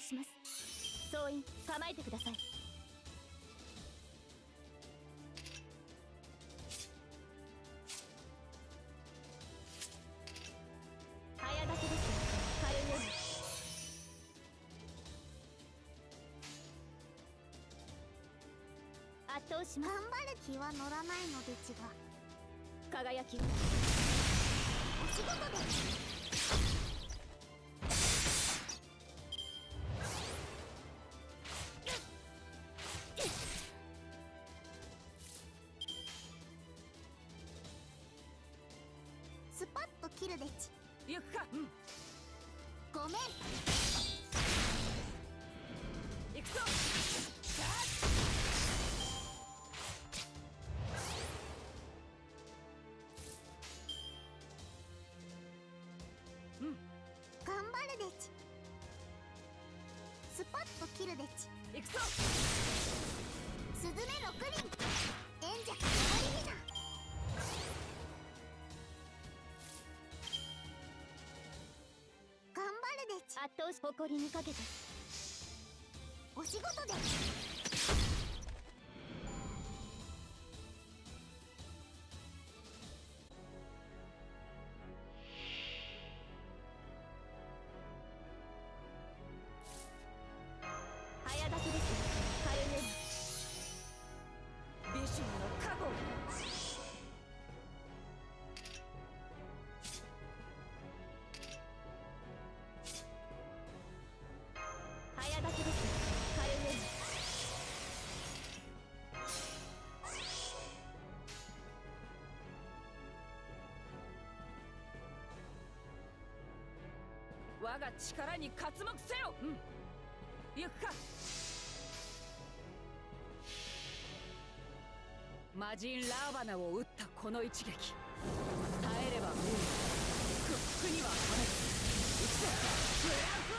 します。総員構えてください。早立ちです。軽いように圧倒します。頑張る気は乗らないのでちが。輝きを。お仕事でるでち行くか。うん。ごめん。行くぞ。頑張るでち。スパッと切るでち。行くぞ。スズメ6人演者圧倒し誇りにかけて。お仕事です我が力に刮目せよ。うん。行くか。魔人ラーバナを撃ったこの一撃。耐えれば無理屈服には跳ねる。行くぞブラフ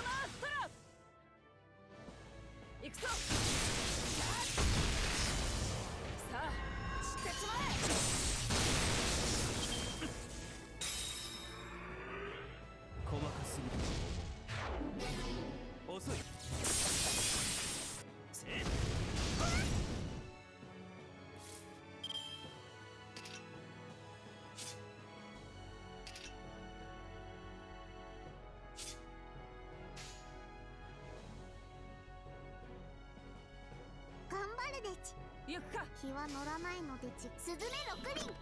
ち行くか。気は乗らないのでちスズメ6人てっ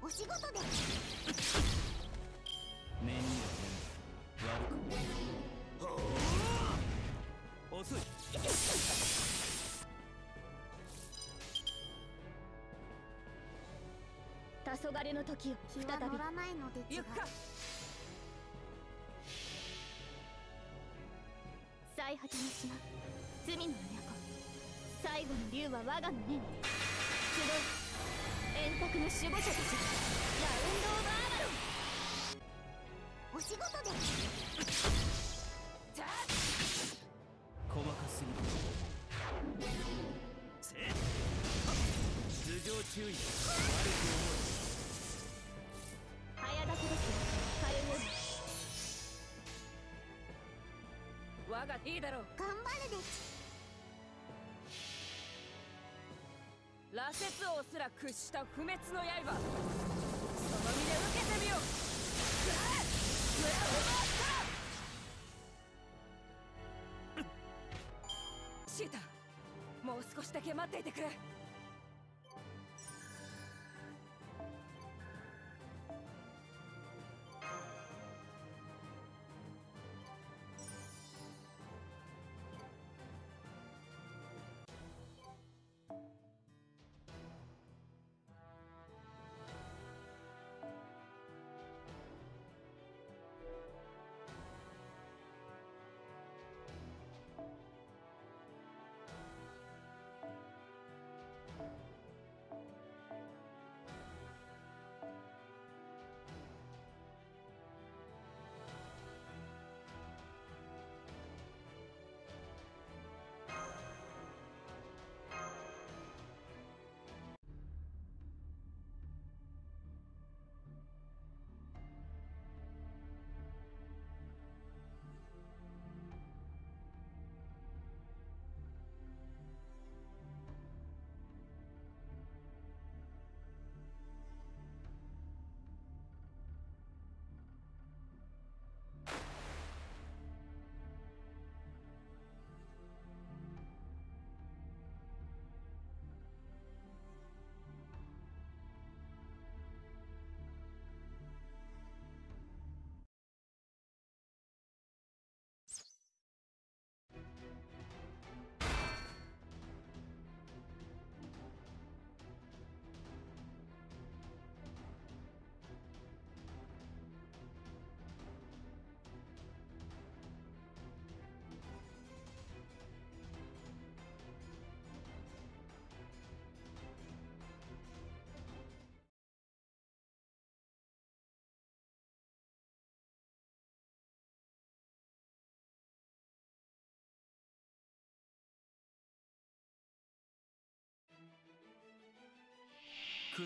お仕事で。念に悪くも。遅い。黄昏の時再びは乗らないのでちが我がの目に集う円卓の守護者たちラウンド・オブ・アーマロンお仕事でてっ細かすぎる。せっ頭上注意悪早立ちですよ我がいいだろう。頑張るでちすら屈した不滅の刃。その身で受けてみよう。食らえブラフマスターシータもう少しだけ待っていてくれ。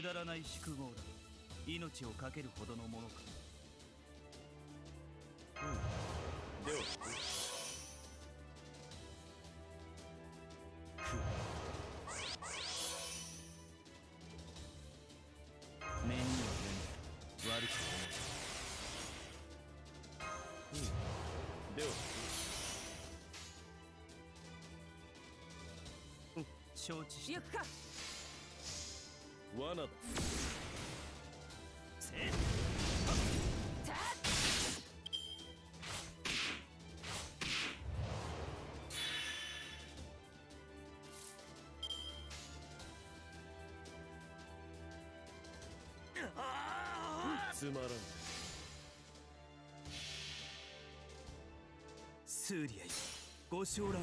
だらない宿業だ。命を懸けるほどのものか。では。面には面悪くはでは承知した行くか罠だ。せっつまらん。スーリアよご昇乱ある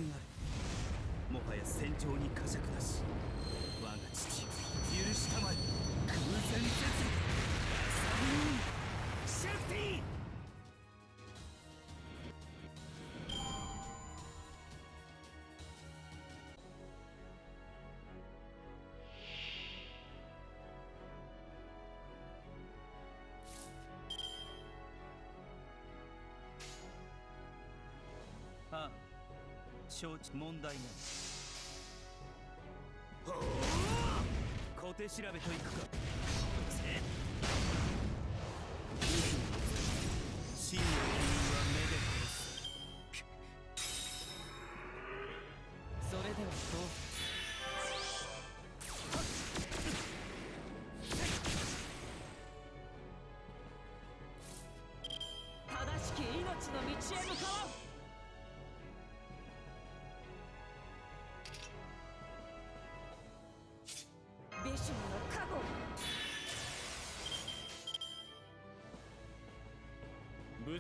もはや戦場に呵責なし。許したまえ空前絶後サブーンシャクティああ承知問題ない。手調べといくか。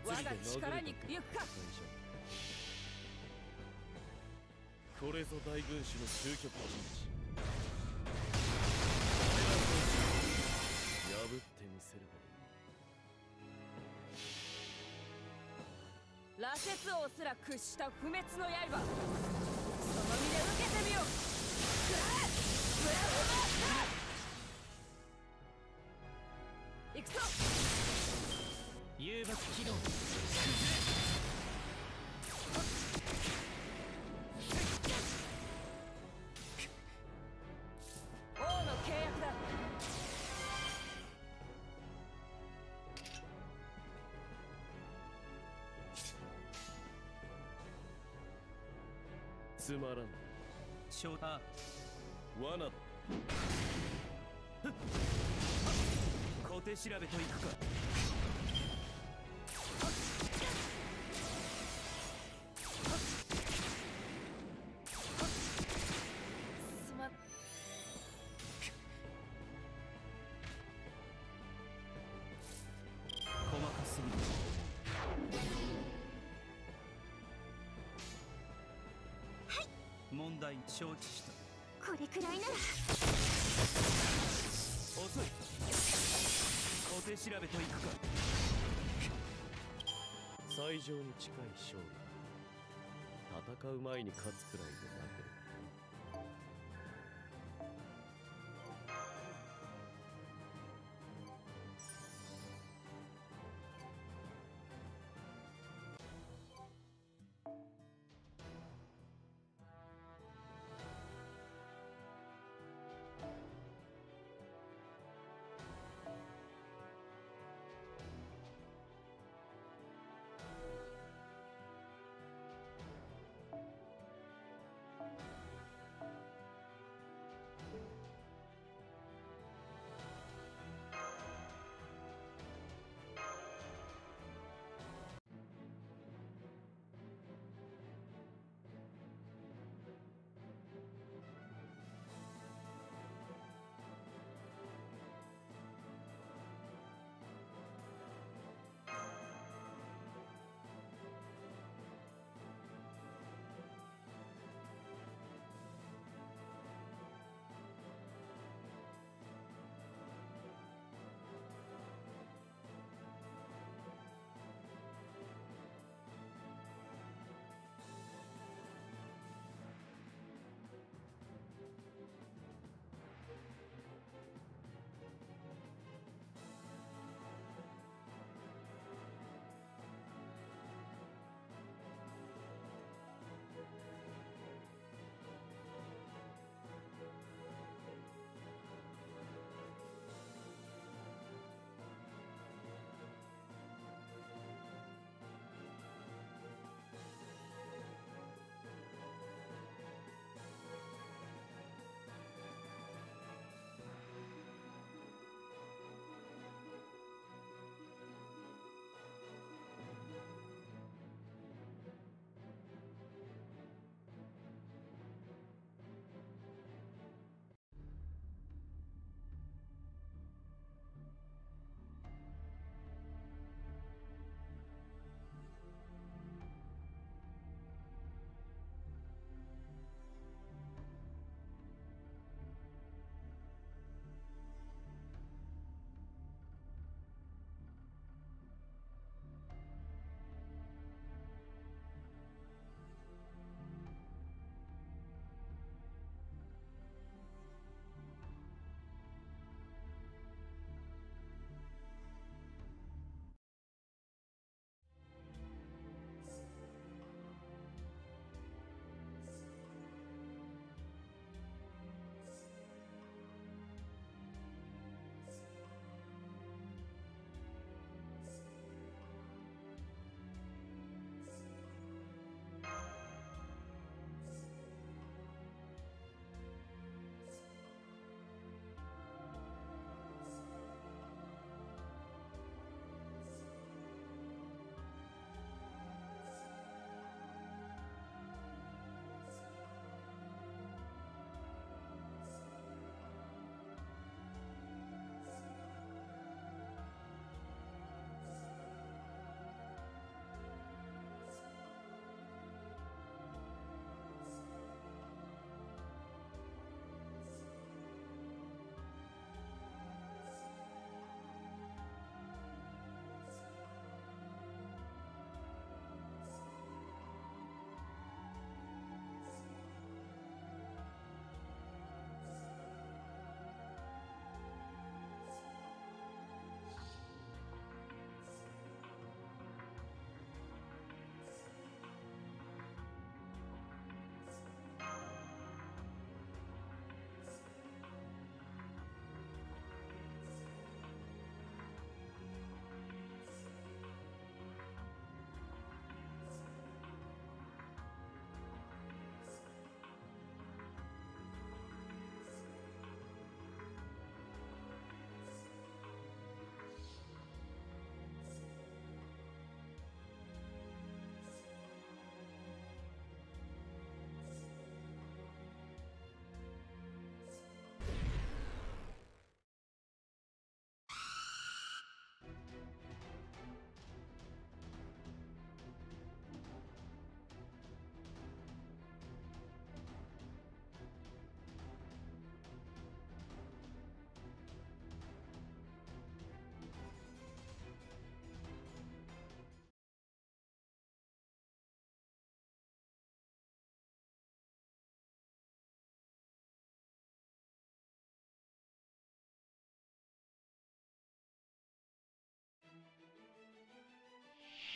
我が力に殴る行くか。これぞ大軍師の究極陣地。破ってみせる羅刹王すら屈した不滅の刃その身で受けてみよう食らえブラフマスターつまらん。ショータ罠だ。小手 調べといくか承知した。これくらいなら。遅い。小手調べといくか。最上に近い勝利。戦う前に勝つくらいで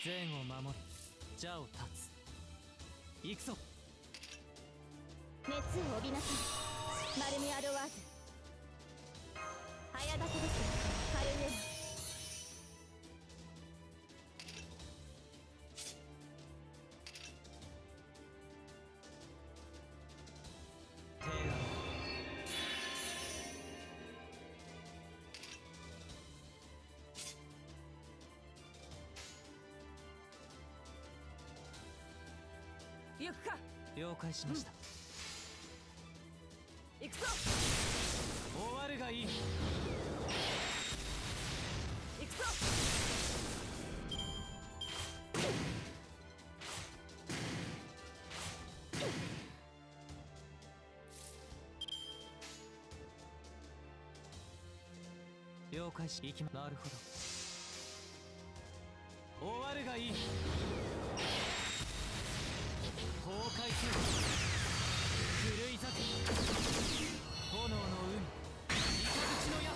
善を守り邪を断つ行くぞ。熱を帯びなさい。マルミアドワーズ早がけです。カルネ行くか。了解しました、行くぞ。終わるがいい。行くぞ。了解し行きまなるほど。終わるがいい狂い咲く炎の海雷の矢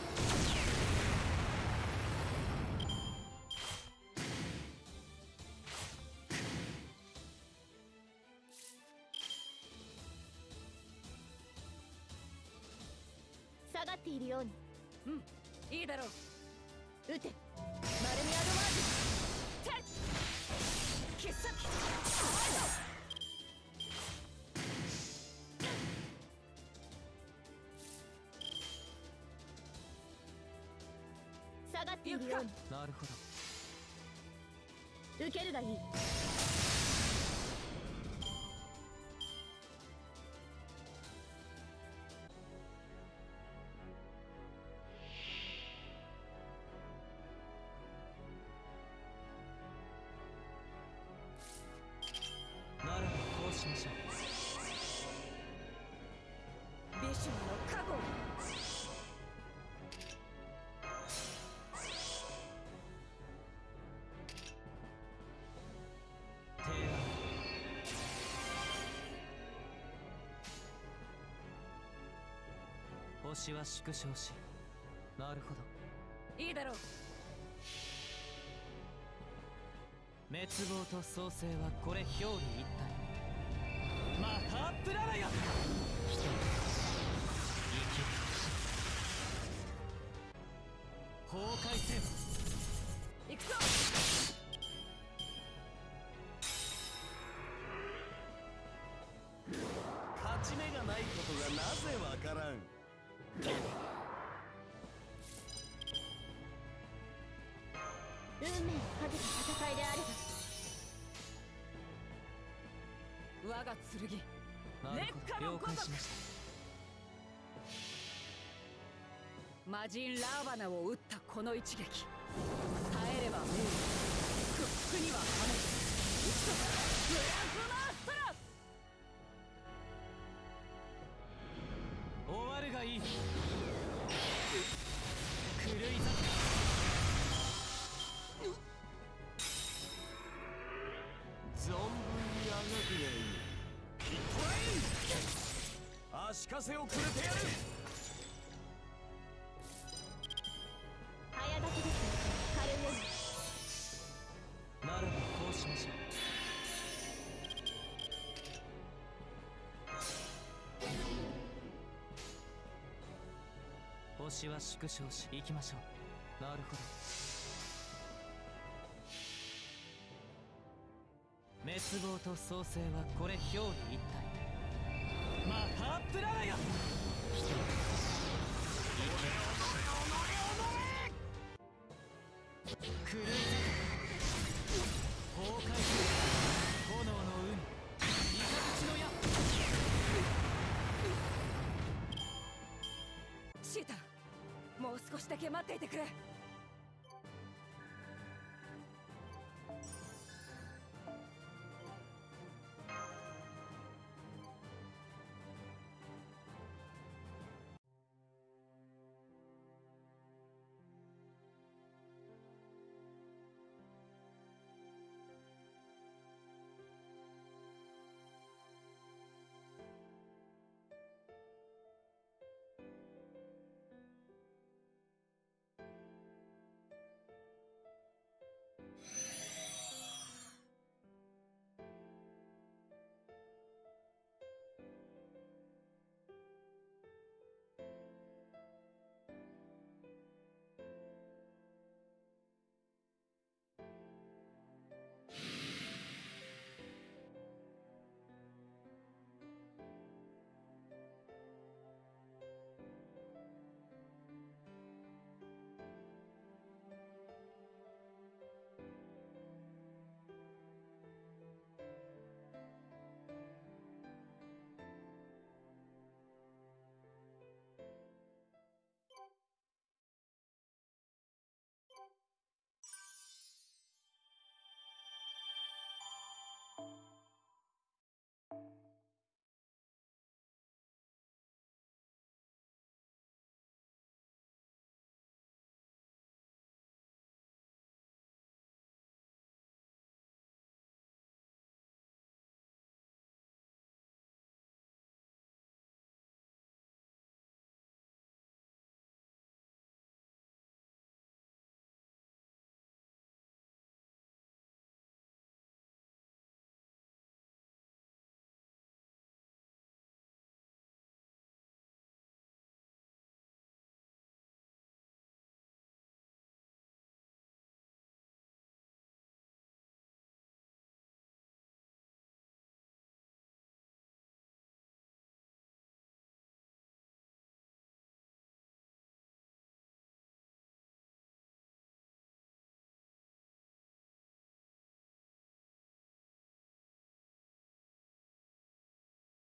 下がっているように。うんいいだろう。撃て。マルミアドワーズテッ必殺っているようになるほど。受けるがいい星は縮小しなるほど。いいだろう。滅亡と創生はこれ表裏一体。マハープララヤ人生きる崩壊せよ。行くぞ！勝ち目がないことがなぜわからん運命をかけた戦いであれば我が剣なるほど了烈火のごとく解しました魔人ラーバナを撃ったこの一撃耐えれば命屈服には跳ねるせをくれてやる。早掛けですカルエナならばこうしましょう星は縮小し行きましょう。なるほど。滅亡と創生はこれ表裏一体。マハープララヤ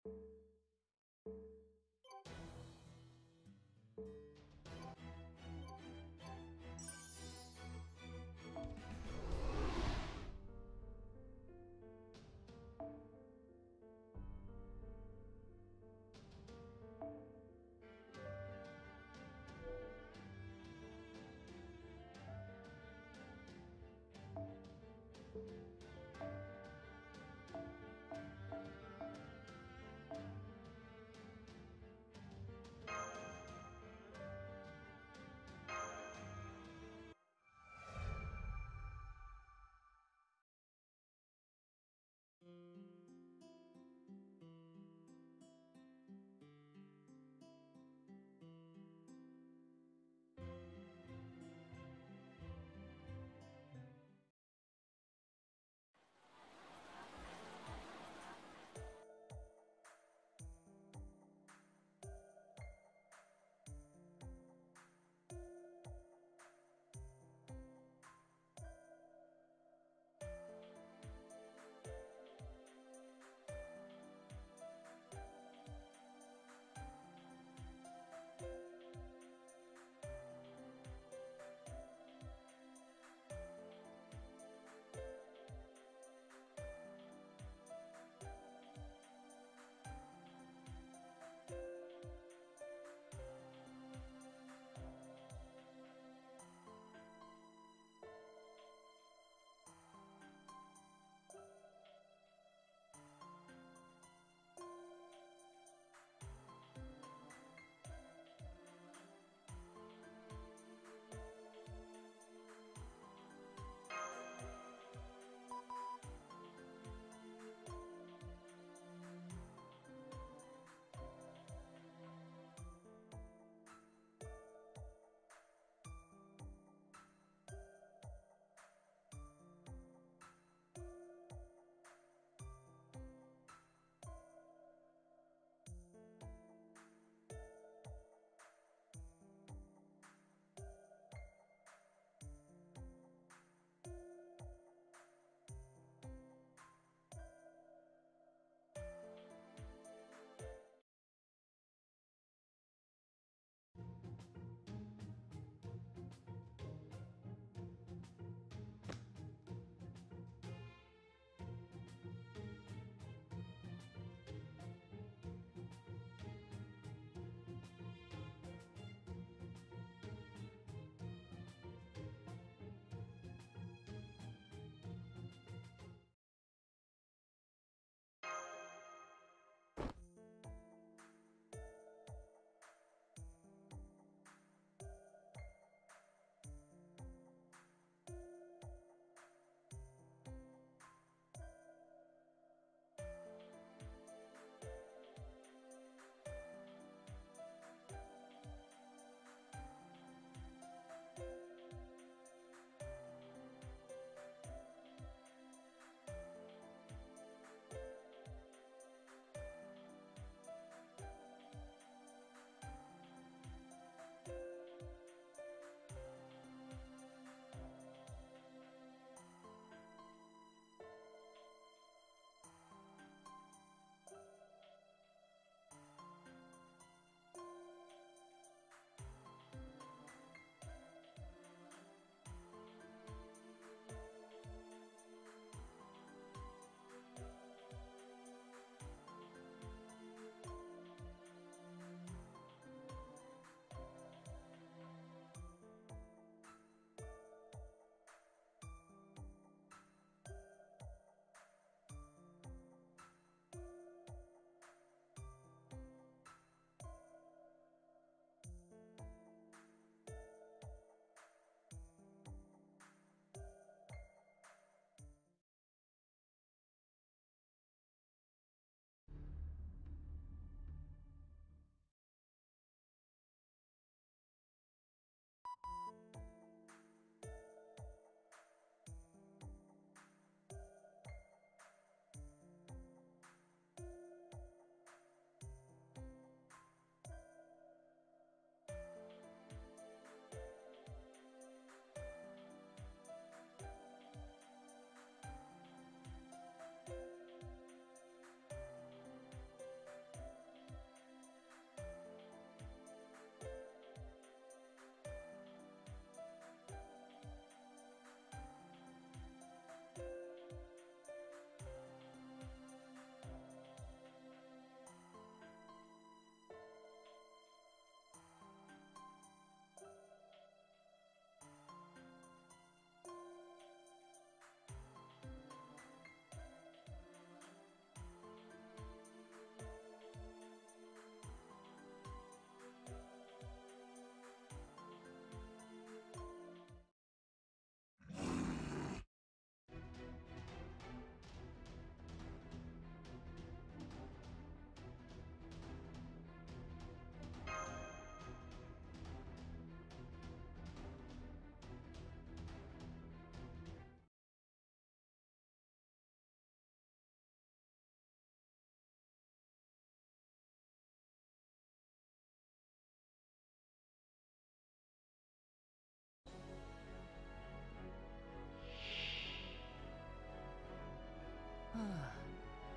こ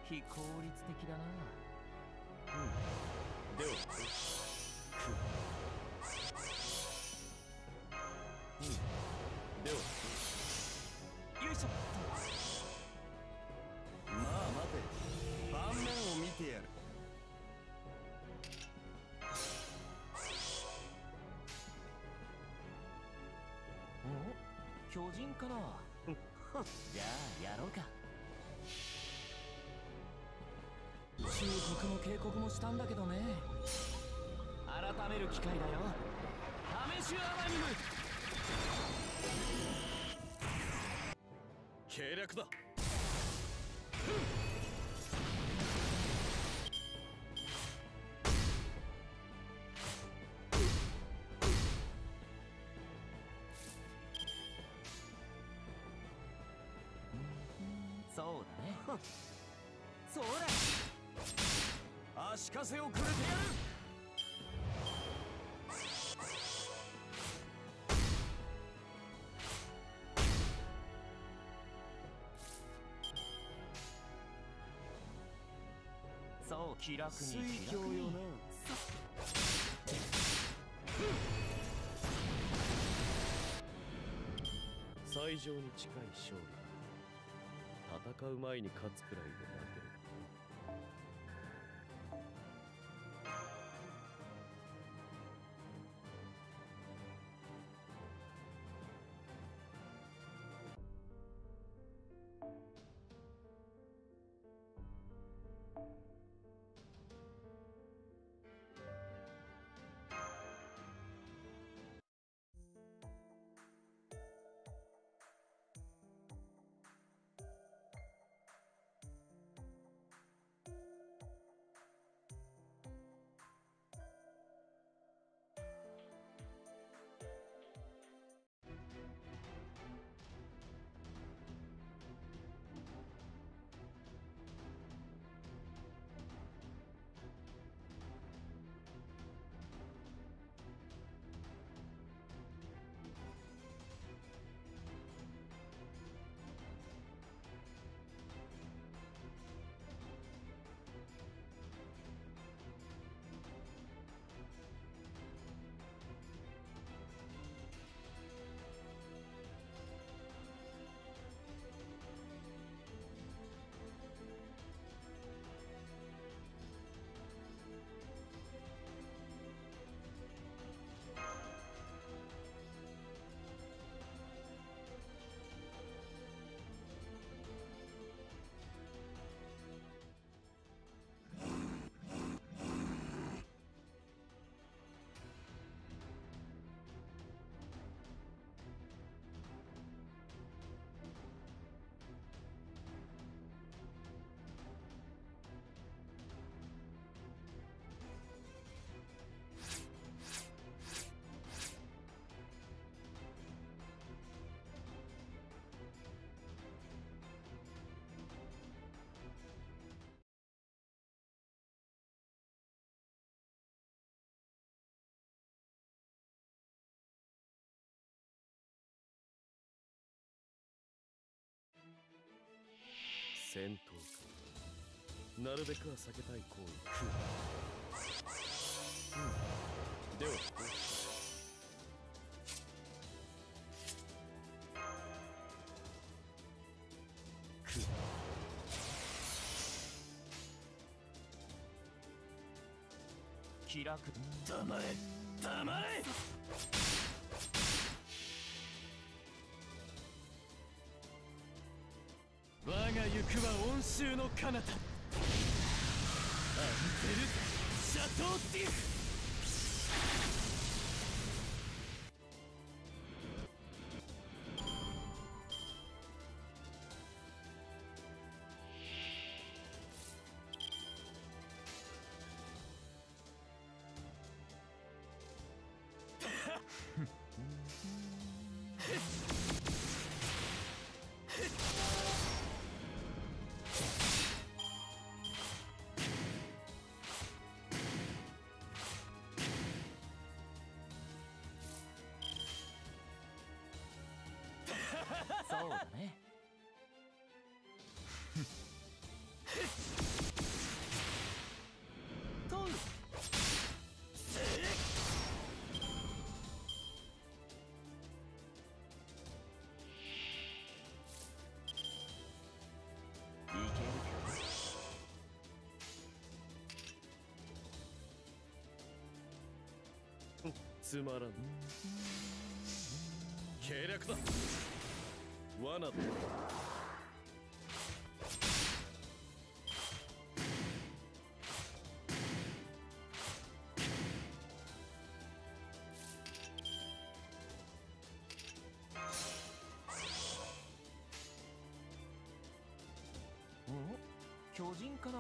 非効率的だな。では。うん。ではよいしょ。まあ待て。盤面を見てやる。お？巨人かな？じゃあやろうか忠告も警告もしたんだけどね。改める機会だよ。試しアナニム。計略だ。そうだね 足かせをくれてやる。そう気楽に気郷よ楽に。な最上に近い勝利。戦う前に勝つくらいで負なるべくは避けたい行為うんでは気楽黙れ黙れ我が行くは温州の彼方。アンテルシャトーディフ。そうだね。つまらん。計略だ。罠だ巨人かな？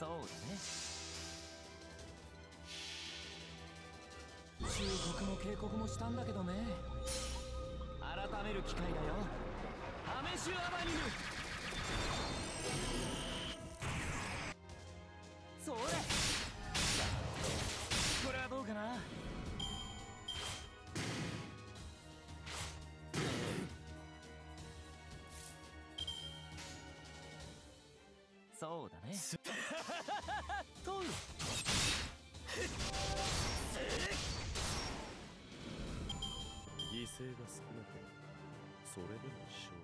そうだね。忠告も警告もしたんだけどね。る機会だよ。ハメシュアバニムそれこれはどうかな？そうだね。とう。犠牲が少なければそれでも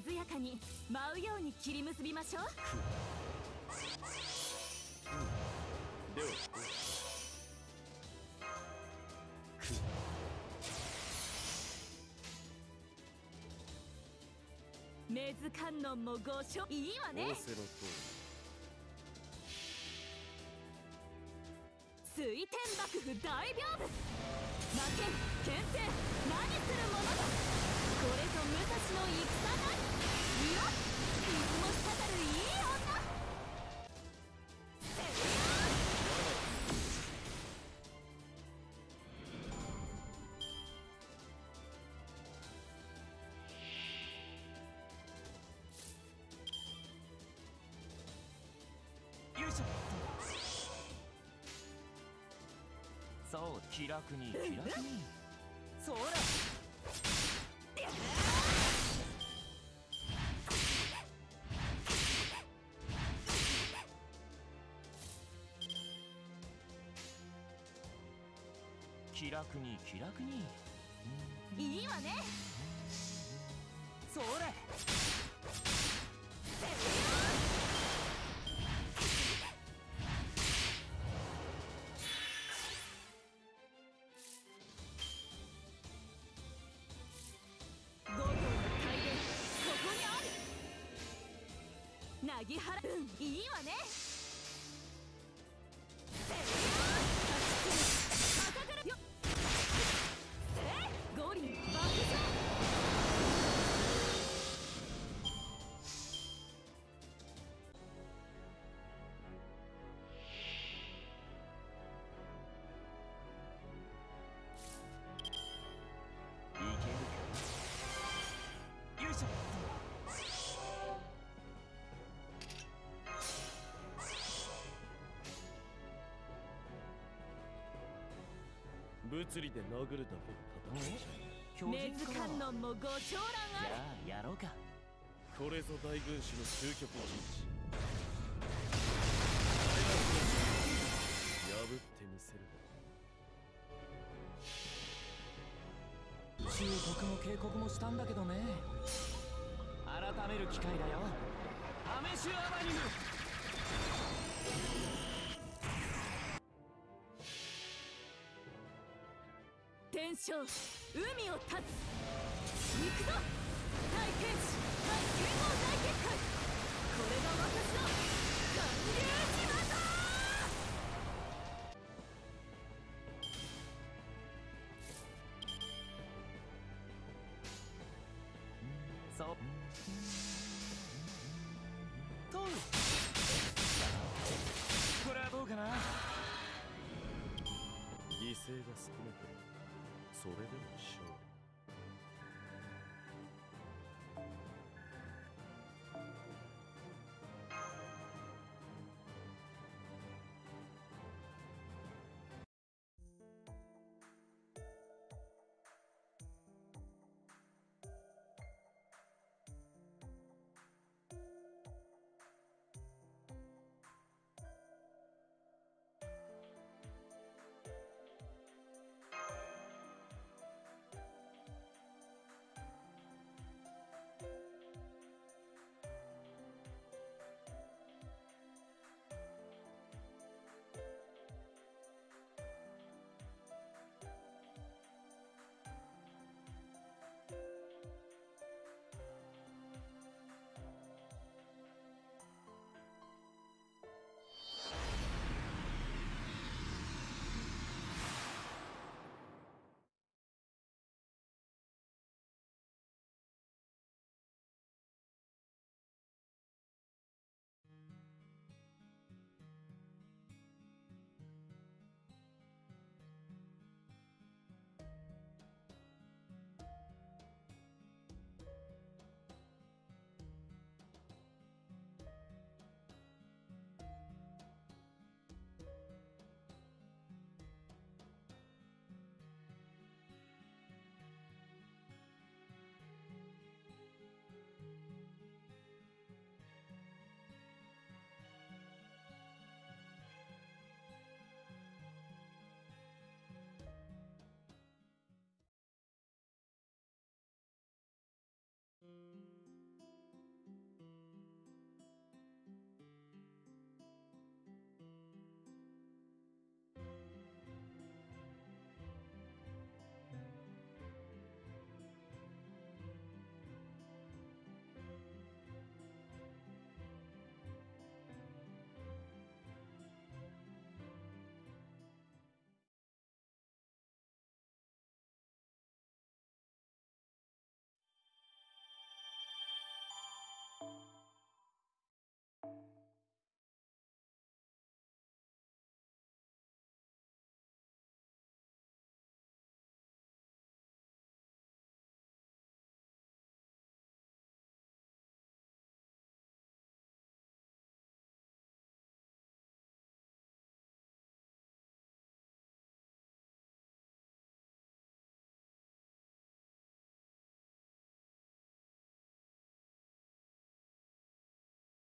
涼やかに舞うように切り結びましょう。では。メズ観音もご所いいわね。水天幕府大屏風何するものだ。これぞ武蔵の戦なそう気楽に気楽に。そら気楽に気楽に。いいわね。それなぎ払うん。いいわね物理で殴るだけで戦う。根津観音もご長蘭あれじゃあやろうか。これぞ大軍師の究極陣地破ってみせる忠告も警告もしたんだけどね。改める機会だよ。アメシュアマニム将海を立つ。行くぞ。大天使大剣豪大結界。これが私の。巌流島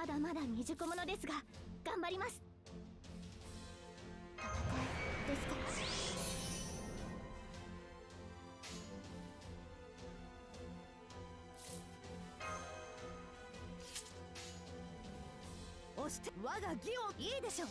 まだまだ未熟者ですが頑張ります。戦いですから。押して我が義をいいでしょう。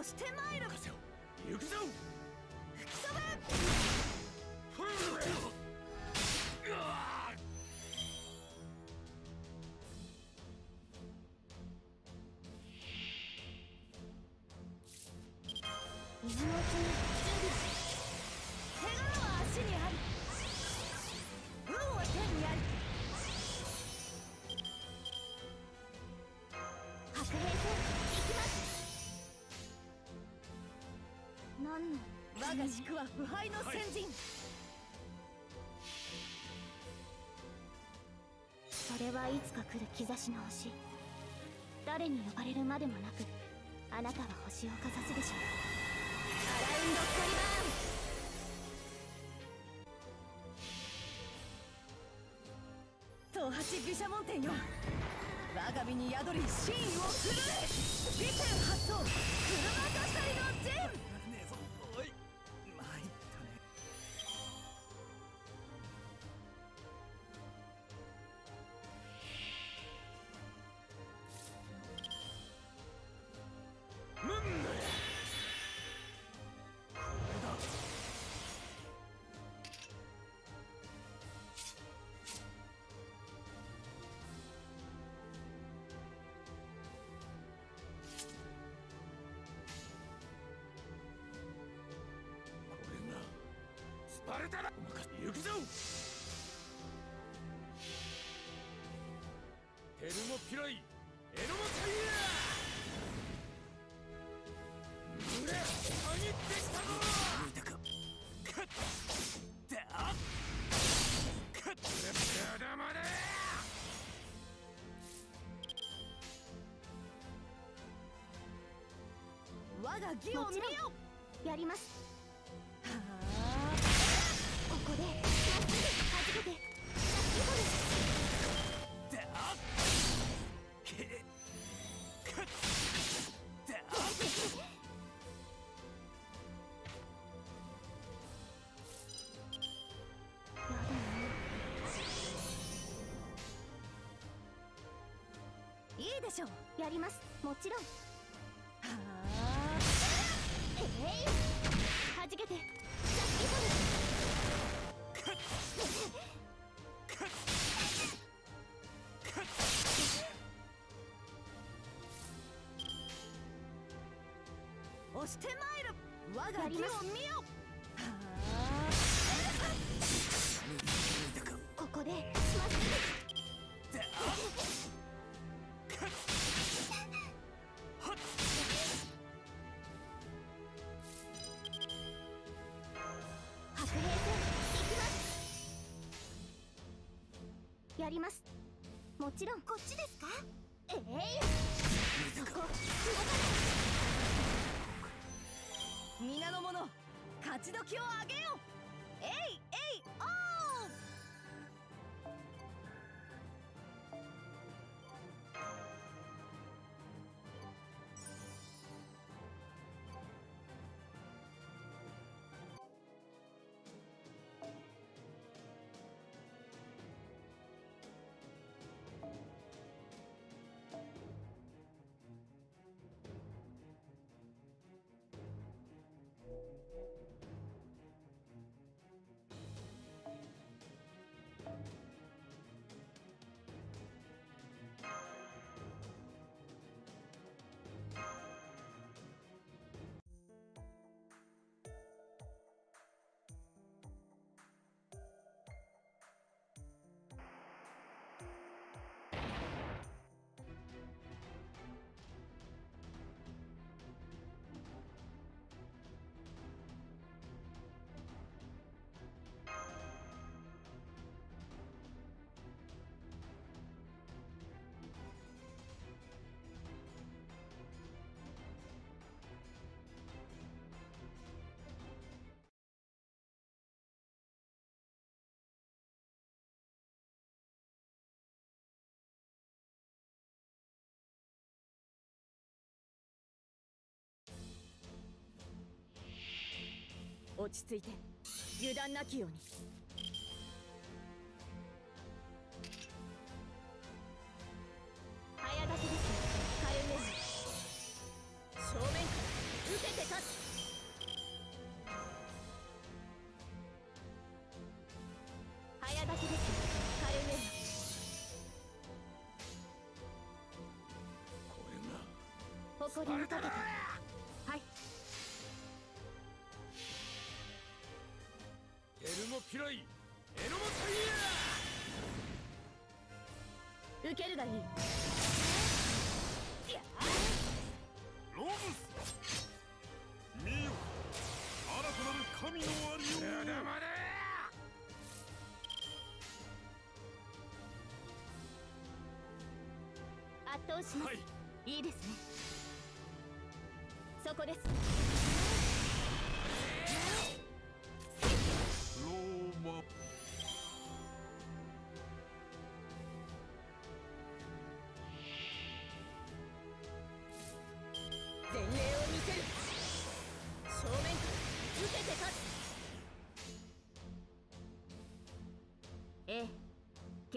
押してまいる。任せろ。行くぞ。ぐ今のう。ちに我が宿は腐敗の先人、それはいつか来る兆しの星。誰に呼ばれるまでもなくあなたは星をかざすでしょう。アラウンドカリ東八毘沙門天よ。我が身に宿り真意を振る。え美天発想車我が義を見よやりますはここでまっすぐはじけてジャッキホルだけカッだやだねいいでしょう。やります。もちろんしてまいる。我が義を見よ。ここでまっ。やりますもちろんこっ。ちです時をあげようえいえいオー。落ち着いて。油断なきように。早立てですカルメン正面から受けて立つ。早立てですカルメンこれが誇りにかけてエルモピライエノモタイ受けるがいい。ヤロブス。見よ。新たなる神のありよう。だまれ圧倒します、はい。い、いですね。そこです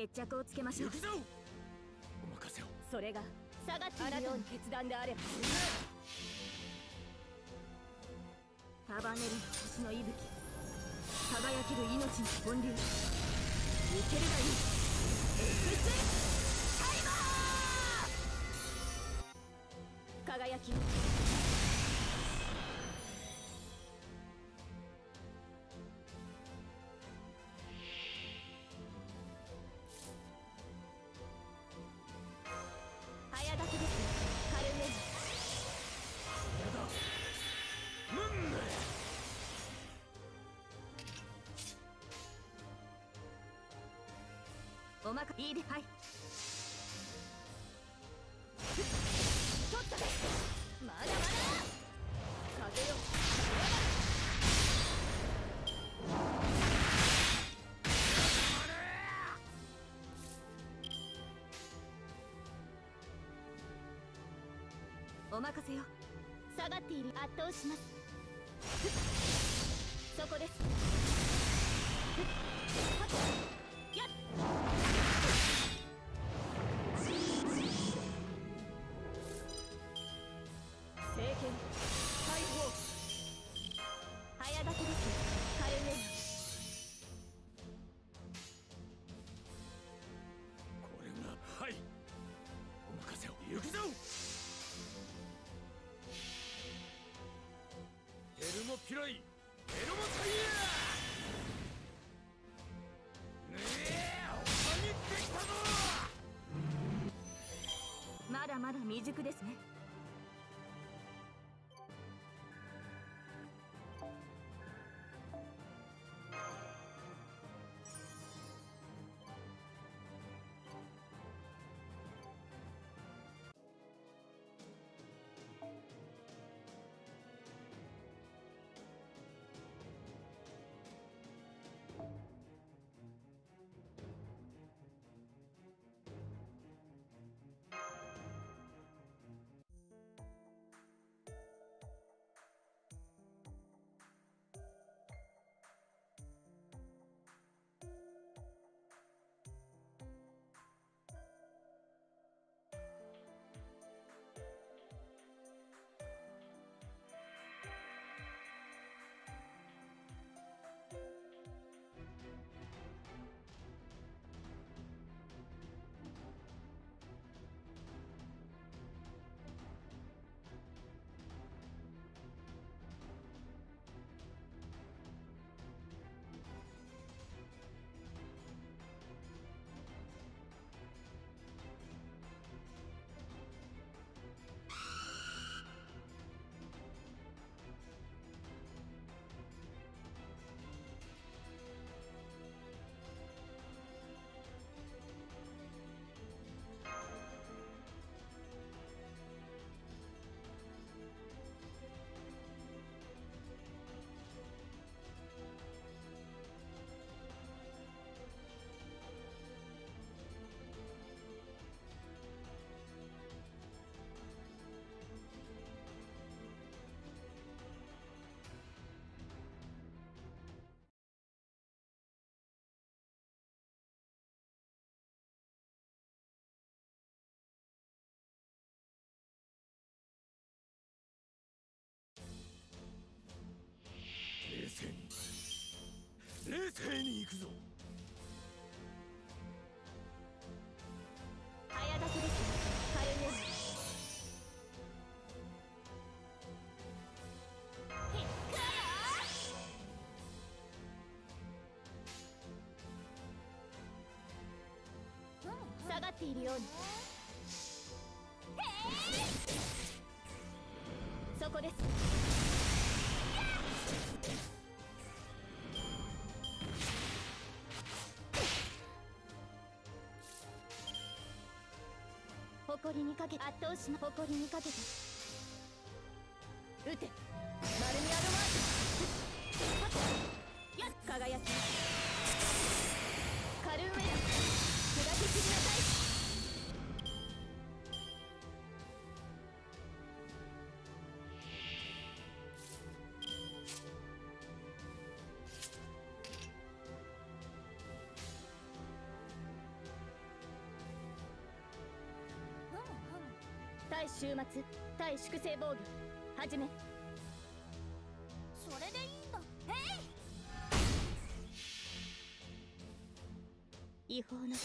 決着をつけましょう。お任せを。つそれが下がってあいるように決断であれば。束ねる星の息吹。輝ける命の本流。受けるがいい。タイマー！輝きおまかいいではい取ったまだまだ。風よお任せよ。下がっている。圧倒します。そこです。嫌いエロモタイヤねえ他にできたぞ。まだまだ未熟ですね。っているように。そこです。誇りにかけ圧倒しの誇りにかけて。終末対粛清防御始め。それでいいんだ。へい！違法の国時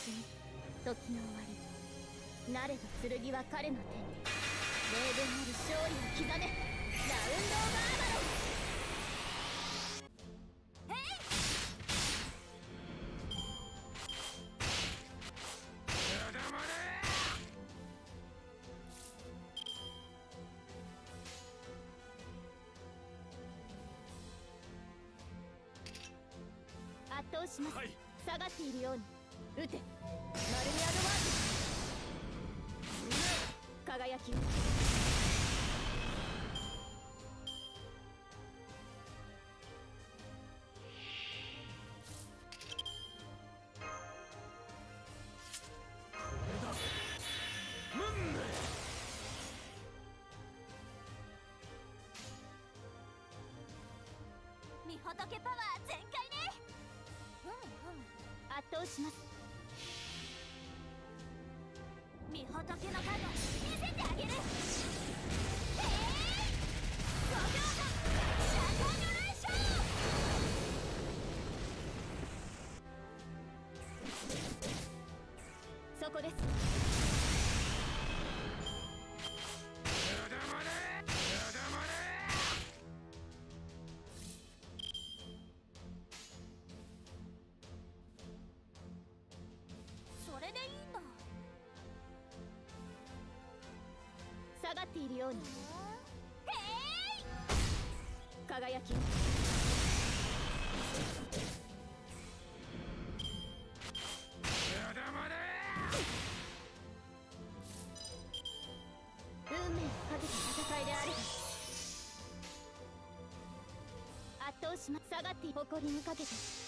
の終わり。なれば剣は彼の手に。霊言なる勝利を刻め。ラウンド・オーバーバロンします、はい。下がっているように。撃て。マルミアドマーク輝きム圧倒します。みほとけのカード見せてあげる。そこです。ているように。へ輝き。運命をかけた戦いであれ。ば圧倒します下がって誇りにかけて。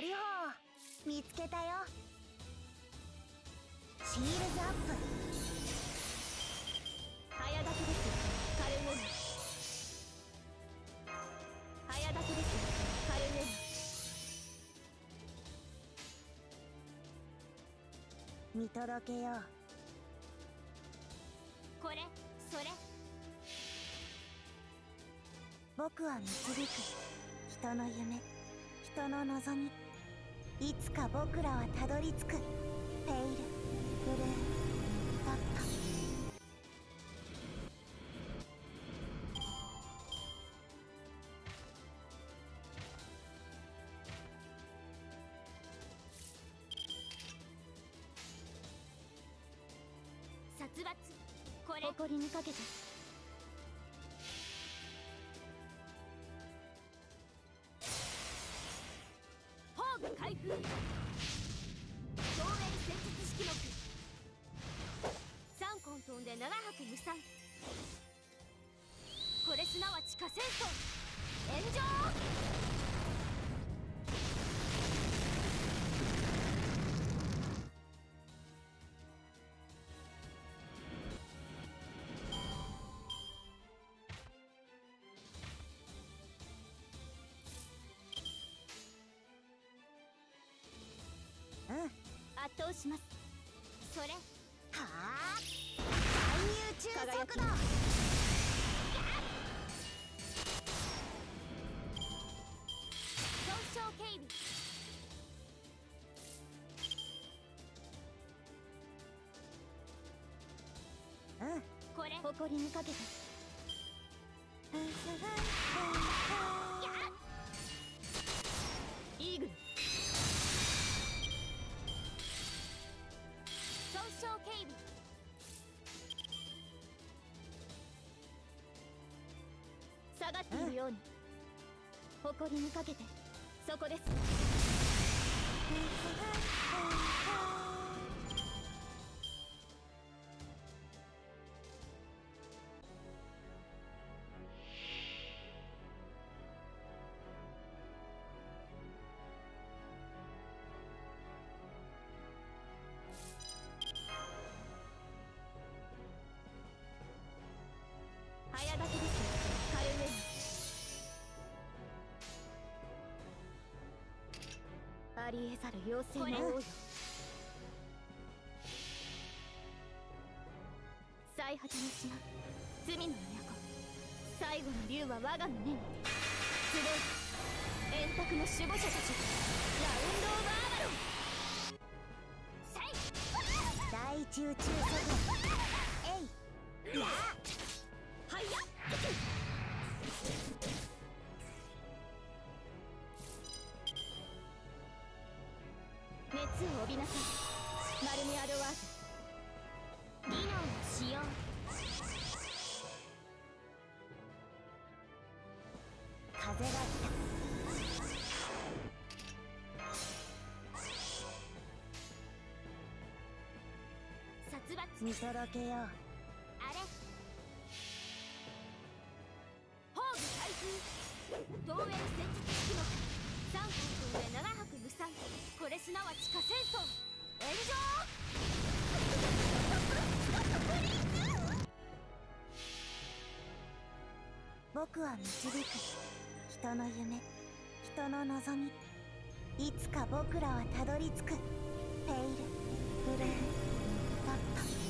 リホー見つけたよ。シールズアップ。早立ちですカルメナ早立ちですカルメナ見届けよう。これそれ。僕は導く。人の夢人の望みいつか僕らはたどり着く。ペイルブルードット。殺伐。これ。誇りにかけて炎上うん。圧倒します。それ。はあ。貫入中速度。誇りにかけてイーグル。損傷警備。下がっているように。誇りにかけて。そこです。りえざる妖精の王よ最果ての島罪の都最後の竜は我が胸に。集う円卓の守護者たち。ラウンド・オブ・アバロン。大中中速えい見届けようあれ。ホーグ開封東映戦術式目三本飛んで七泊無産これすなわち火戦争炎上僕は導く。人の夢。人の望み。いつか僕らはたどり着く。ペイル。ブルードット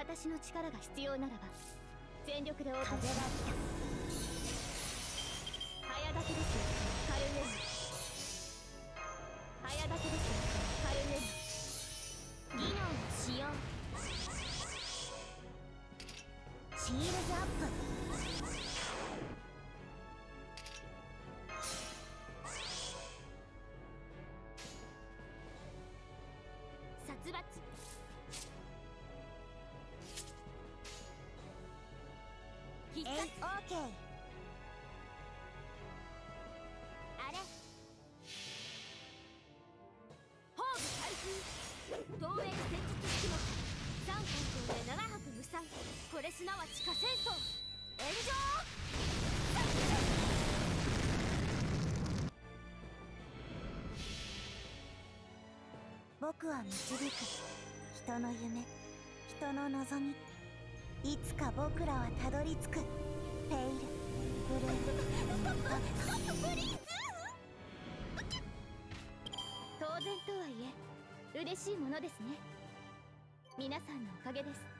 私の力が必要ならば全力で応風が来戦すなわち火戦争炎上僕は導く人の夢人の望みいつか僕らはたどり着くペイルブルーインパクト当然とはいえ嬉しいものですね。皆さんのおかげです。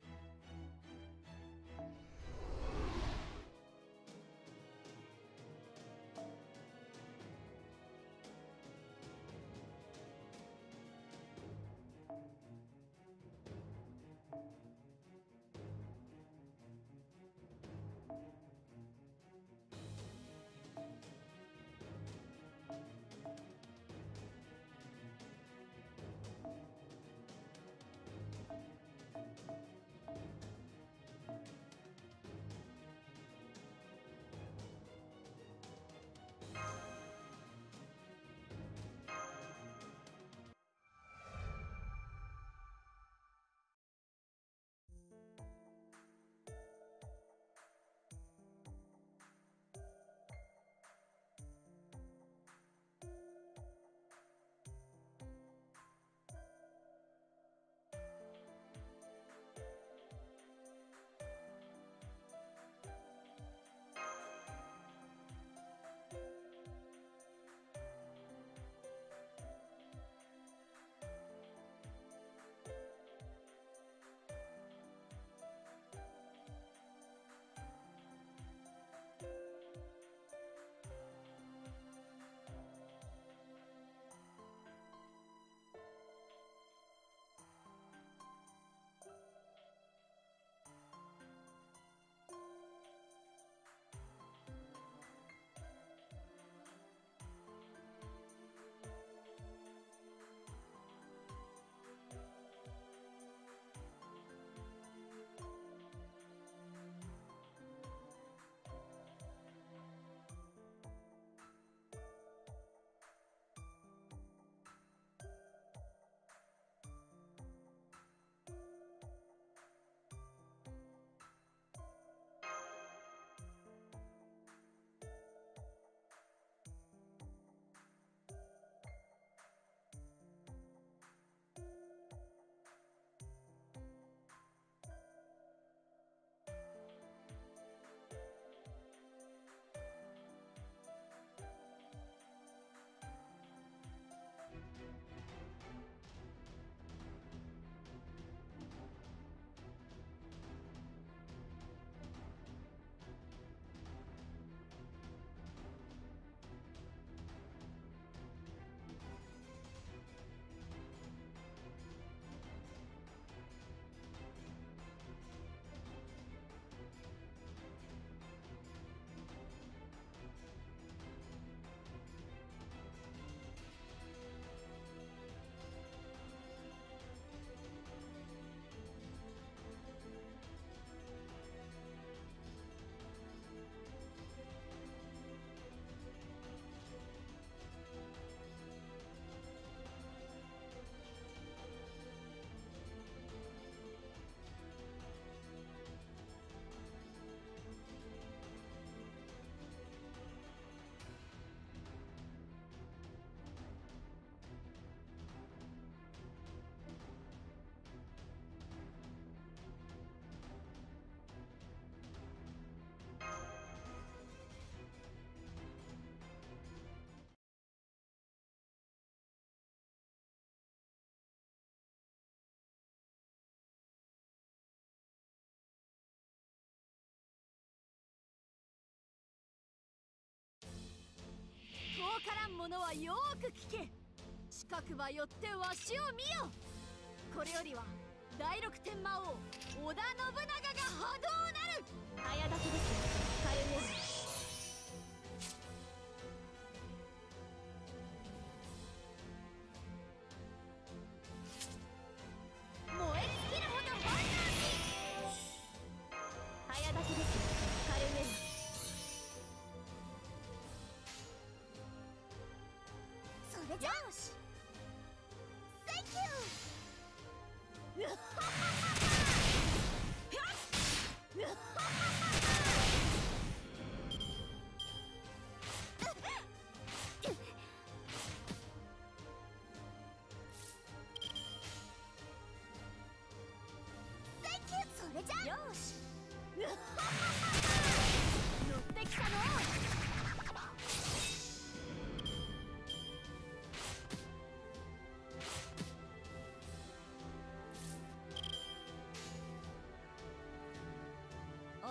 者はよく聞け。近くばよってわしを見よ。これよりは第六天魔王織田信長が波動なる。早立てです。よし。乗ってきたの。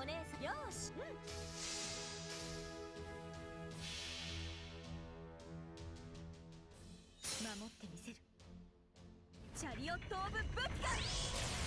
お姉さん。よし。うん。守ってみせる。チャリオット・オブ・ブッカ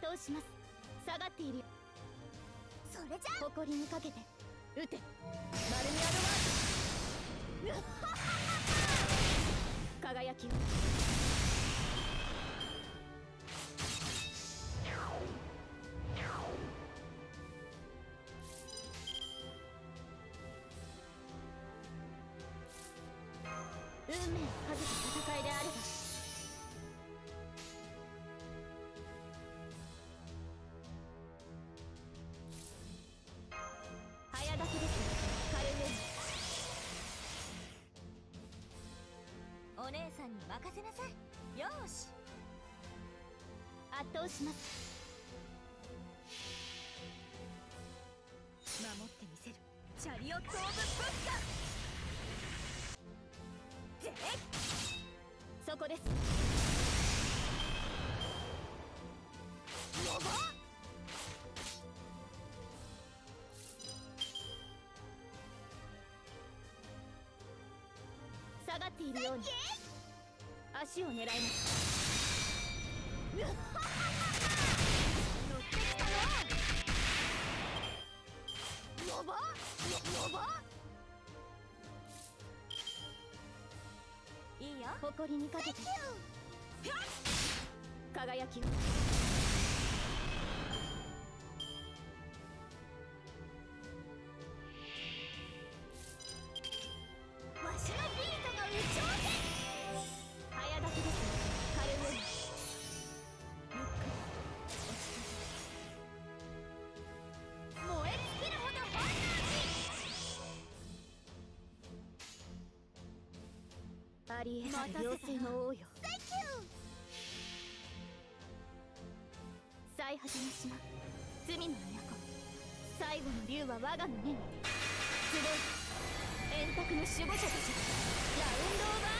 圧倒します。下がっているよ。それじゃ。誇りにかけて。撃て。マルミアドワーク輝きをさんに任せなさい。よーし。圧倒します。守ってみせる。チャリオット・オブ・ブッそこです。やばっ下がっているように足を狙いますいいよ。誇りにかけて。輝きをありえない。妖精の王よ寺 Thank you 最果ての島。罪の都。最後の竜は我がの目に。集い円卓の守護者たち。ラウンド・オブ・ア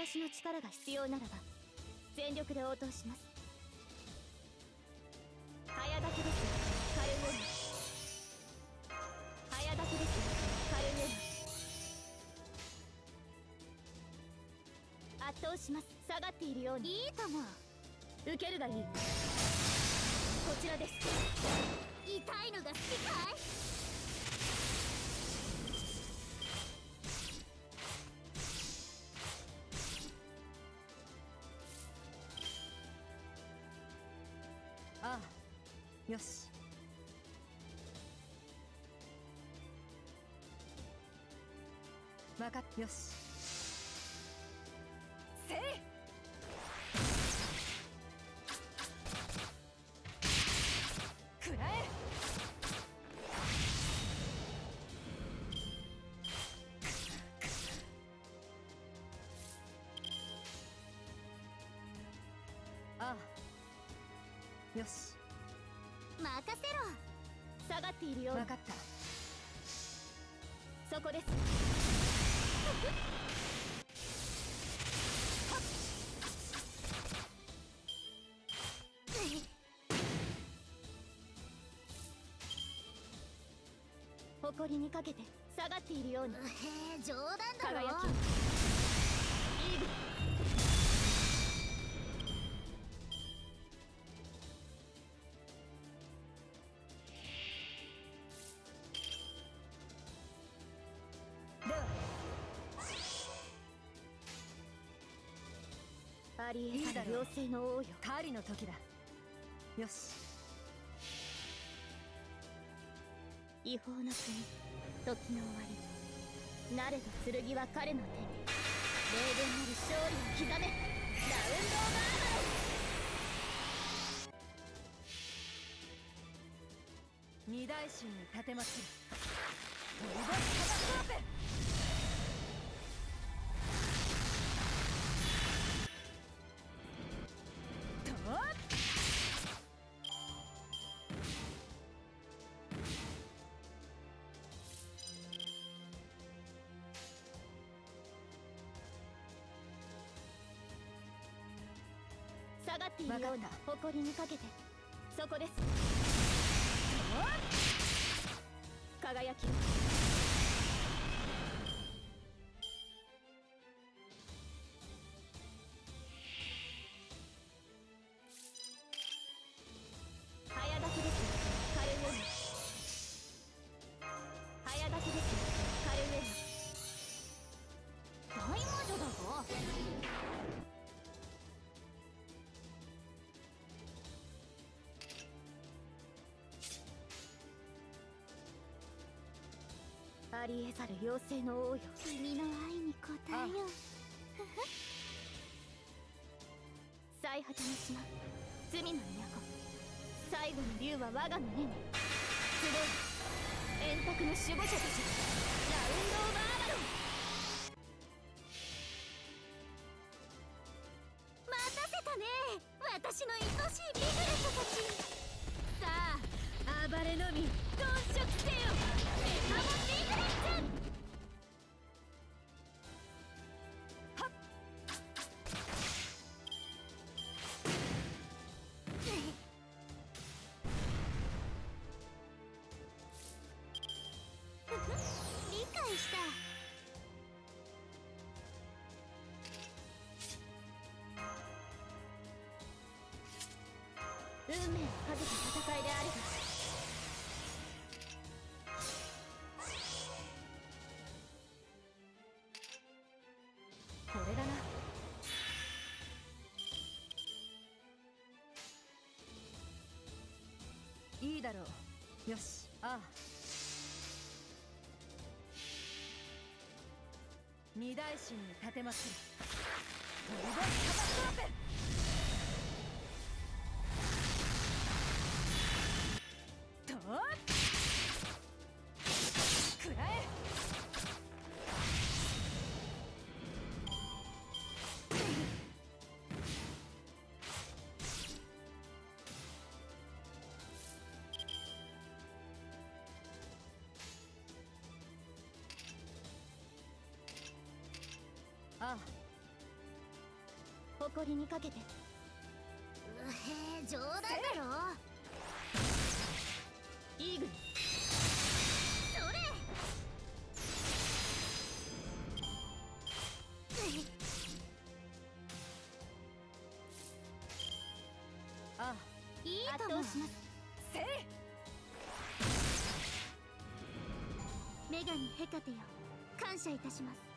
私の力が必要ならば全力で応答します。早炊きです。カルウェム早炊きです。カルウェム圧倒します。下がっているように。いいかも。受けるがいい。こちらです。痛いのが好きかい？よし。分かっよし。任せろ。下がっているよ。うにわかった。そこです。誇りにかけて下がっているようにへえ冗談だろ。輝きありえざる妖精の王よ。狩りの時だ。よし。違法の国時の終わり。なれど剣は彼の手。に霊言なる勝利を刻め。ラウンド・オーマロン二大神に立てまつる。トリバスカバ下がっているような誇りにかけて。そこです。輝きありえざる妖精の王よ。君の愛に応えよう。最果ての島罪の都。最後の竜は我が胸に。集え。円卓の守護者たち。ラウンド・オ・ーバー運命をかけた戦いであるがこれだな。いいだろ。うよし。ああ。二大神に立てまつるトリバスカバスロープああ誇りにかけて。うへ冗談だろ。イーグル。それ。ああいいかも。圧倒します。せい。女神ヘカテよ。感謝いたします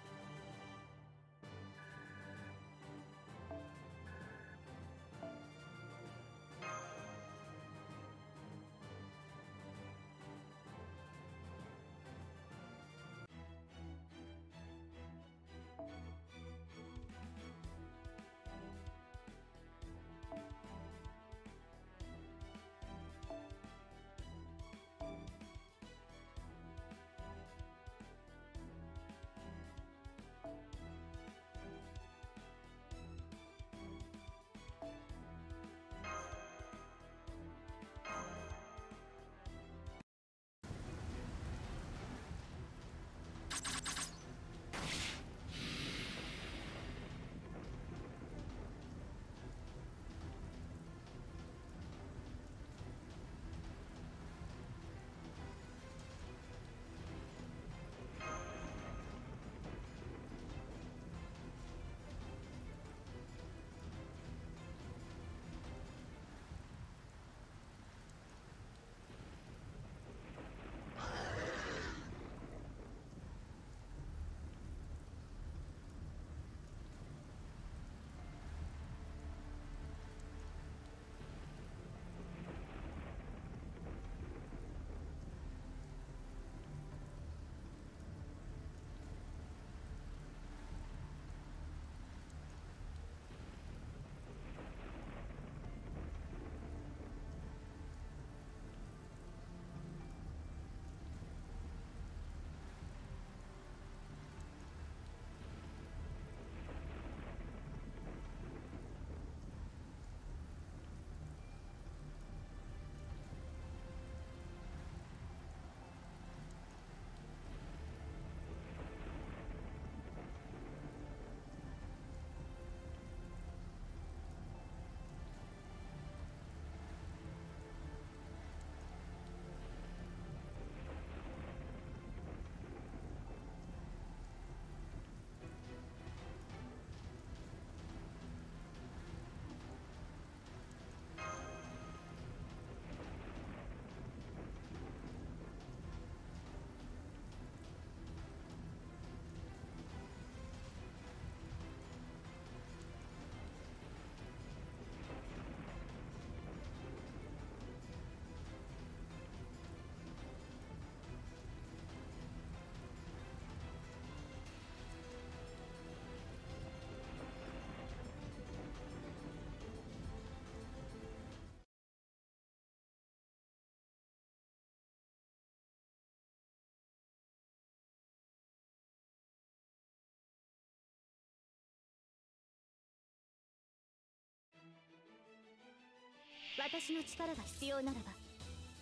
私の力が必要ならば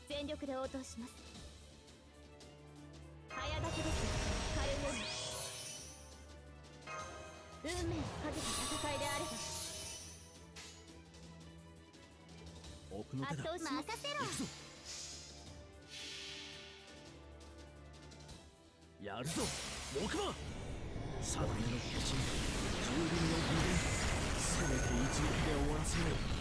全力で応答します。早書きです。カル運命をかけた戦いであれば。奥の手だ。圧倒します任せろ。やるぞ。木馬定めの化身蹂躙のせめて一撃で終わらせよう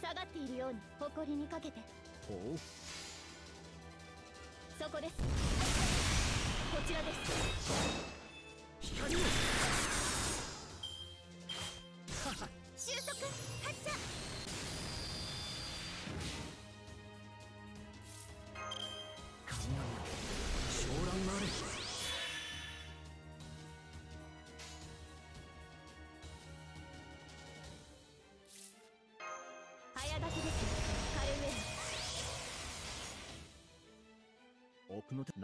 下がっているように誇りにかけて。ほう。こです。こちらです。光を収束発射。神々よ昇乱なれ早書きです。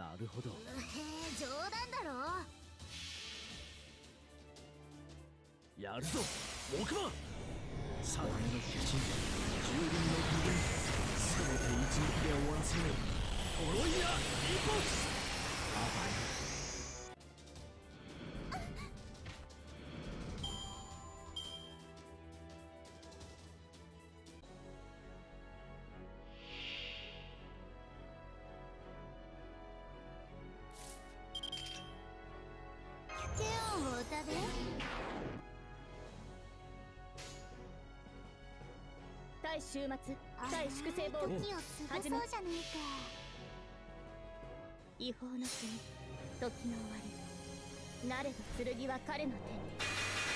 なるほど。へえ冗談だろ？やるぞ。木馬定めの化身蹂躙の無限全て一撃で終わらせよう呪いや一歩対終末対粛清防時を過ごそうじゃねえか。違法の国時の終わり。なれど剣は彼の手に。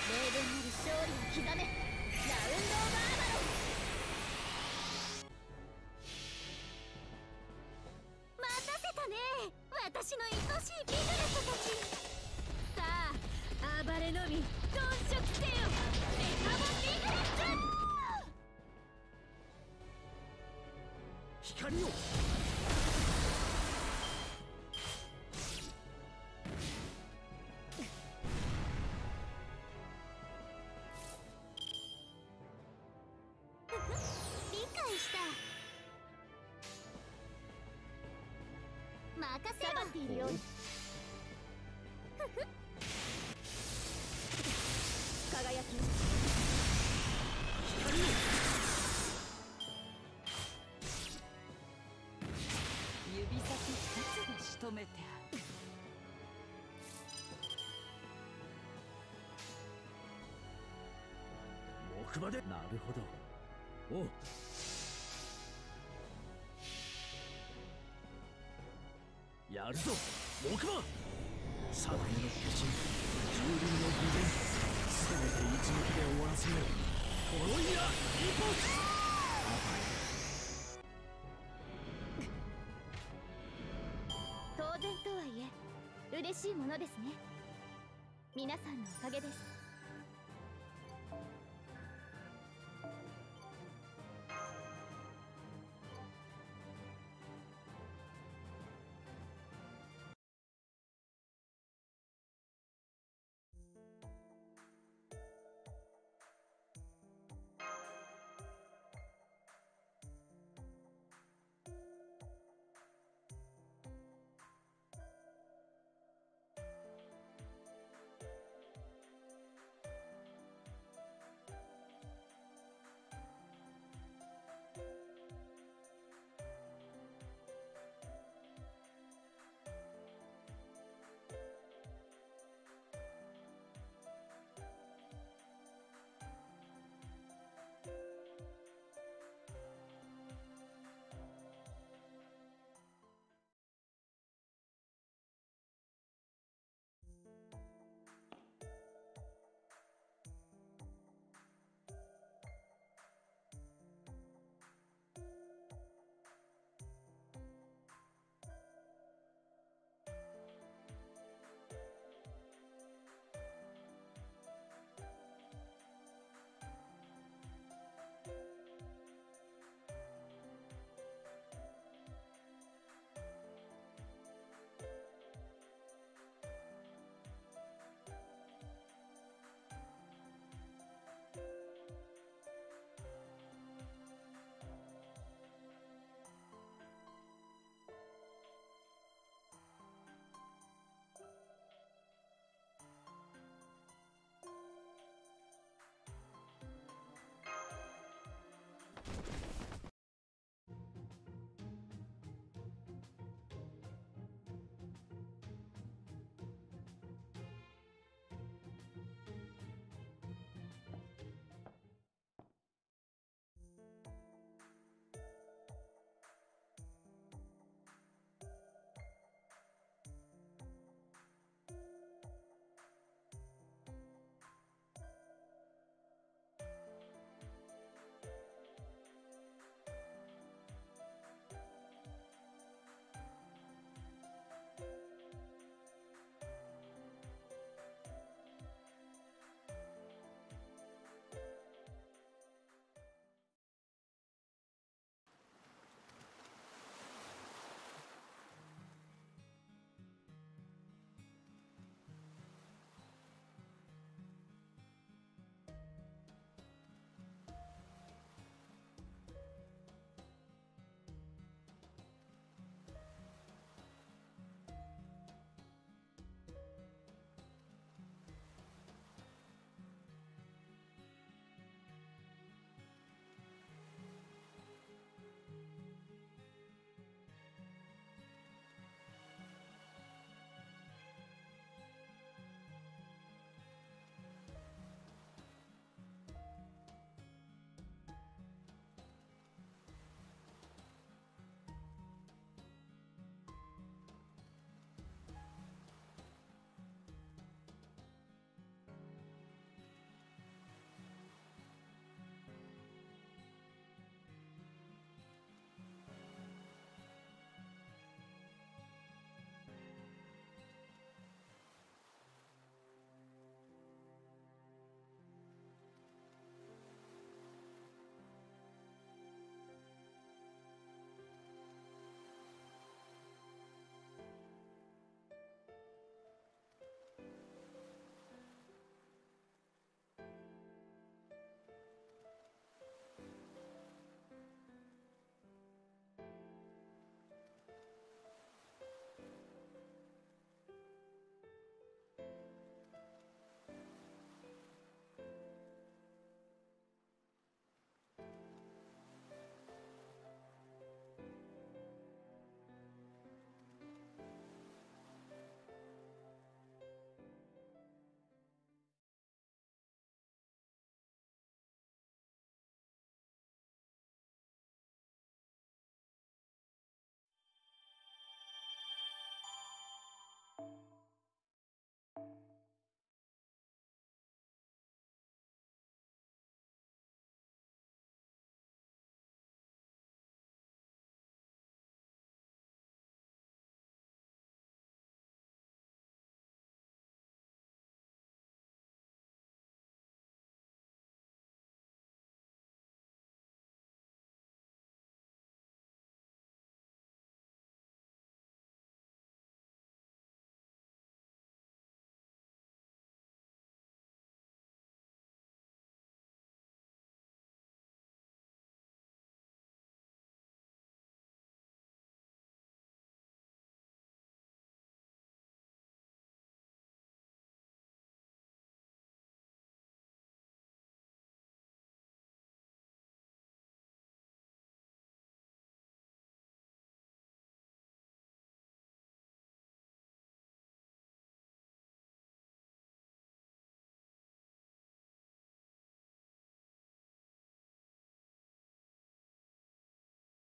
霊言なる勝利を刻め。ラウンド・オブ・アーマロンいよ。うに輝き。指先一つで仕留めてある。木馬でなる。ほどおやるぞ。木馬定めの化身。蹂躙の無限全て一撃で終わらせよう呪いや一歩当然とはいえ嬉しいものですね。皆さんのおかげです。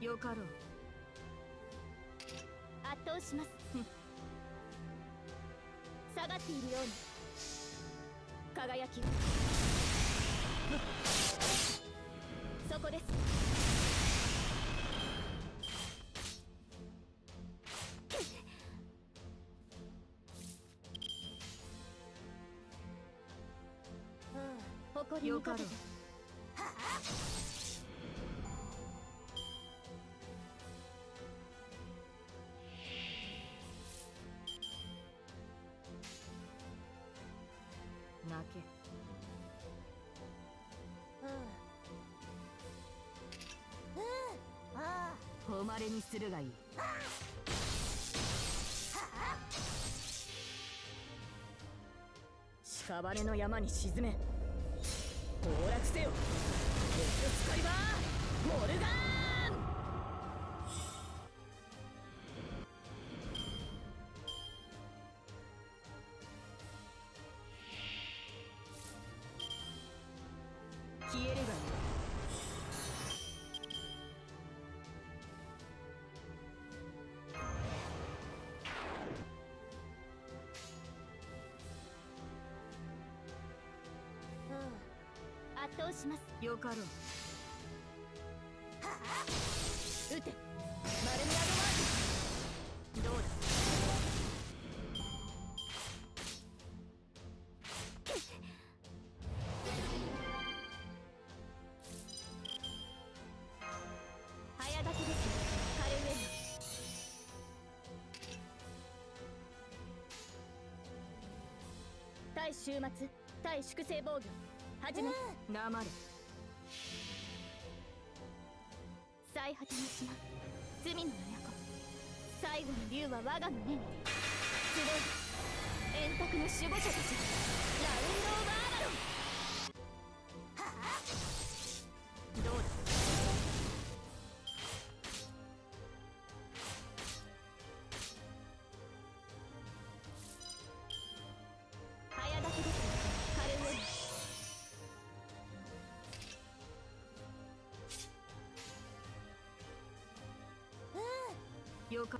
よかろう。圧倒します。下がっているように。輝きを。そこです。誇りにかけて暴れの山に沈め。崩落せよ。エクスカリバーモルガーよかろう。撃て。マルミアドワードどうだ対終末対粛清防御。始め。黙れ罪の都最後の竜は我がの目に。集え円卓の守護者たち。よか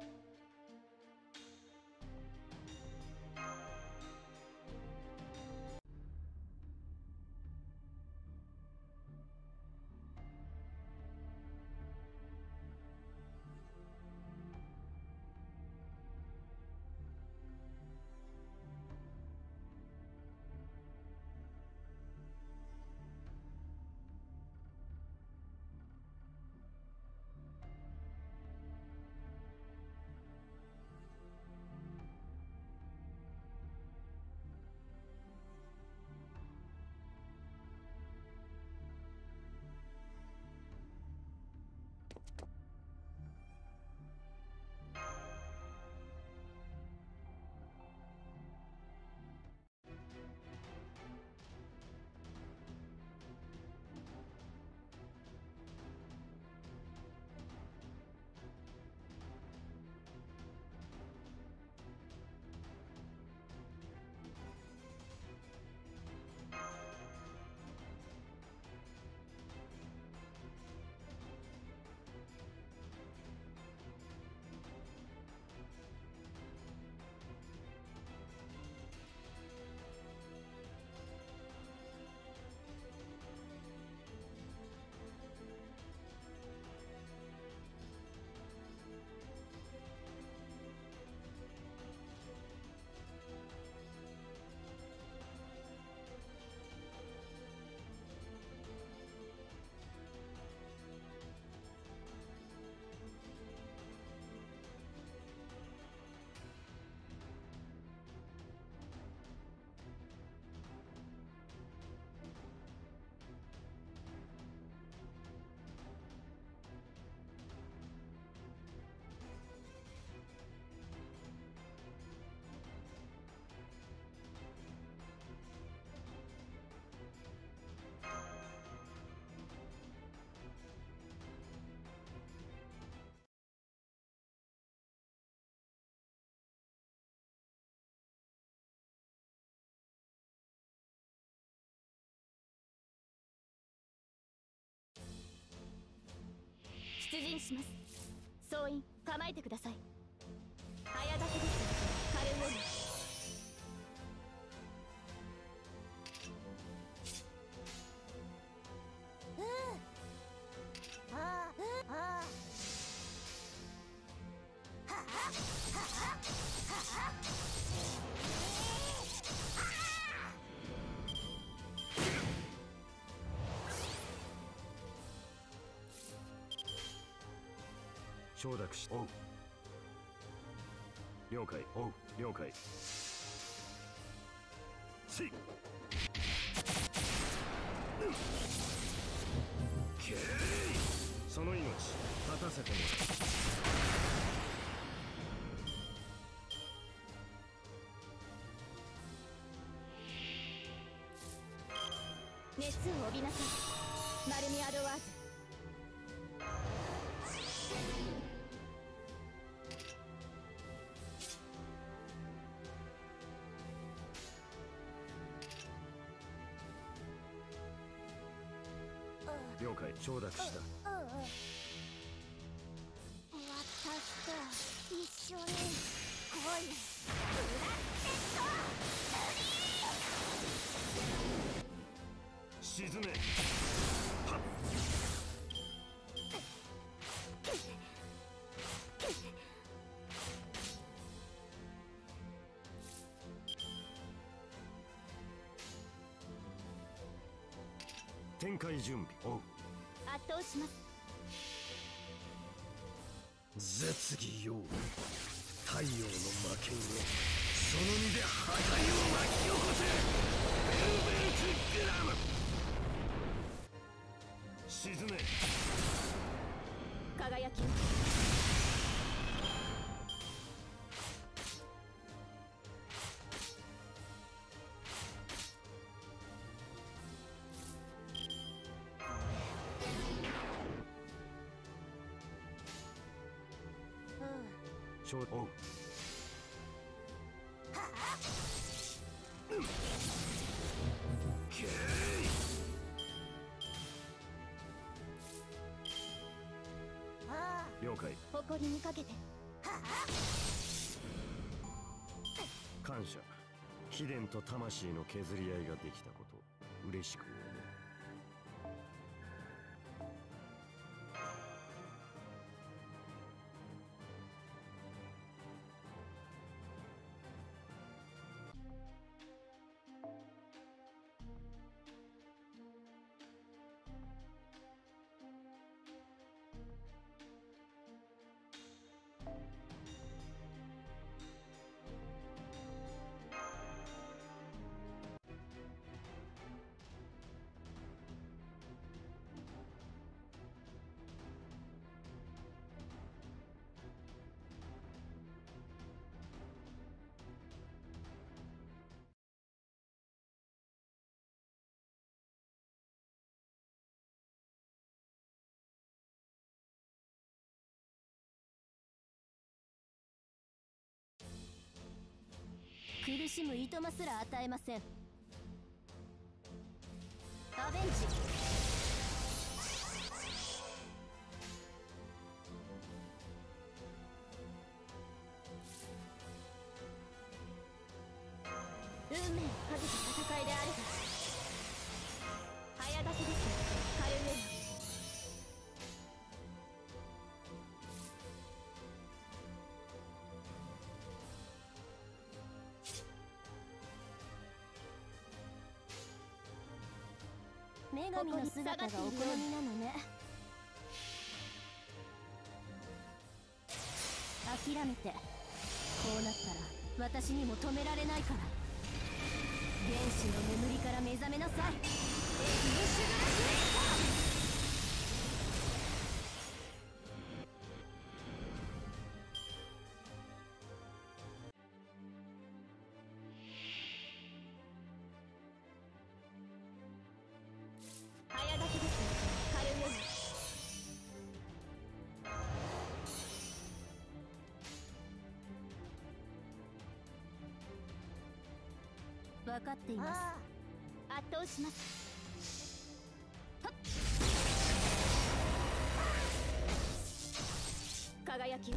you 出陣します。総員構えてください。承諾しおう。了解。おう。了解。しけい。その命立たせてもらう。熱を帯びなさい。マルミアドワーズ開準備おう圧倒します。絶技よ太陽の魔剣よその身で破壊を巻き起こせ。ベルベルクグラム。沈め。輝きうんちょおう。けいあ了解。誇りにかけて。感謝。秘伝と魂の削り合いができたこと嬉しく苦しむいとますら与えません。女神の姿がお好みなのね。諦めて。こうなったら私にも止められないから。原始の眠りから目覚めなさい。エグシュガラスレイ分かっています。あ圧倒します。輝きを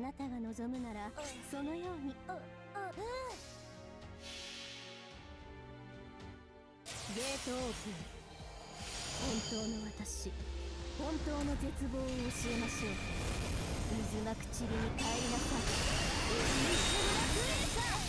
あなたが望むならそのように。ゲートオープン。本当の私。本当の絶望を教えましょう。渦巻く塵に帰りなさい。エグシ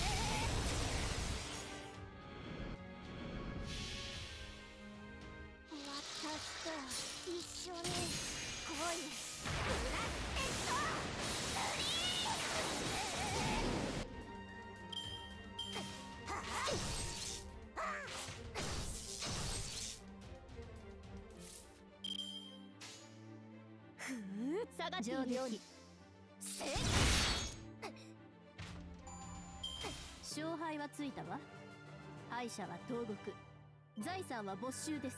ようにせ？勝敗はついたわ。敗者は投獄。財産は没収です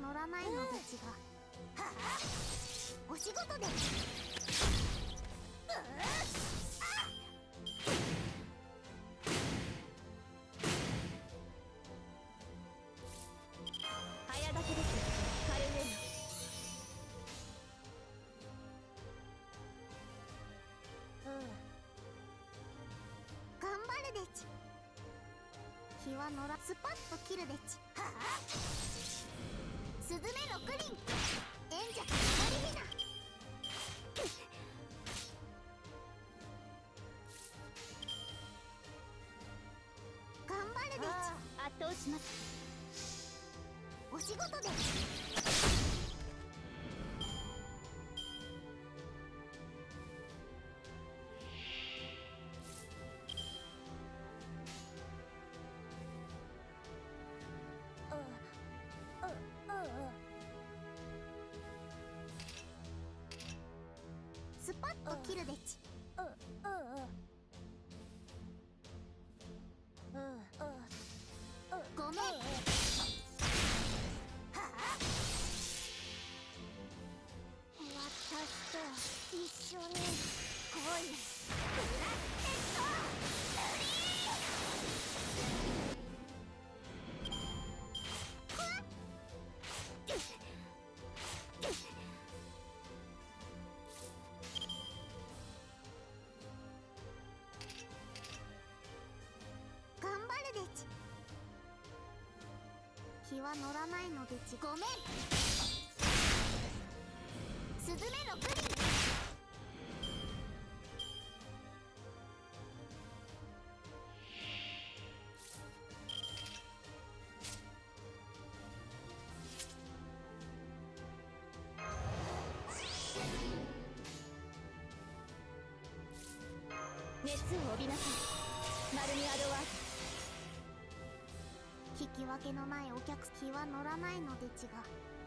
乗らないのですが、はあお仕事で。早書きです。カルウェルうん。頑張るでち。気は乗らスパッと切るでち。はあスズメ六輪演者マリヒナ。頑張るでち圧倒します。お仕事で。と切るで気は乗らないのでちごめんスズメのプリン熱を帯びなさい。マルミアドワーズ引き分けのないお客気は乗らないのでちが。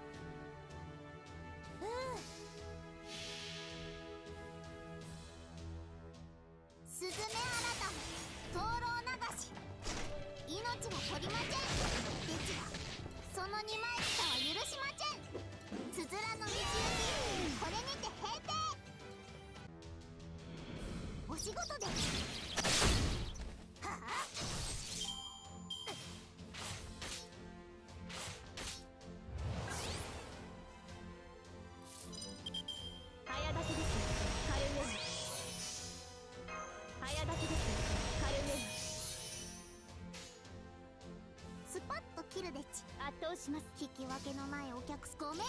ち圧倒します？引き分けのないお客ごめん。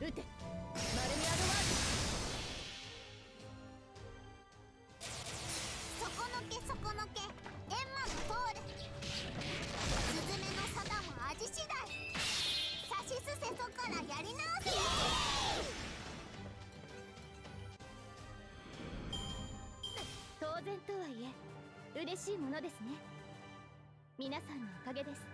撃て。マルミアドワールそこのけそこのけ。エンマが通る。スズメの定む味次第。さしすせそからやり直せ。当然とはいえ嬉しいものですね。皆さんげです。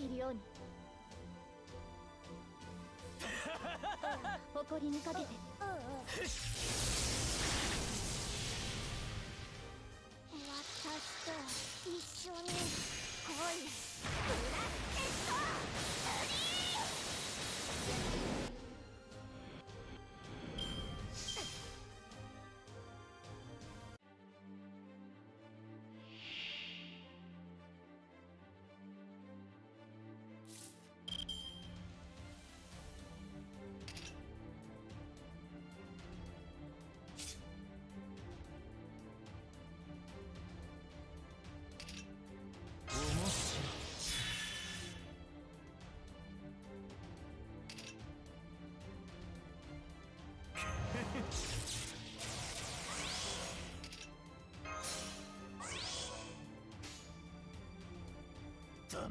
っているように。誇りにかけて私と一緒に来い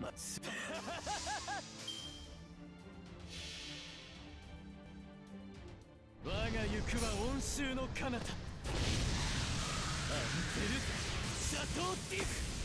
まつ我が行くは温州の彼方。アンテルシャトーディフ。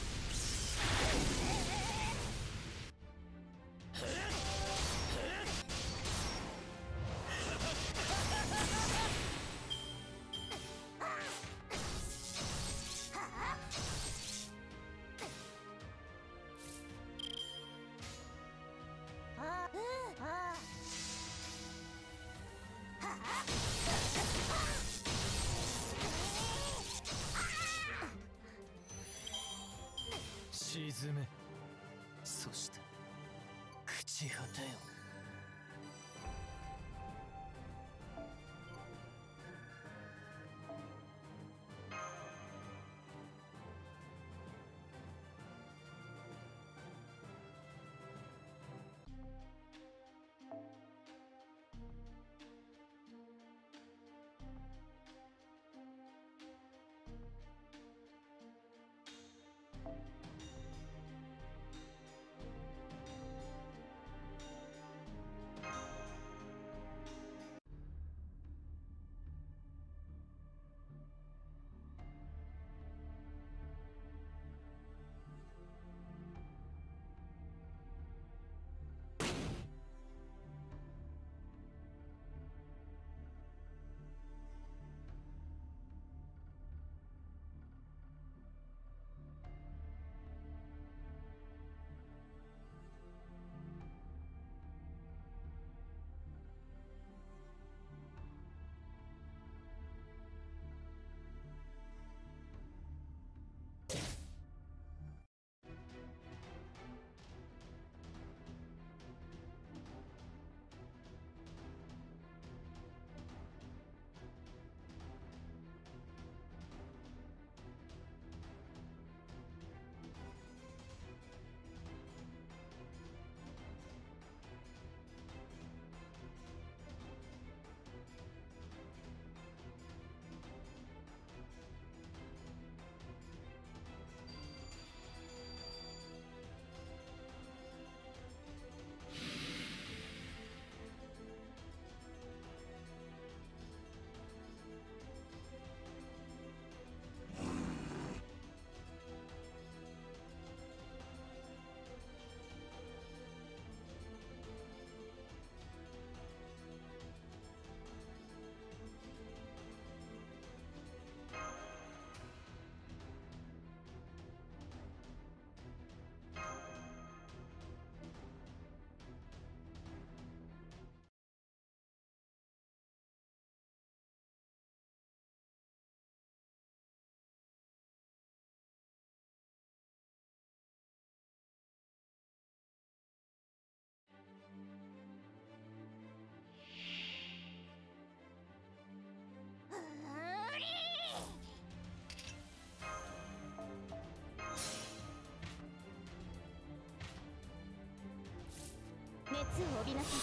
熱を帯びなさい。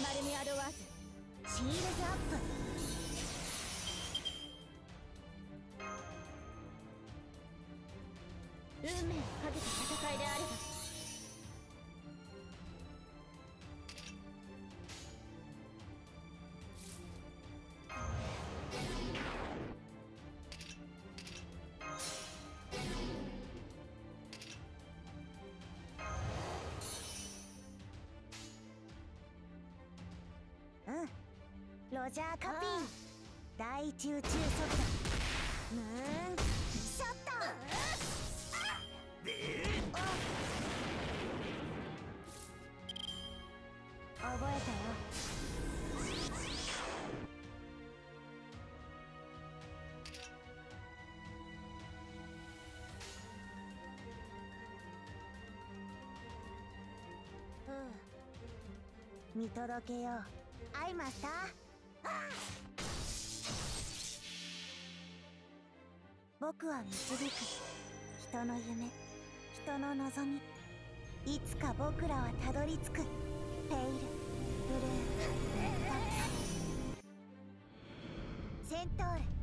マルミアドワーズシールズアップ。ロジャーカピー。大一宇宙速度。ムーン。ショット。覚えたよ。うん。見届けよう。アイマスター僕は導く。人の夢人の望み。いつか僕らはたどり着く。ペイルブルータセントール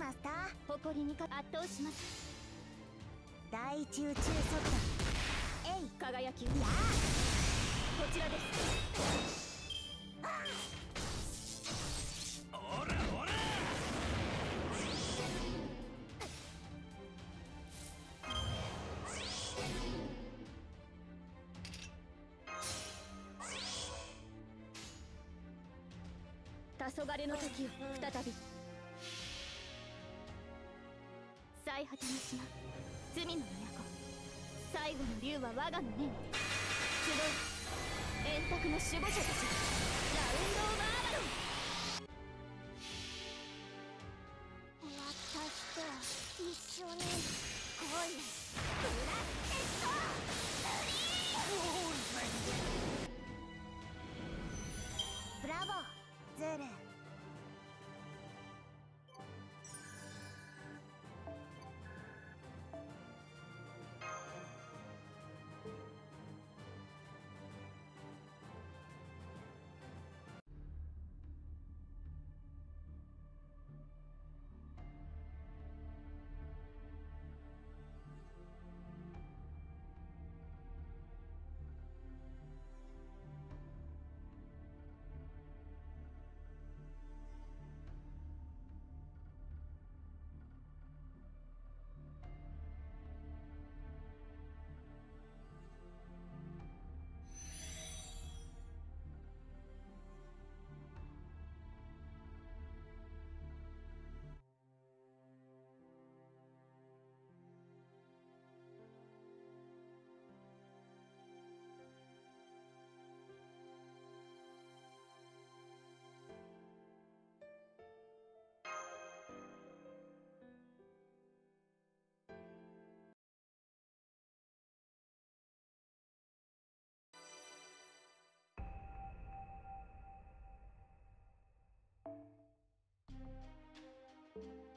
マスター誇りにか圧倒します。第一宇宙速度えい輝きを。やこちらです。おらおら黄昏の時を再びは我がの目に集う円卓の守護者たち you.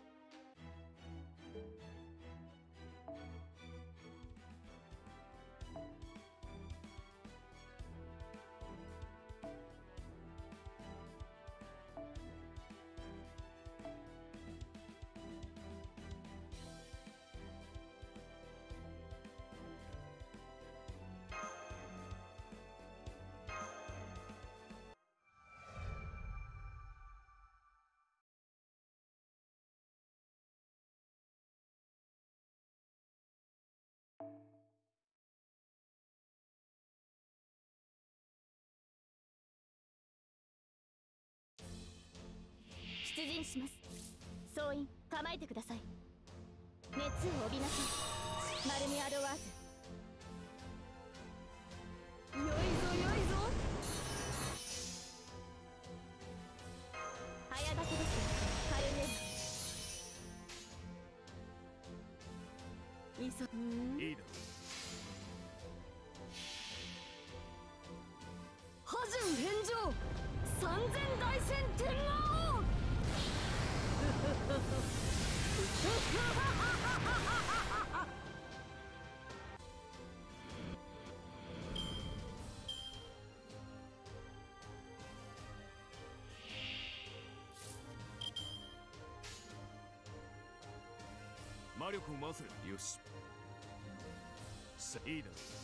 出陣します。総員構えてください。熱を帯びなさい。マルミアドワーズよいぞよいぞ。早掛けです。カルネルいそいいだ魔力を回せ。よし。さいいだろ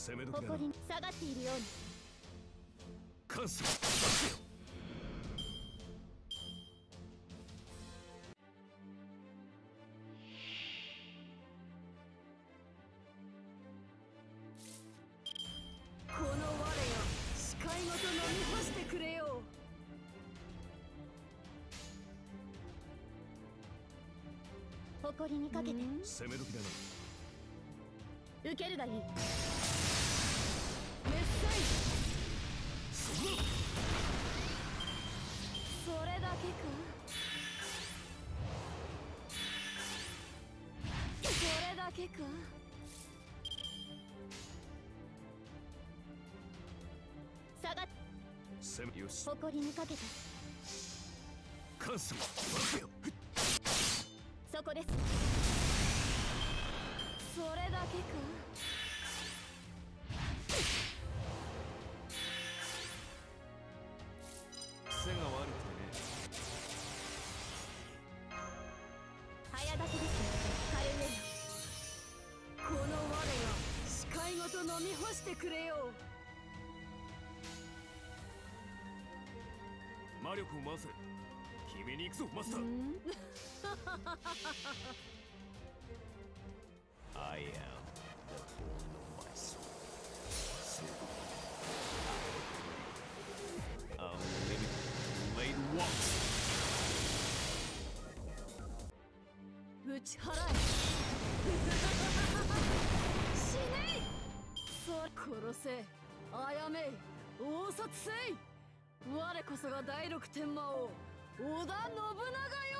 攻め時だな誇りに下がっているように。関数この我よ視界ごと飲み干してくれよ。誇りにかけて。攻め時だな。受けるがいいそれだけか？それだけか？下がっ誇りにかけて。関数待てよそこです。それだけか？してくれよ。魔力を回せ。君に行くぞマスター 第六天魔王織田信長よ。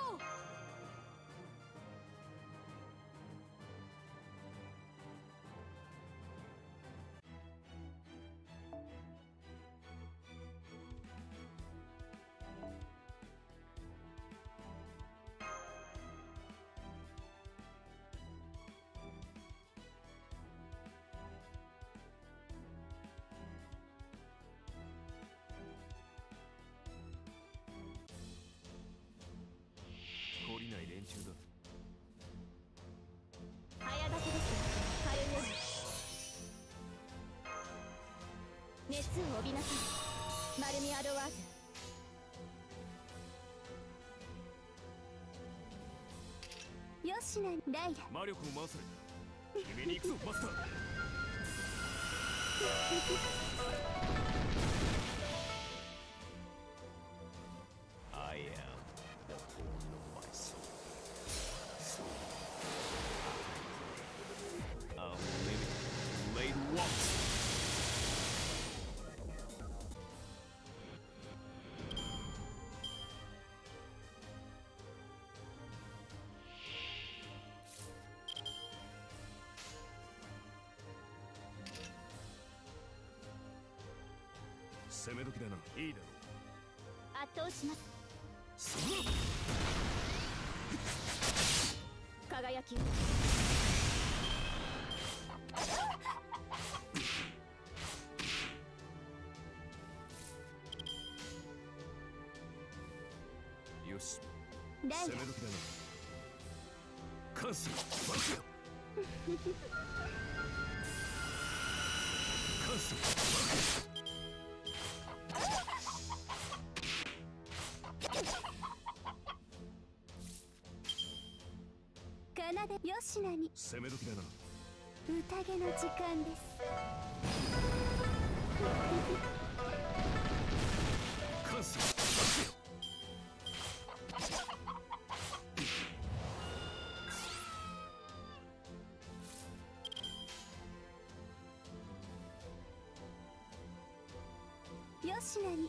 びなさい。マルミアドワーズよしなライラ。魔力を回せ。君に行くぞマスター 攻め時だな。いいだろう。圧倒します。輝き。をよし。攻め時だな。関数待てよ関数待てよよしなに。攻め時だな。宴の時間です。関数待てよよしなに。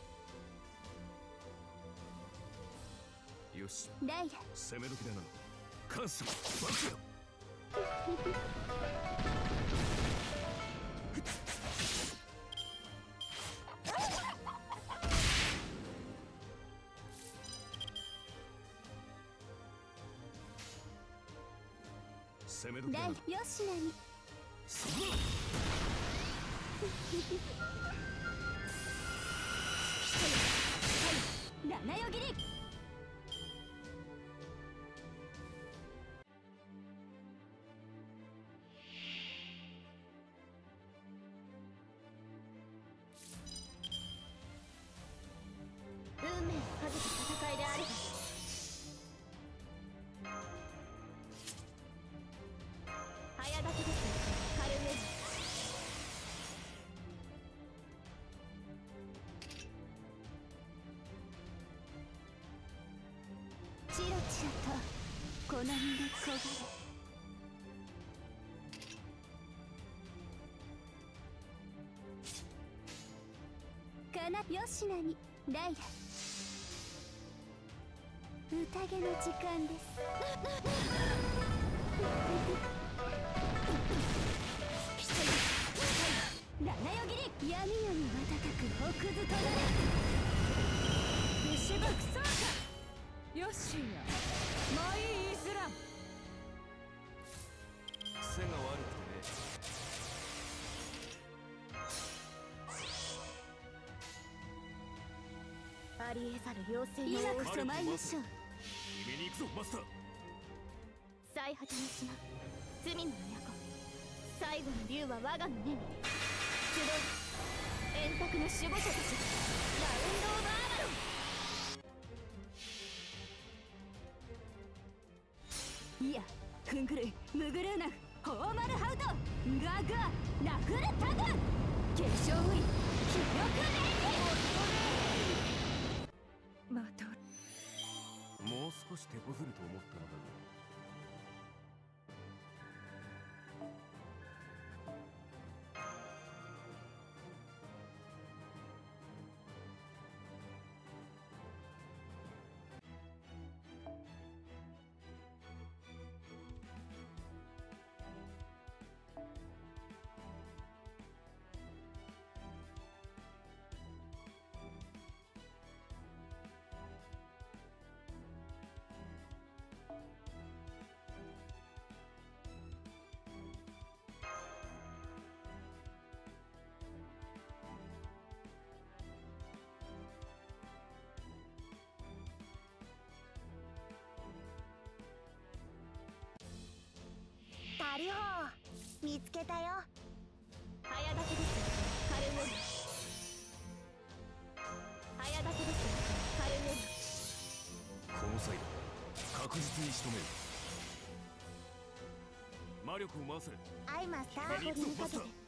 よし。ライラ。攻め時だな関数爆攻めどこだ。第にそこだ七よぎりチラチラと好みで焦がれかなよしなにライラ。宴の時間です七よぎり闇夜に瞬く奥ずとなれ牛爆走者ヨッシーやマイ・イスラム癖が悪くてねありえざる妖精今のこそ参りましょう決めに行くぞマスター最果ての島罪の都最後の竜は我が胸に集い円卓の守護者たちラウンド・オブ・アーいやフングルムグルーナフホーマルハウトガガナフルタグ化粧ウイ気力ネまたもう少し手こずると思ったのだがタリホ見つけたよ。早立てです。カルメル早立てです。カルメルこの際だ。確実に仕留める。魔力を回せ。アイマスター行くぞマス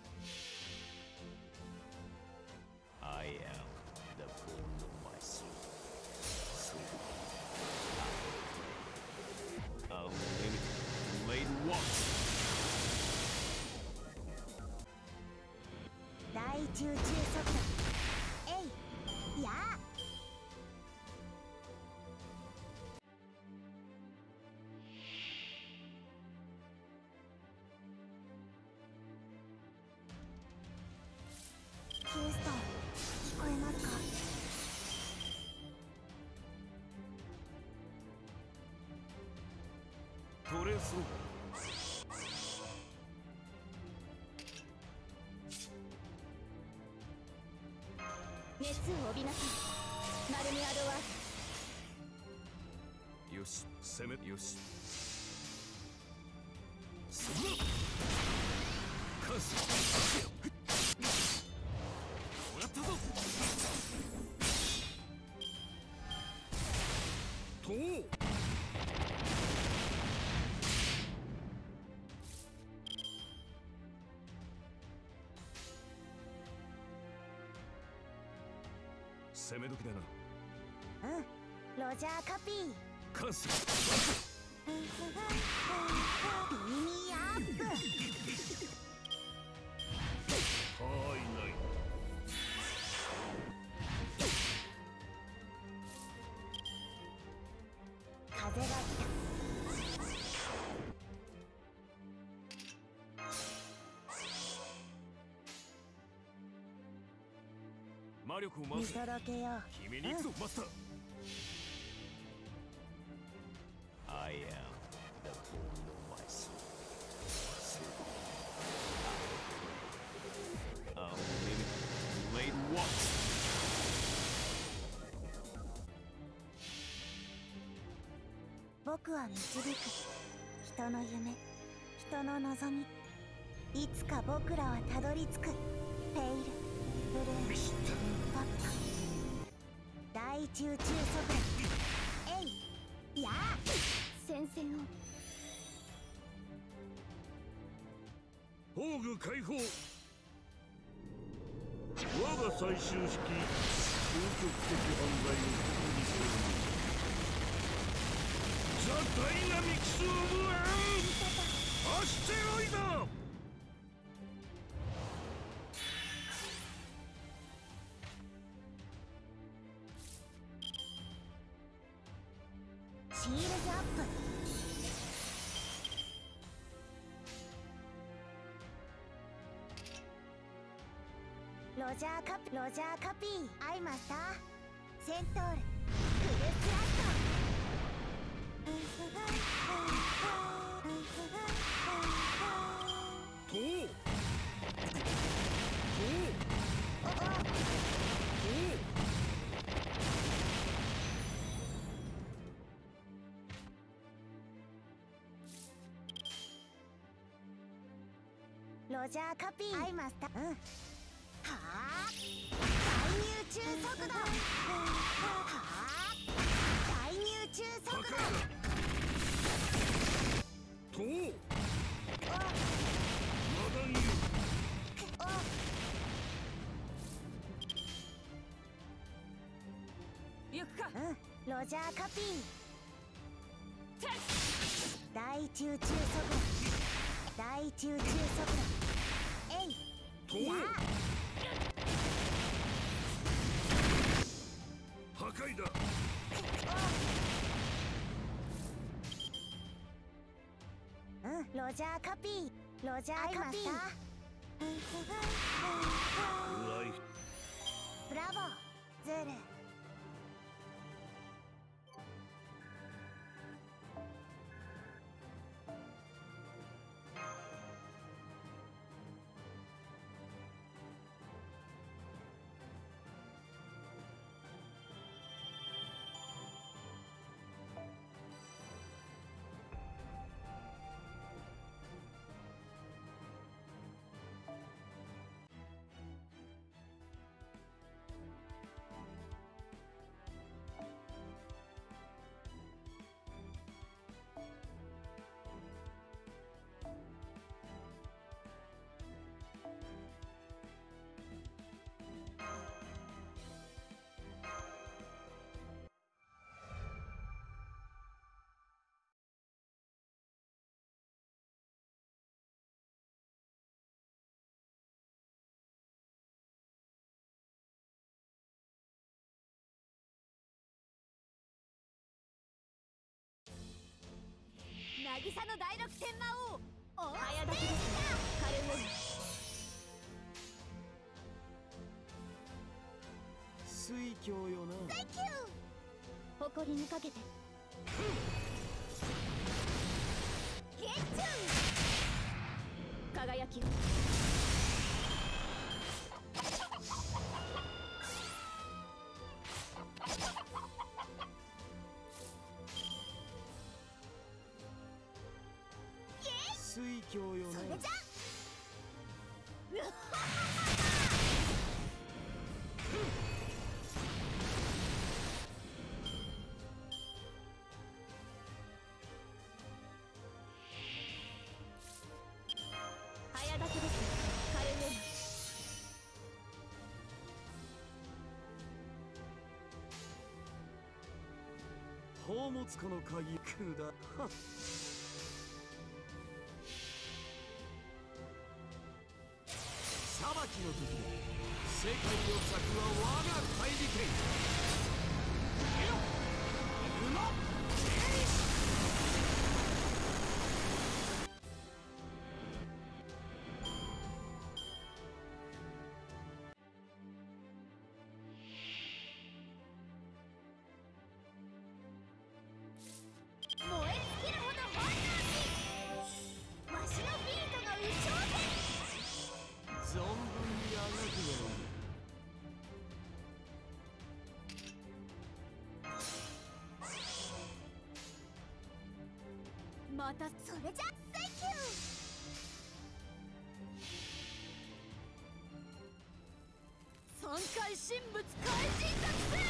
トレースロー熱を帯びなさいマルミアドワーよし。攻めよし。そこだ感謝もらったぞと攻め時だな。うん。ロジャーカピー。感謝。ビーミーアップはいない。風が来た魔力を回す見届けよう君に行くぞ、うん、マスター I am the holy of my soul. A minute late 僕は導く人の夢人の望みいつか僕らはたどり着くペイルブルーパッパ大中中速度えいやあ戦線を宝具解放。我が最終式究極的犯罪をザ・ダイナミクス・オブ・アンアステロイドロジャーカピロジャーカピー。アイマスターセントール。クルスラット。とうロジャーカピーアイマスターうんはあ大入中速度。はあ大入中破速度。とうあマダンユあ行くかうんロジャーカピー。大中中速度。大中中速度。えい。や破壊だ。あうんロジャーカピー。ロジャーカピー。ブラボー。ズール渚の第六天魔王早立ちですカルメル水郷よな。誇りにかけてゲッチュー輝きを水郷よなそれじゃ早立ちですカルメル宝物庫の鍵くだはっの時だ世界の策は我が大利権ようま燃え尽きまたそれじゃセンキュ三回神仏怪人作戦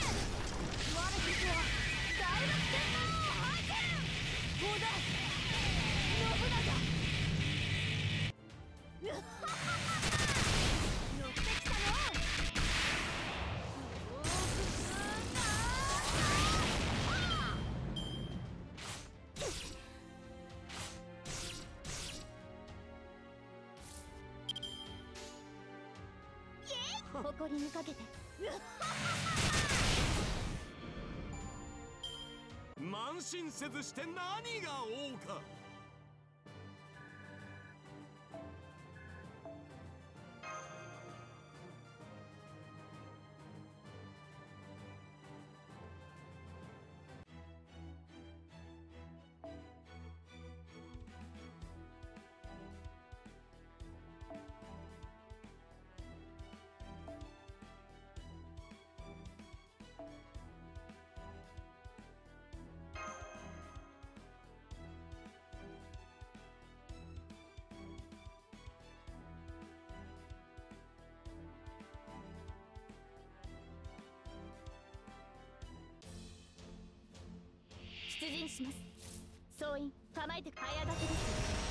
我こそは大楽天皇を拝見織田信長。誇りにかけて。慢心せずして何が王か。陣します。総員構えて早掛けです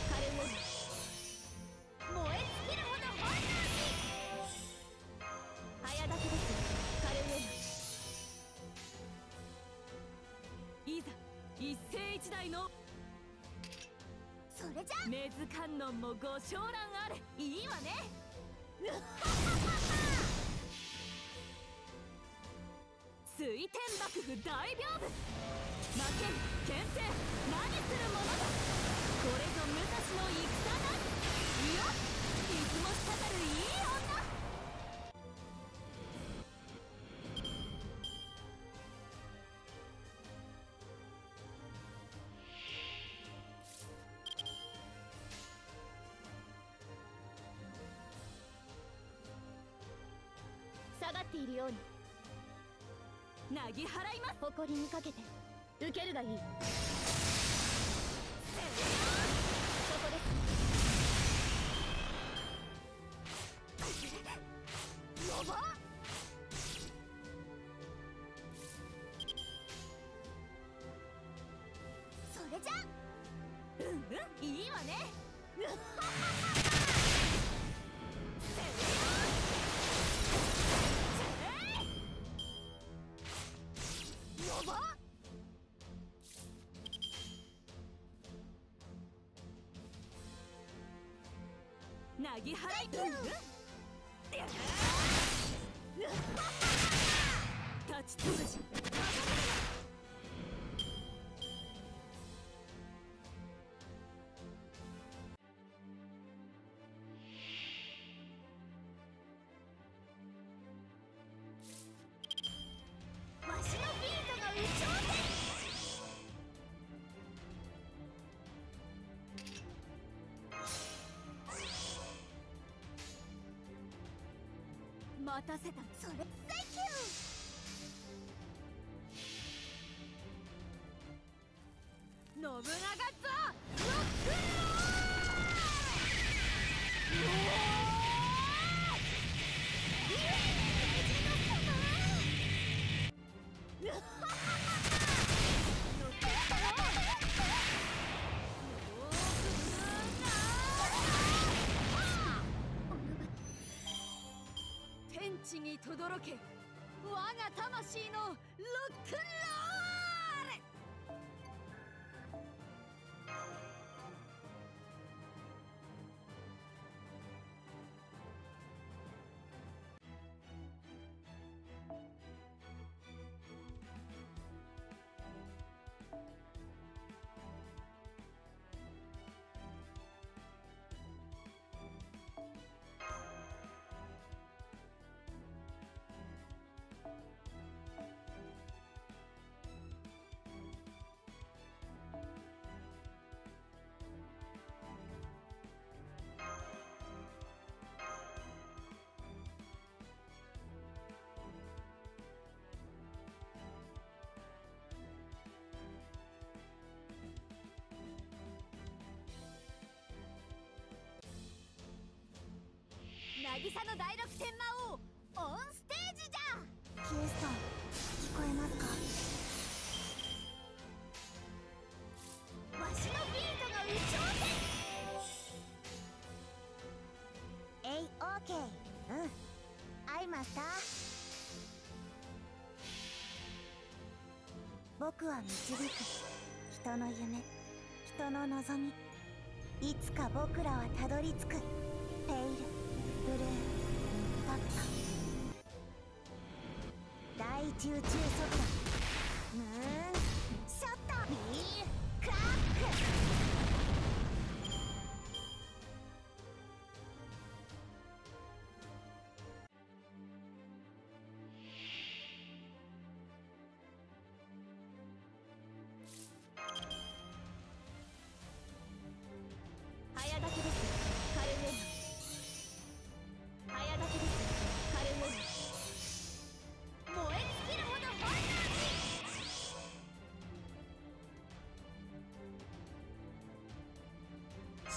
カルウェル燃え尽きる。ほど本能に早掛けですカルウェルいざ一世一代のそれじゃ根津観音もご承覧あれいいわねうっはっはっはっは水天幕府大屏風けん牽制何するものだこれぞ武蔵の戦なりよ水も滴るいい女下がっているように。なぎ払います。誇りにかけて受けるがいい。そこですやばそれじゃ。うんうんいいわね。なぎ払いうんうん立ちつぶしたせたそれ。に轟け。我が魂のロックンロー渚の第六天魔王オンステージじゃ。ヒューストン聞こえますか？わしのビートが有頂天えいオーケー。うん。アイマスター僕は導く。人の夢。人の望み。いつか僕らはたどり着く。ペイル。ブルーパッパ大中速度。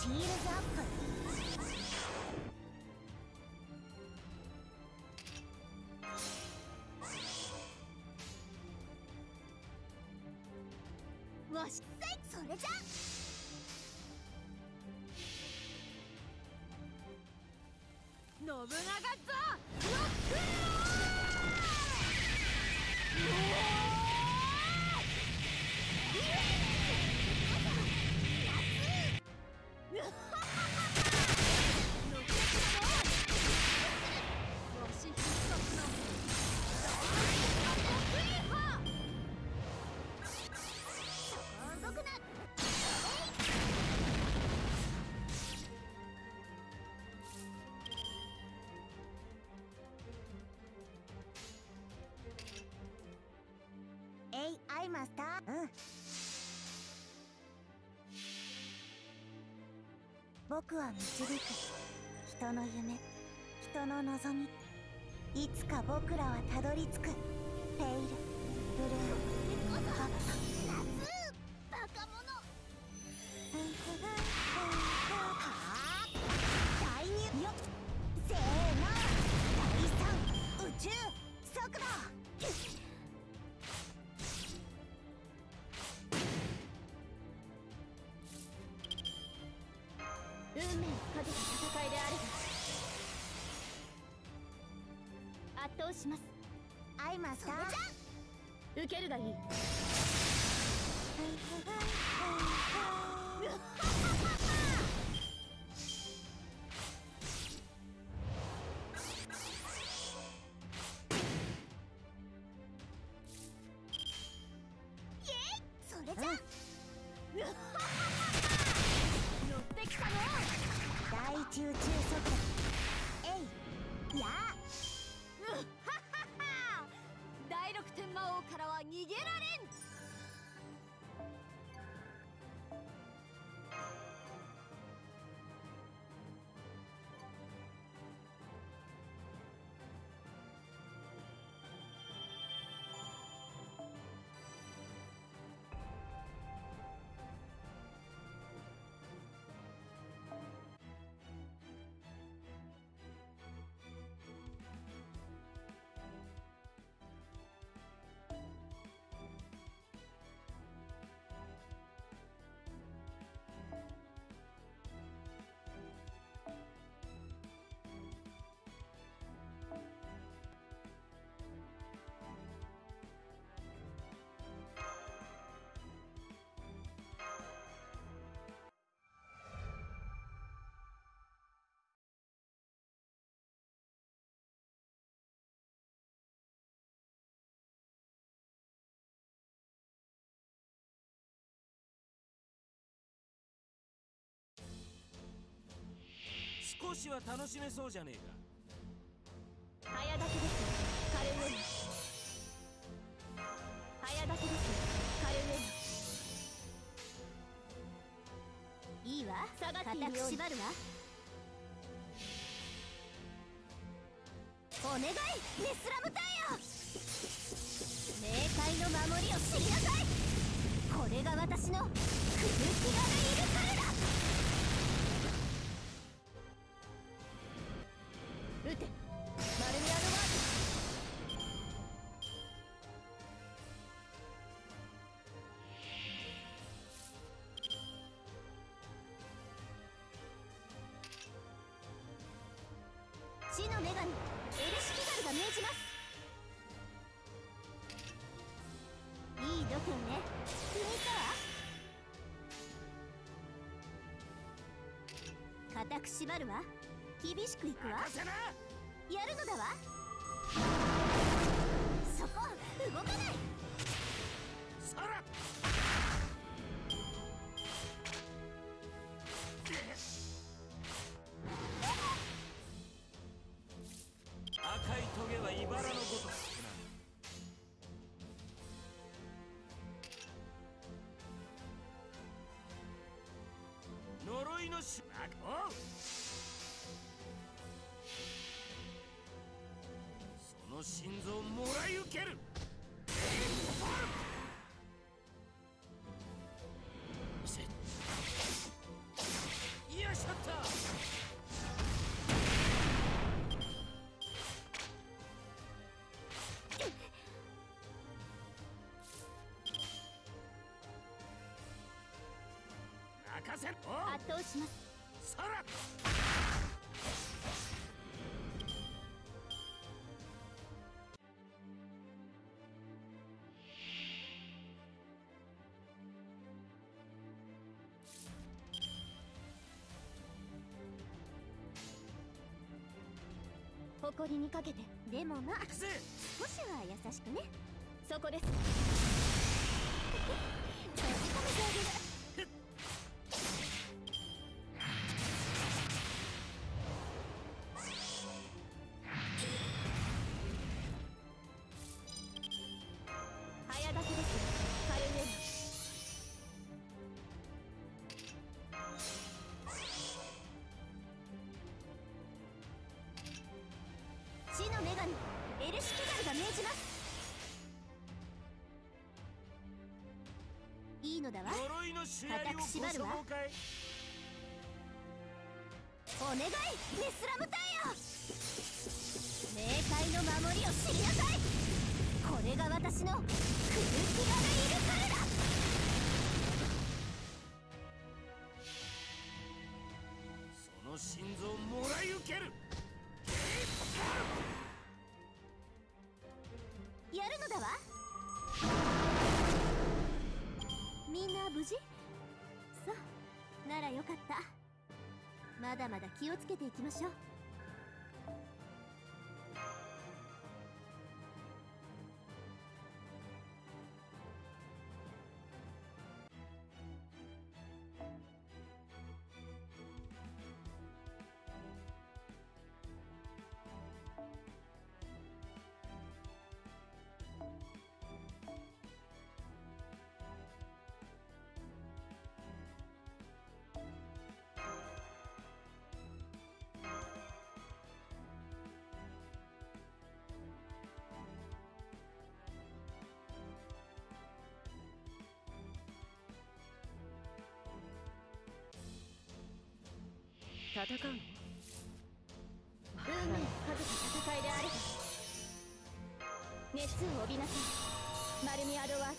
ーシールズアップ。わしそれじゃ。信長僕は導く。人の夢。人の望み。いつか僕らはたどり着く。ペイル。ブルーパッマスター受けるがいい。少しは楽しめそうじゃねえか。早炊きですカルウェナ早炊きですカルウェナいいわ。下がっているよう縛るわお願い。ネスラムタイヤ。冥界の守りを知りなさい。これが私のクルキガルイルカ。ったわ固く縛るわ厳しくいくわ。やるのだわ。そこ動かない呪いのしおう。その心臓をもらい受ける。任せ圧倒します。そら誇りにかけて。でもまあ少しは優しくね。そこです。閉じ込めてあげるが命じます。いいのだわ。呪いの試合をご所望かいお願い。メスラムタイヤ冥界の守りを知りなさい。これが私のクルキガルイルカルだまだ気をつけていきましょう。戦うの？運命をかけた戦いであれば熱を帯びなさい。マルミアドワーズ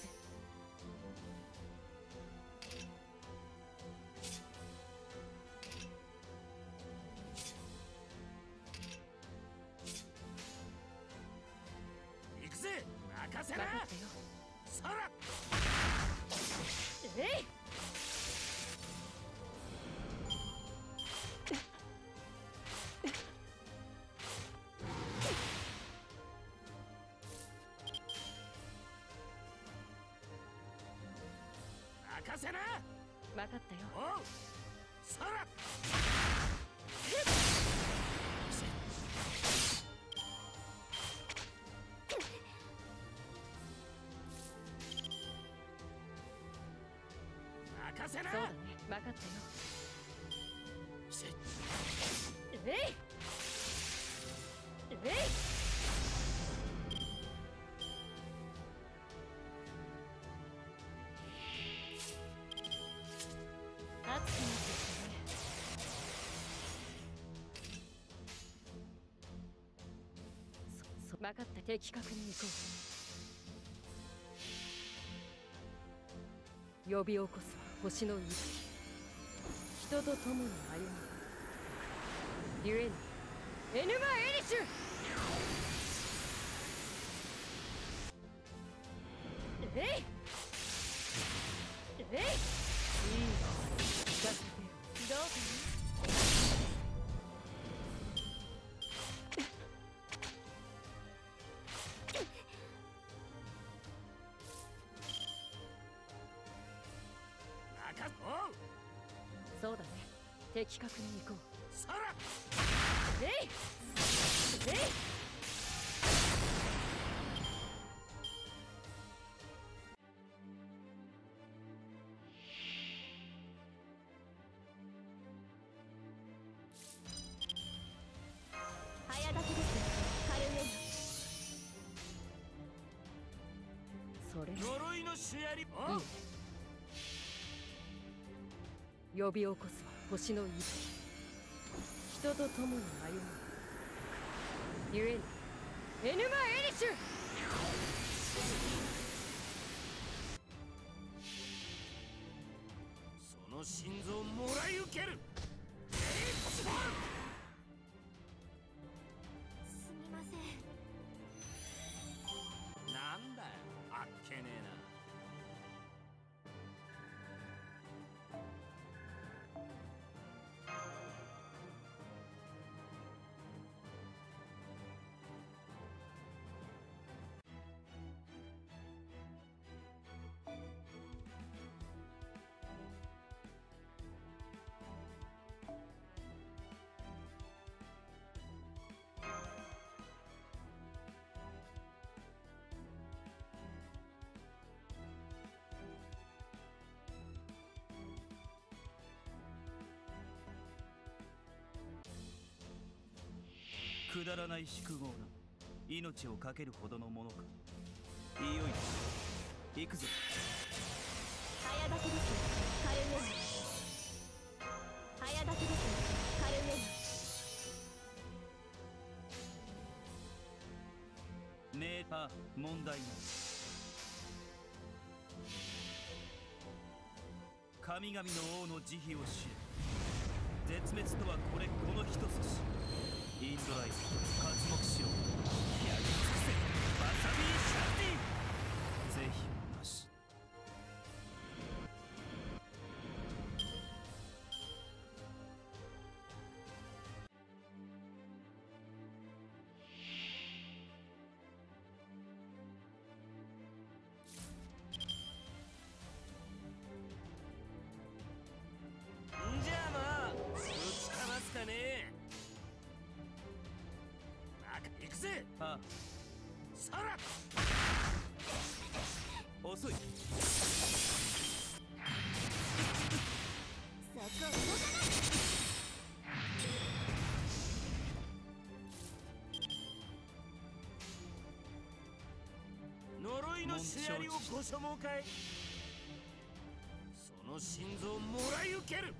行くぜ任せな。えいかったよ。おうそら任せな。そうだね。分かったよ。せえい。えい的確に行こう。呼び起こすは星の息人と共に歩む。ゆえにエヌマ・エリシュ。的確に行こう。さらえい！えい！早炊きです。呼び起こすは星の息人と共に歩む。ゆえに。エヌマ・エリシュ。その心臓もらい受けるくだらない宿業な命を懸けるほどのものか。いよいよ。行くぞ。早炊きです。カルエ早炊きです。カルエメーター問題ない。神々の王の慈悲を知れ。絶滅とはこれこの一筋インドライズ活目しろやり尽くせ。バサビーシャンディ。ぜひ。シュアリをご所望かいその心臓もらい受ける。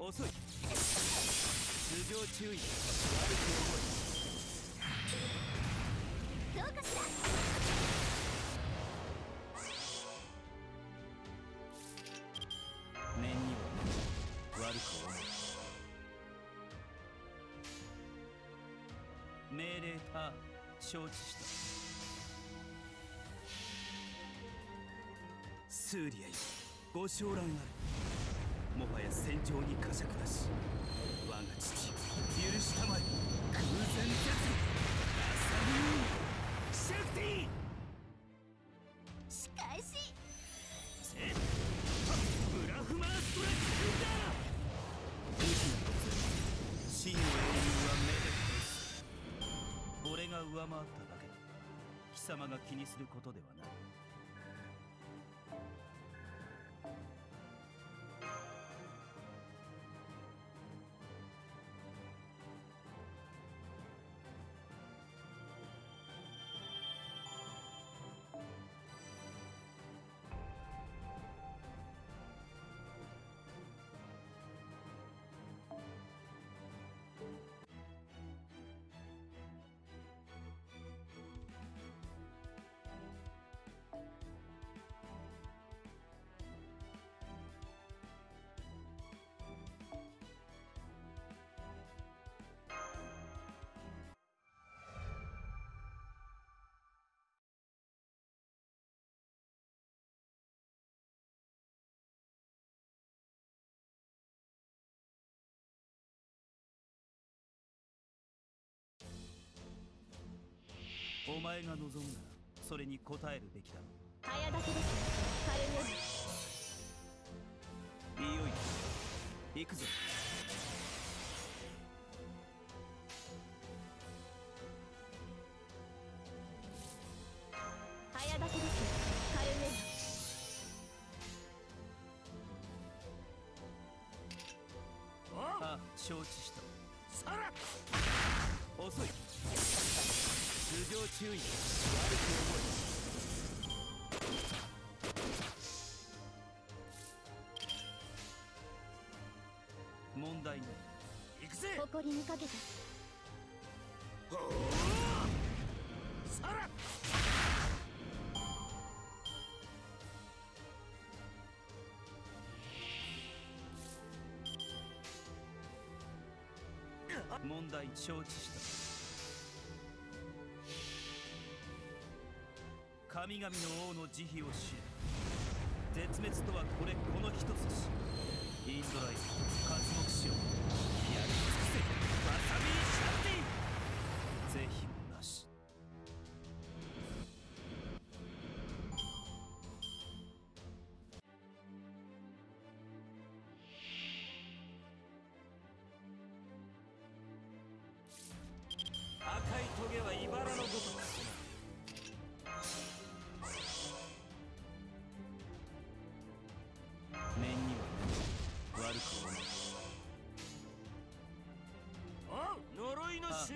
遅い。頭上注意承知した。スーリアよ。ご将乱ある。もはや戦場に呵責なし。我が父許したまえ。偶然絶後。アサミー。シェフティー。様が気にすることではない。前が望むならそれに応えるべきだ。早炊きです。カルメいよいよ。行くぞ。早炊きです。カルメああ承知した。さら遅い頭上注意。悪く覚え問題ない行くぜ。誇りにかけて。さら問題承知した神々の王の慈悲を知る。絶滅とはこれこの一筋インドライブ活目しよう。やり尽くせ。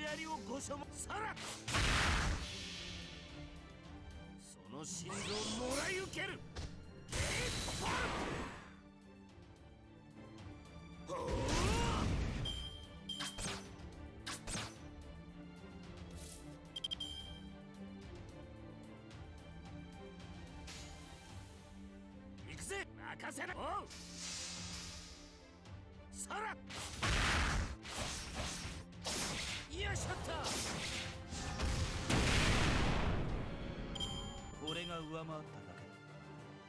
槍をご所望さらその心臓をもらい受ける行くぜ!任せな!おう!回っただけ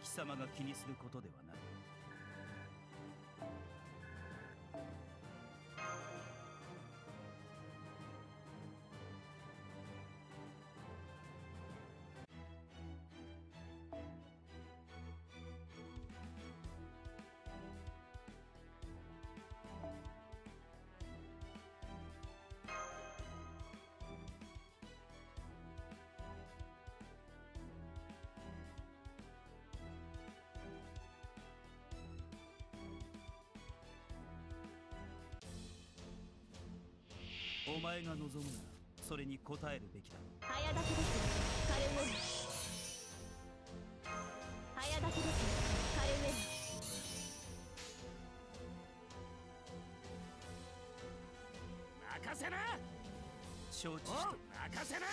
貴様が気にすることではない。前が望むならそれに応えるべきだ。早炊きです。カルメ早炊きです。カルメ任せな！承知し任せな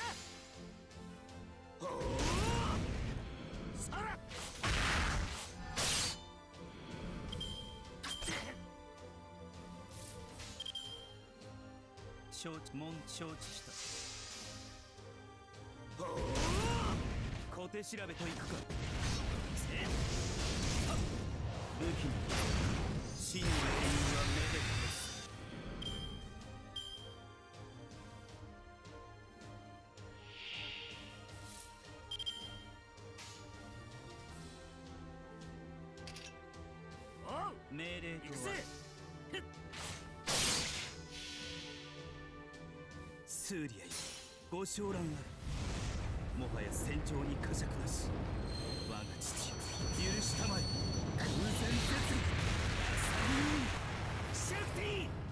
もん承知した。小手調べといくか。武器の真の原因は目で隠すスーリアよご昇乱あるもはや戦場に呵責なし。我が父許したまえ。空前絶力シャフティ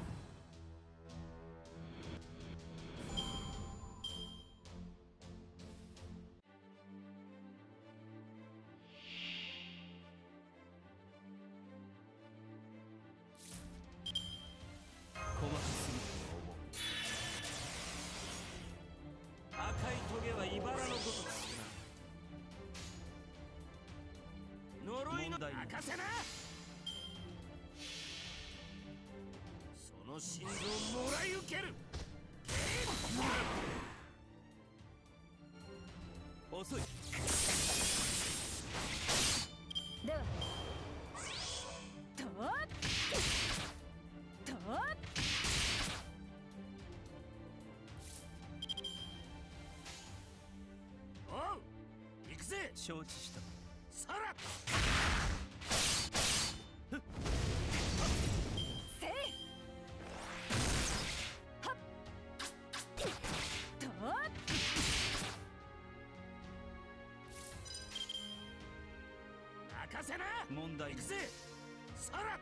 心臓をもらい受ける。遅い。ではとっとっ承知したせな。問題行くぜさら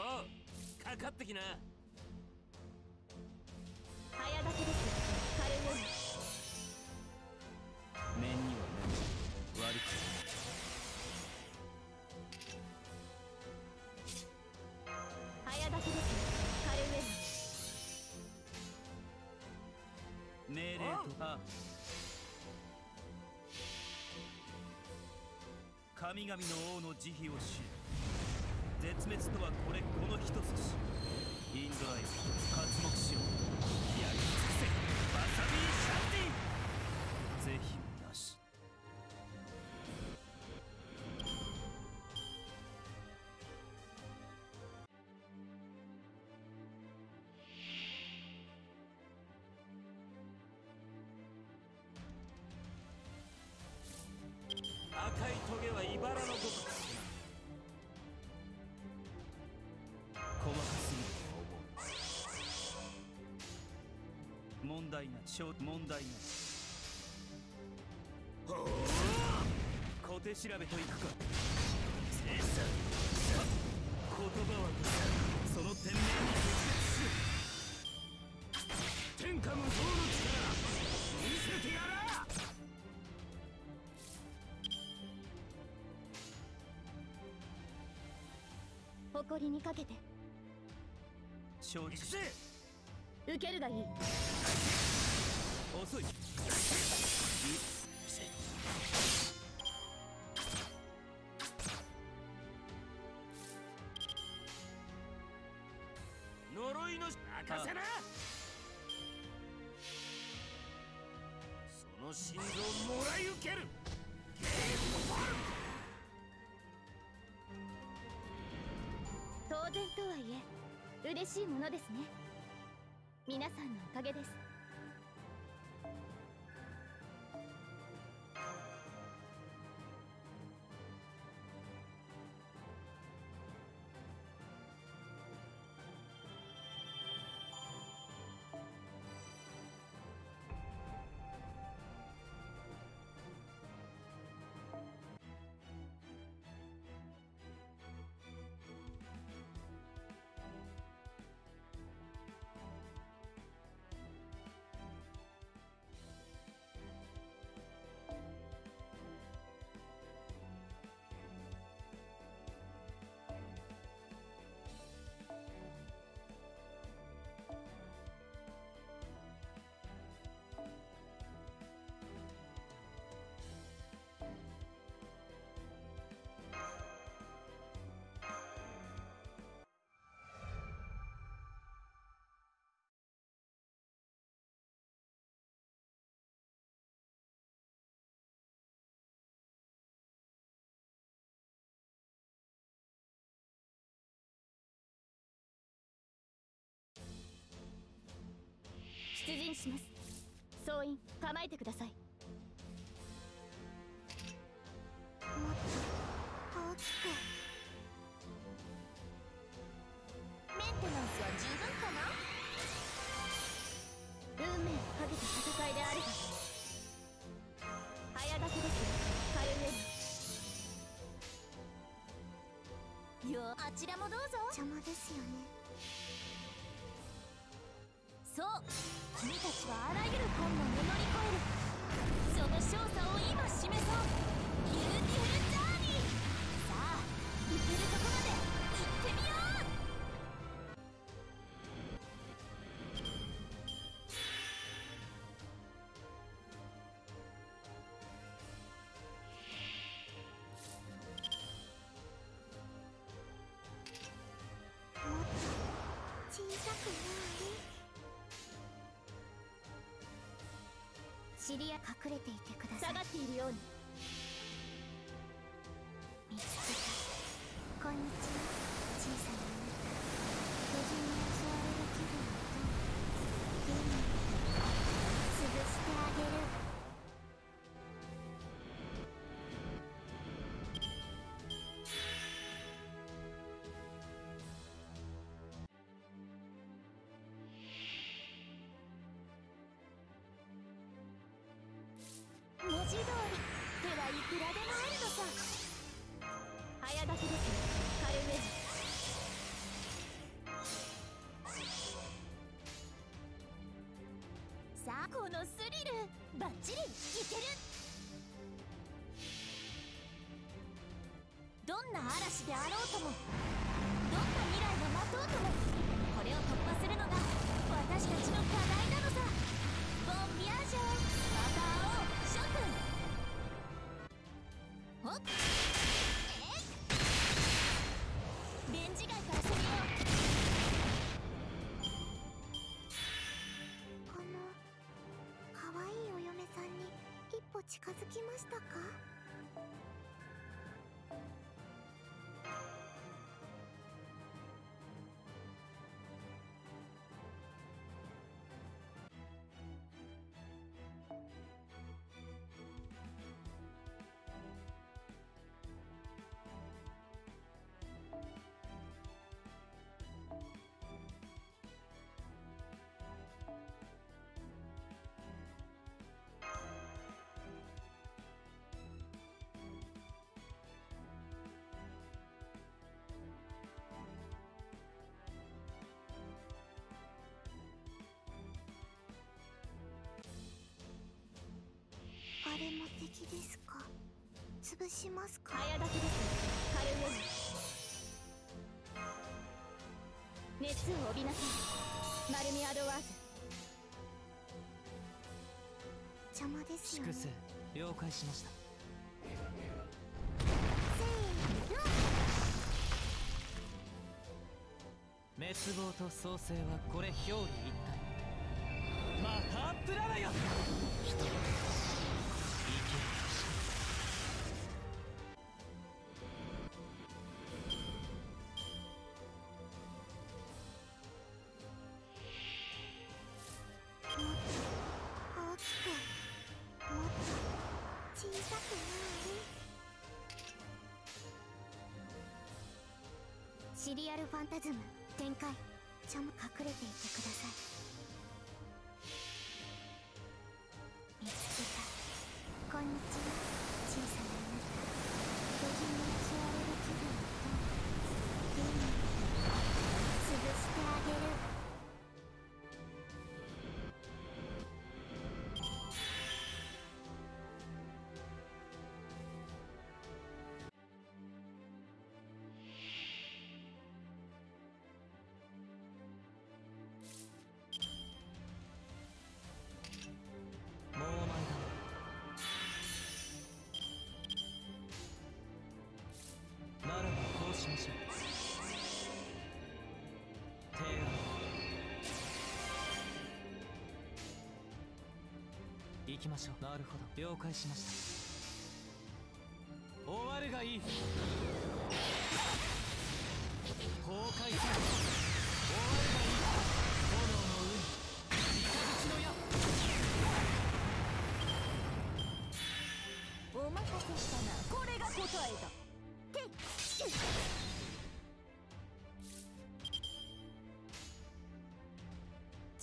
おかかってきな。早炊きです。カルウェル面。には面。悪く早炊きですカルウェル命令とあ神々の王の慈悲を知る絶滅とはこれこの一筋インドライブ活目しようやり尽くせバサビーシャンティ是非なし赤いトゲは茨のごとく小問題な小手調べといくか。言葉はその天命に決別する天下無双の力。見せてやら。誇りにかけて。受けるがいい遅い。呪いの任せな。その心臓もらい受ける。当然とはいえ嬉しいものですね。皆さんのおかげです出陣します。総員構えてください。もっと大きく。メンテナンスは十分かな？運命をかけた戦いであるが早炊きですカルウェルよあちらもどうぞ。邪魔ですよねそう。君たちはあらゆる困難を乗り越える。その勝者を今示そう。 Beautiful Journey。さあ行けるとこまで。知り合い隠れていてください。下がっているように。見つけた。こんにちはいくらでもあるのさ。早炊きです。カルメジさあこのスリル。バッチリいける。どんな嵐であろうとも。きましたか？れも敵ですか？潰しますか？早炊きですカルウェジ熱を帯びなさい。マルミアドワーズ邪魔ですよね。了解しました。せーの。滅亡と創生はこれ表裏一体。マタープラナよシリアルファンタズム展開。ちゃんも隠れていてください。しましょう提案行きましょう。なるほど。了解しました。終わるがいい。崩壊する終わるがいい。炎の上。に雷の矢お任せしたな。これが答えだ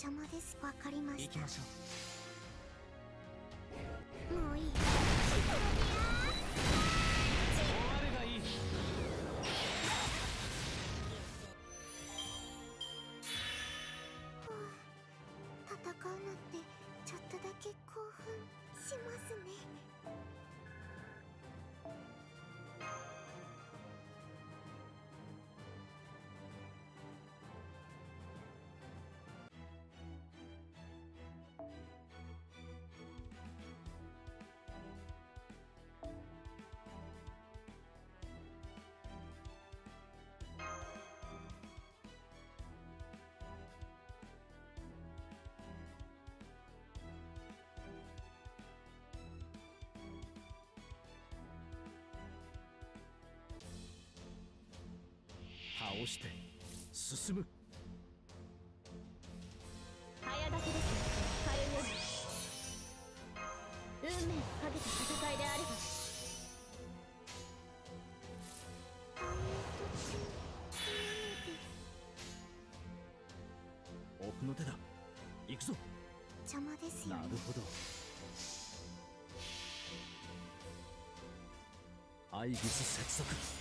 邪魔です。わかりました。行きましょう。倒して進む。早炊きです。カルユー運命をかけた戦いであれば。奥の手だ。行くぞ。邪魔ですよ。ねなるほど。アイギス接続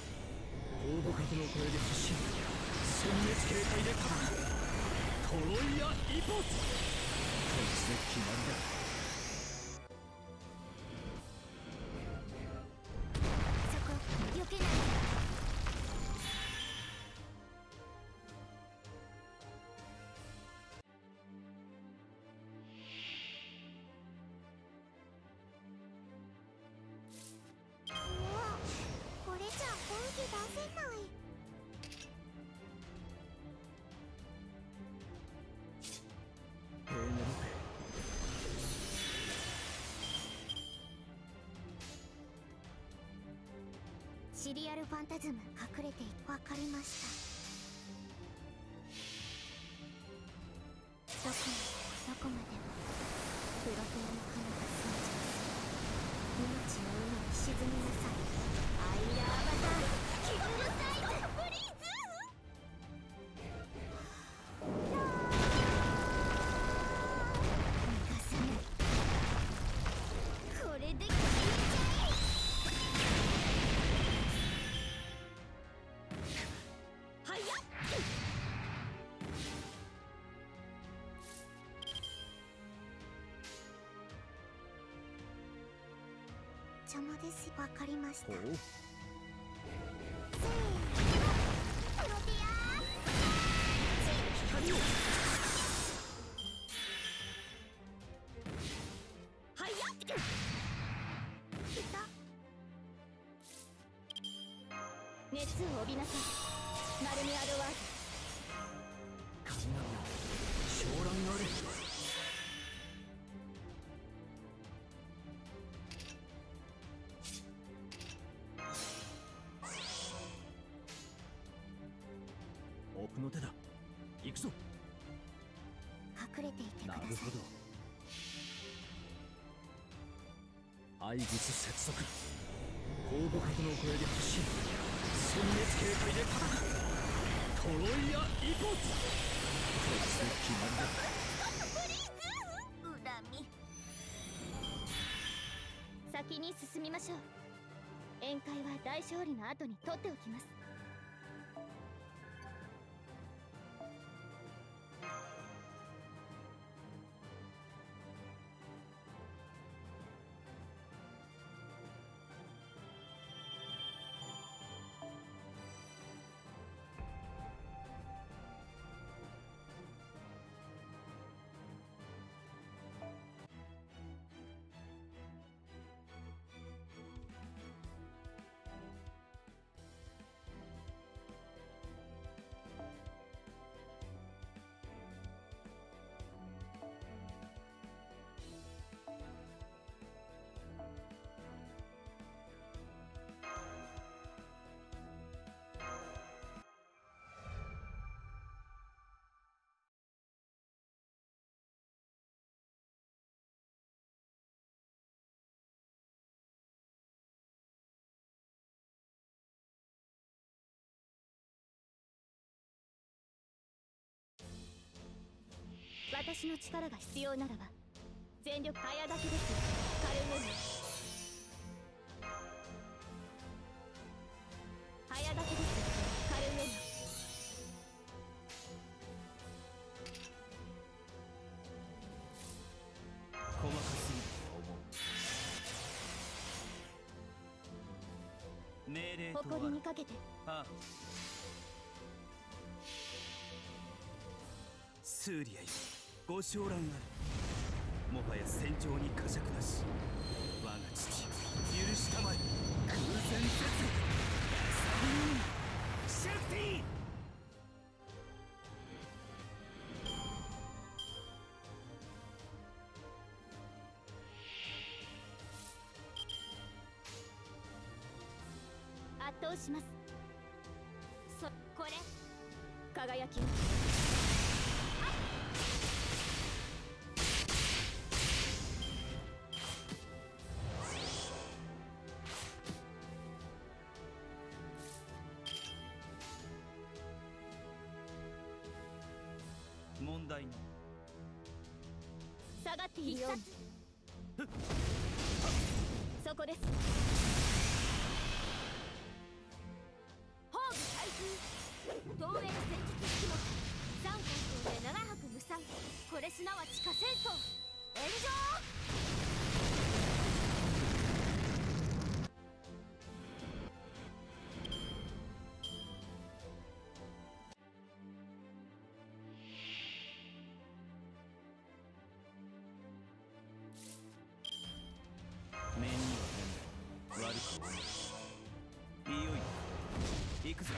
放母核の声で発進殲滅形態で叩くトロイア・イポス。こいつで決まりだリアルファンタズム隠れていわかりました。邪魔です。わかりました。ほう。せーのプロテア光をはやっいた熱を帯びなさい。マルミアドワ怪物接続。放母核の声で発進殲滅形態で叩くトロイア・イポスこいつで決まりだプリーズ恨み先に進みましょう。宴会は大勝利の後に取っておきます私の力が必要ならば全力早炊きです。カルメル早炊きです。カルメル細かすぎ。ると思う命令とは誇りにかけてああスーリアよご昇乱あるもはや戦場に呵責なし我が父許したまえ空前絶シェフティ圧倒します。そこれ輝き問題の。下がっているよ。うにそこです行くぞ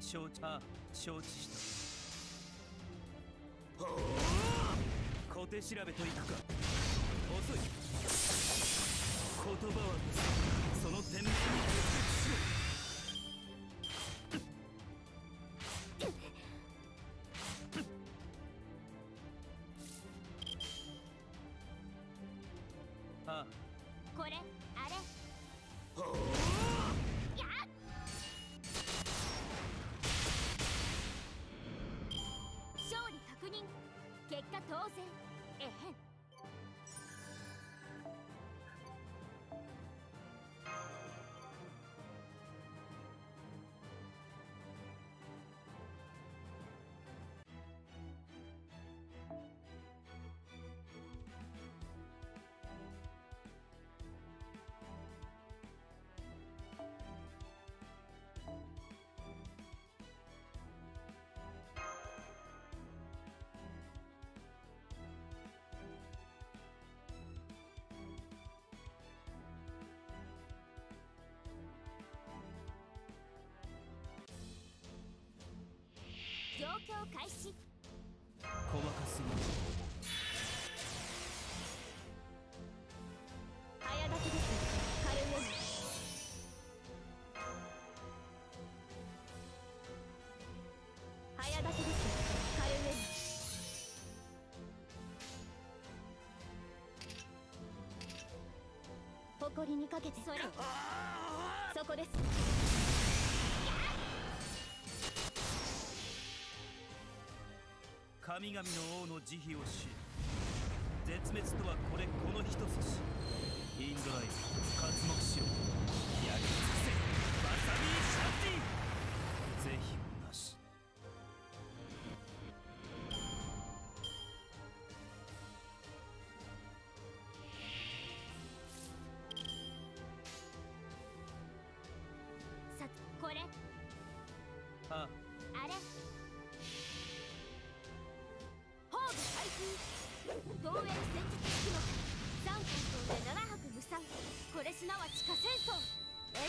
承知あ承知した。小手調べといくか。遅い。言葉はその天命に決別しろ。え状況開始。細かす。ぎる早立ちです。カルエム早立ちです。カルエム誇りにかけてそれそこです。神々の王の慈悲を知る絶滅とはこれこの一筋インドライン活目しろやり尽くせバサミーシャンティぜひ防衛戦術式目三関東で7泊無産これすなわち火戦争炎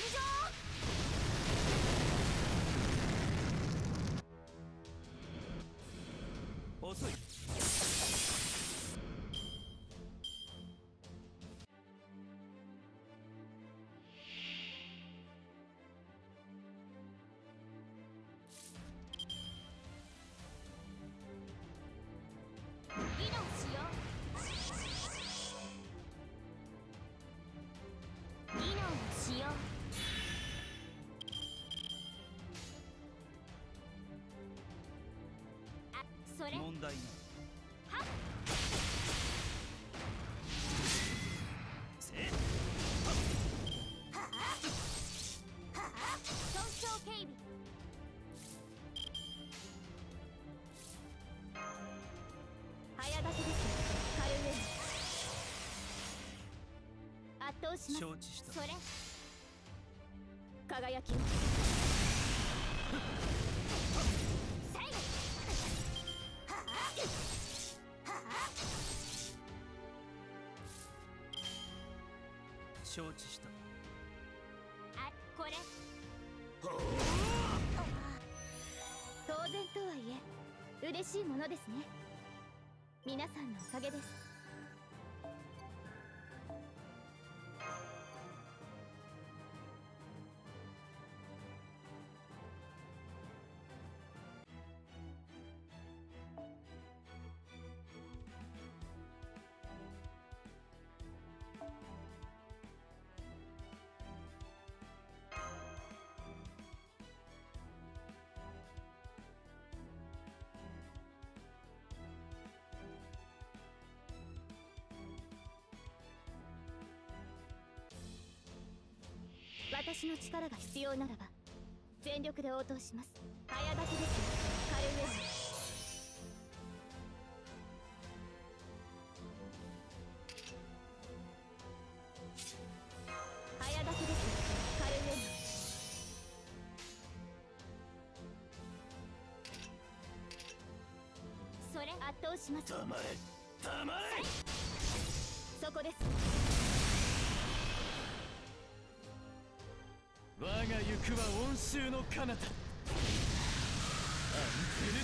上遅いそれ。問題ないはっ。せ損傷警備早立ちですカルエム圧倒します承知した。それ。輝きを承知した。あこれ。当然とはいえ嬉しいものですね。皆さんのおかげです私の力が必要ならば全力で応答します。早炊きですカルウェアそれ圧倒します。黙れ。黙れ。そこですが行くは温州の彼方。アンプル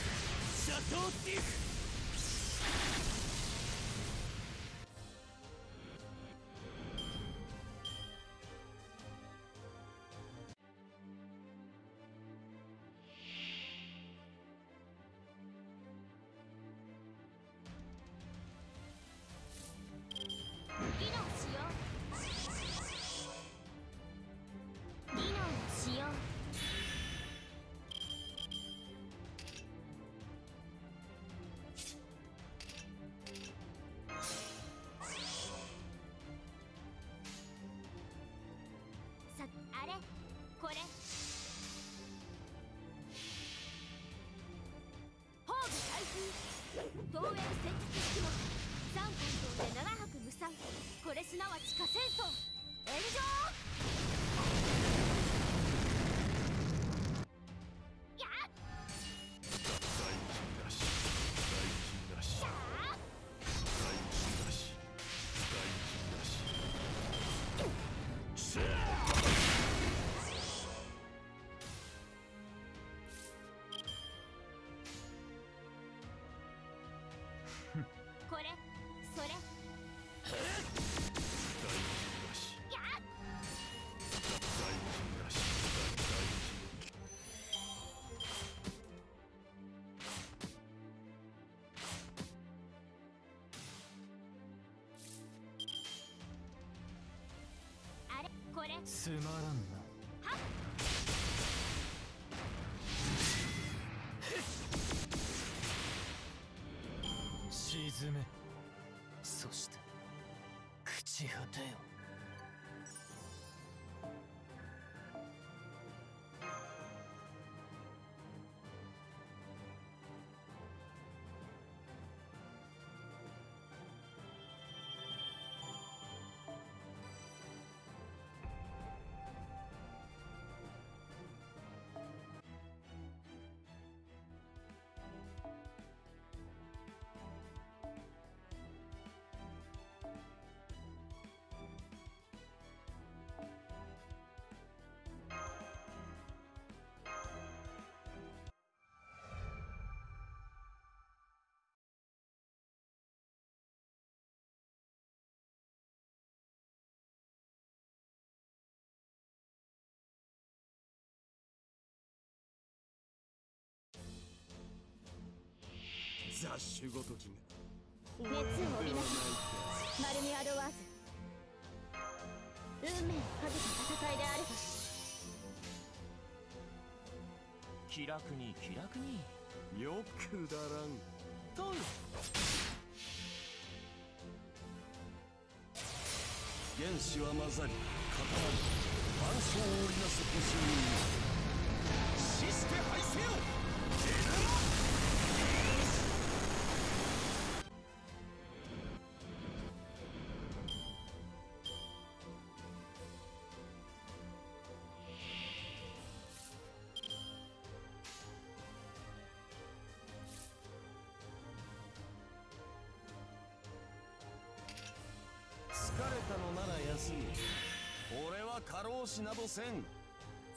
シャトーティフ防衛戦術式も三関東で7泊無参これすなわち火戦争炎上！つまらんな。沈め。そして朽ち果てよ雑種ごときが熱を帯びなさいマルミアドワーズ運命をかけた戦いであれば気楽に気楽によくだらんとう原子は混ざり固まり万象を織りなす星に死して敗せよれたのなら休み俺は過労死などせん。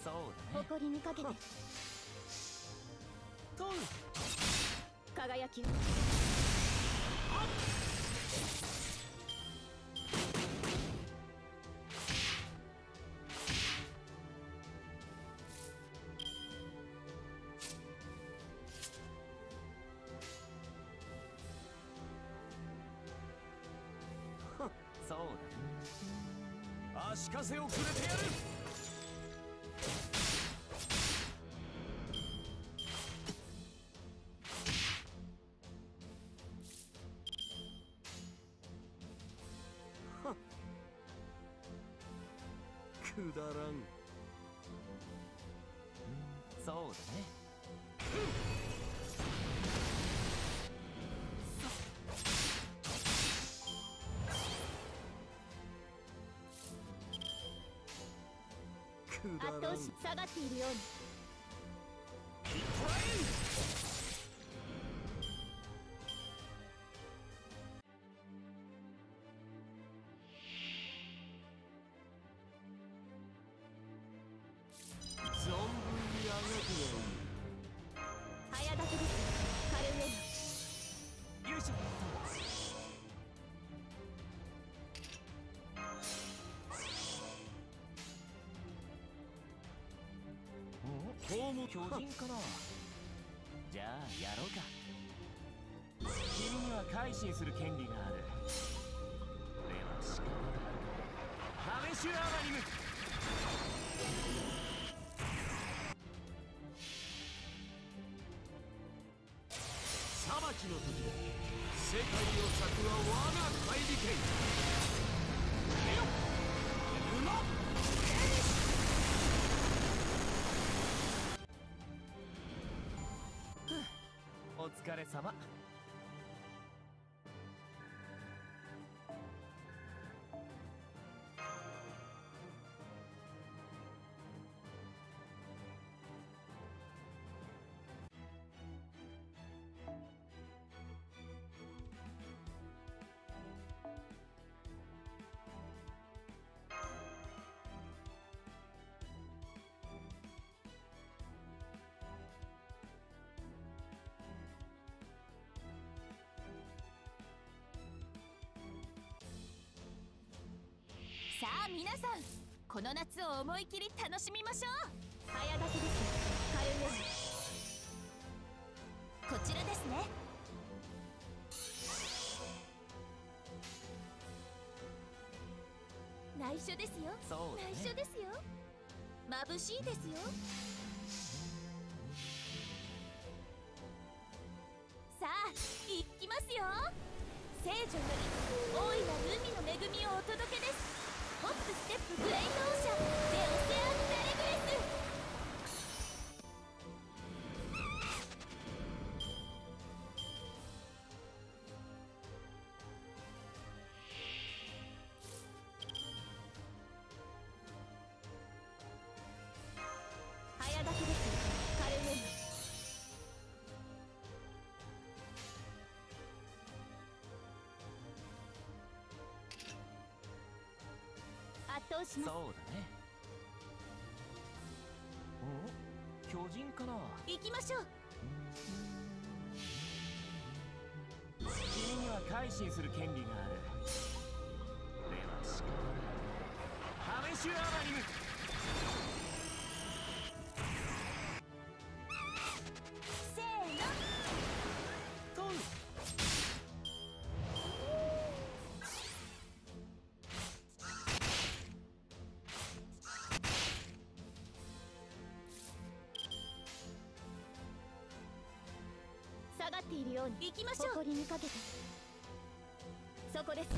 そうだね。誇りにかけて。とう輝きを足かせをくれてやる。くだらん、ん、そうだね。圧倒し下がっているように。巨人かなじゃあやろうか。君には改心する権利がある。では仕方があるハメシュアーマニム裁きの時だ世界を咲くは我が怪力剣よっお疲れ様。さあ皆さんこの夏を思い切り楽しみましょう。早立てです。カルこちらですね。内緒ですよ。ね。内緒ですよ。眩しいですよ。さあ行きますよ。聖女より大いなる海の恵みをお届けですプ圧倒しますそうだね。お巨人かな？行きましょう。君には改心する権利がある。では仕方があるハメシュアーマニムっているように行きましょう誇りにかけて。そこです。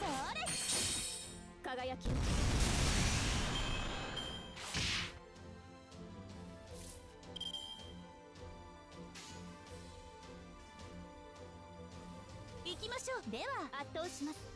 それ輝き行きましょう。では圧倒します。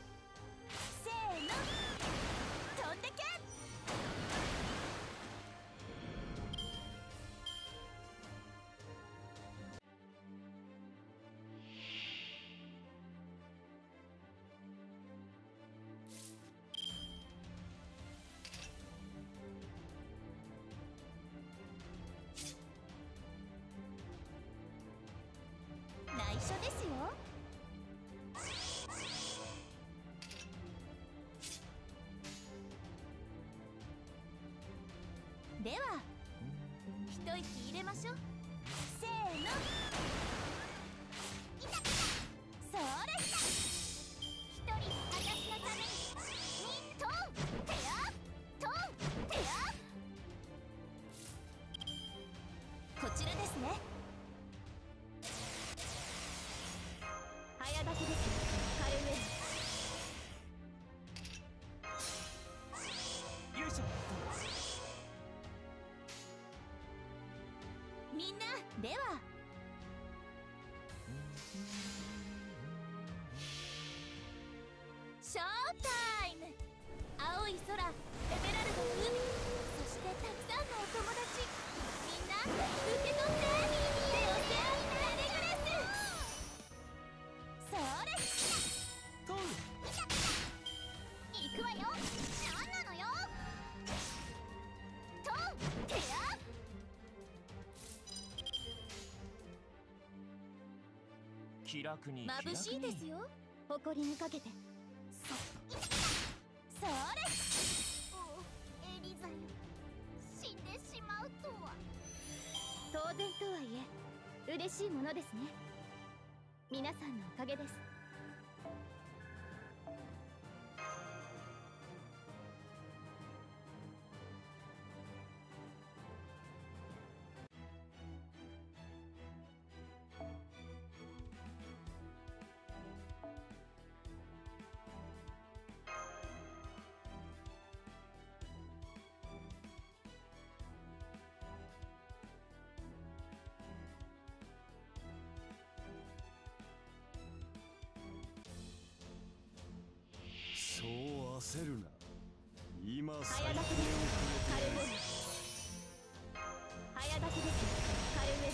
緒ですよ。では一息入れましょう。せーの。楽に眩しいですよ。誇りにかけて。そそれ。エリザよ。死んでしまうとは。当然とはいえ嬉しいものですね。皆さんのおかげです。そう焦るな今最早炊きですカルウェム早炊きですカルウェ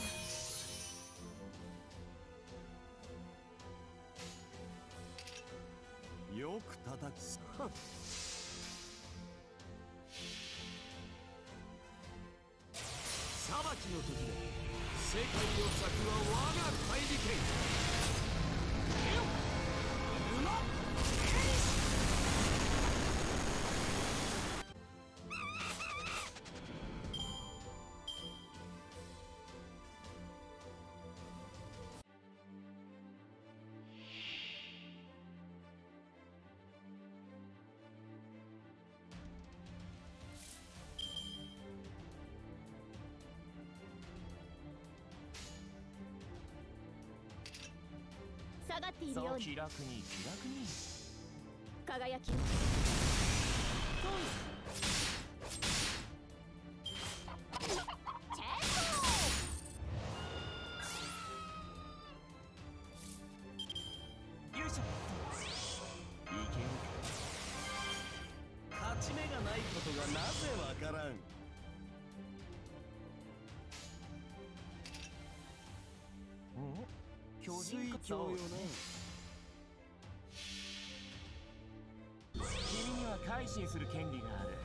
ムよく叩くはっ裁きの時だ世界の策は我が大利権下がっているように。気楽に気楽に。輝きを。チェンよいしょ。いける勝ち目がないことがなぜわからん巨人水か郷よな君には改心する権利がある。で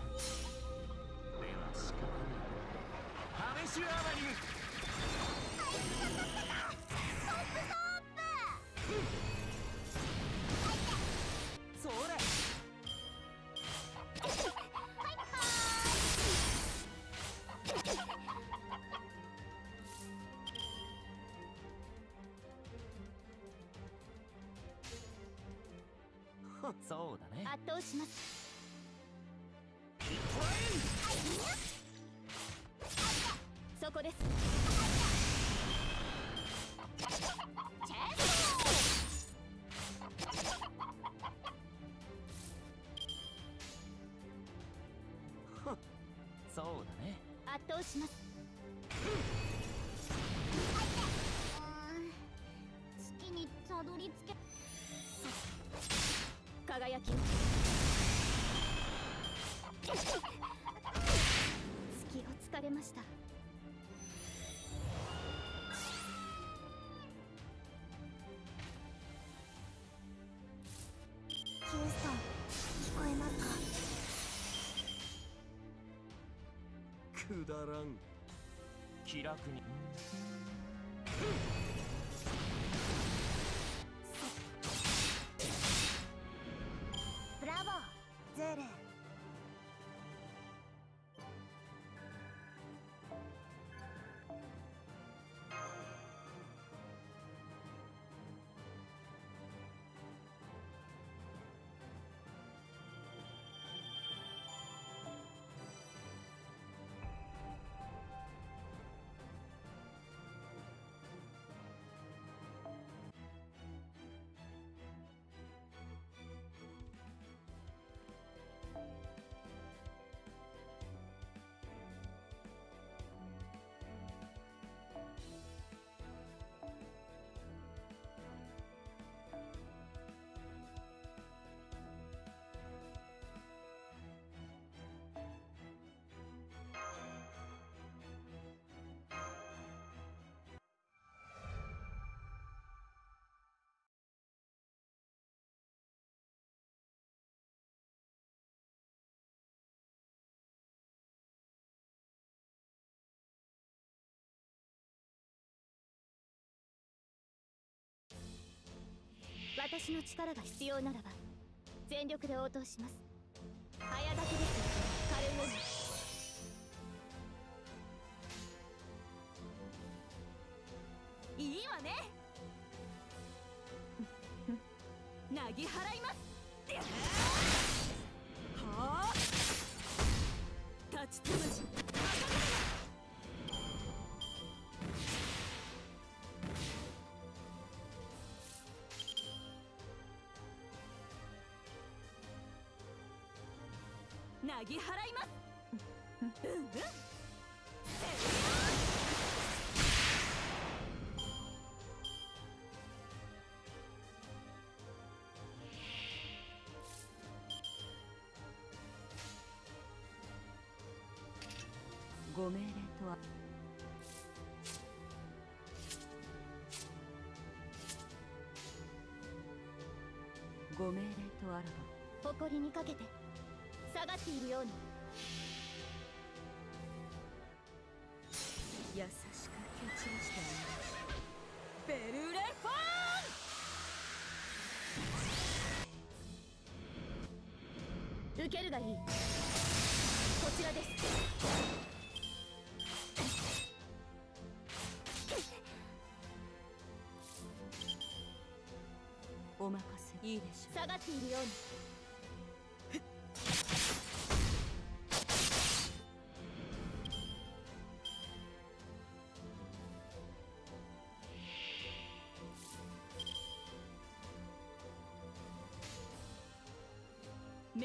は仕方ない。ハメシそうだね。圧倒します。そこです。そうだね。圧倒します輝き。を月を疲れました。気楽に。私の力が必要ならば全力で応答します。早炊きです。カルウェいいわね。なぎ払います。なぎ払います。うんうん。ご命令とは？ご命令とあらば。誇りにかけて。がっているように。優しく蹴散らしてあげましょうベルレフォ受けるがいい。こちらです。お任せ。いいでしょ下がっているように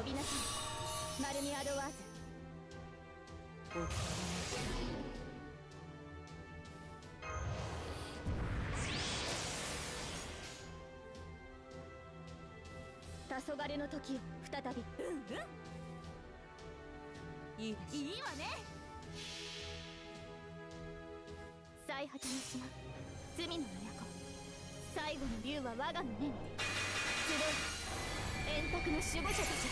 熱を帯びなさいマルミアドワーズお気に黄昏の時を再びうん。うん。いいいいわね最果ての島罪の都最後の竜は我が胸に集え円卓の守護者たち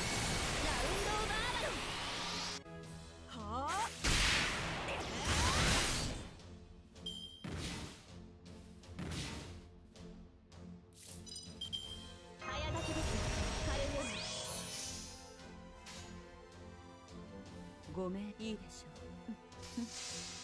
ラウンド・オブ・アーマロンはあ。ごめんいいでしょう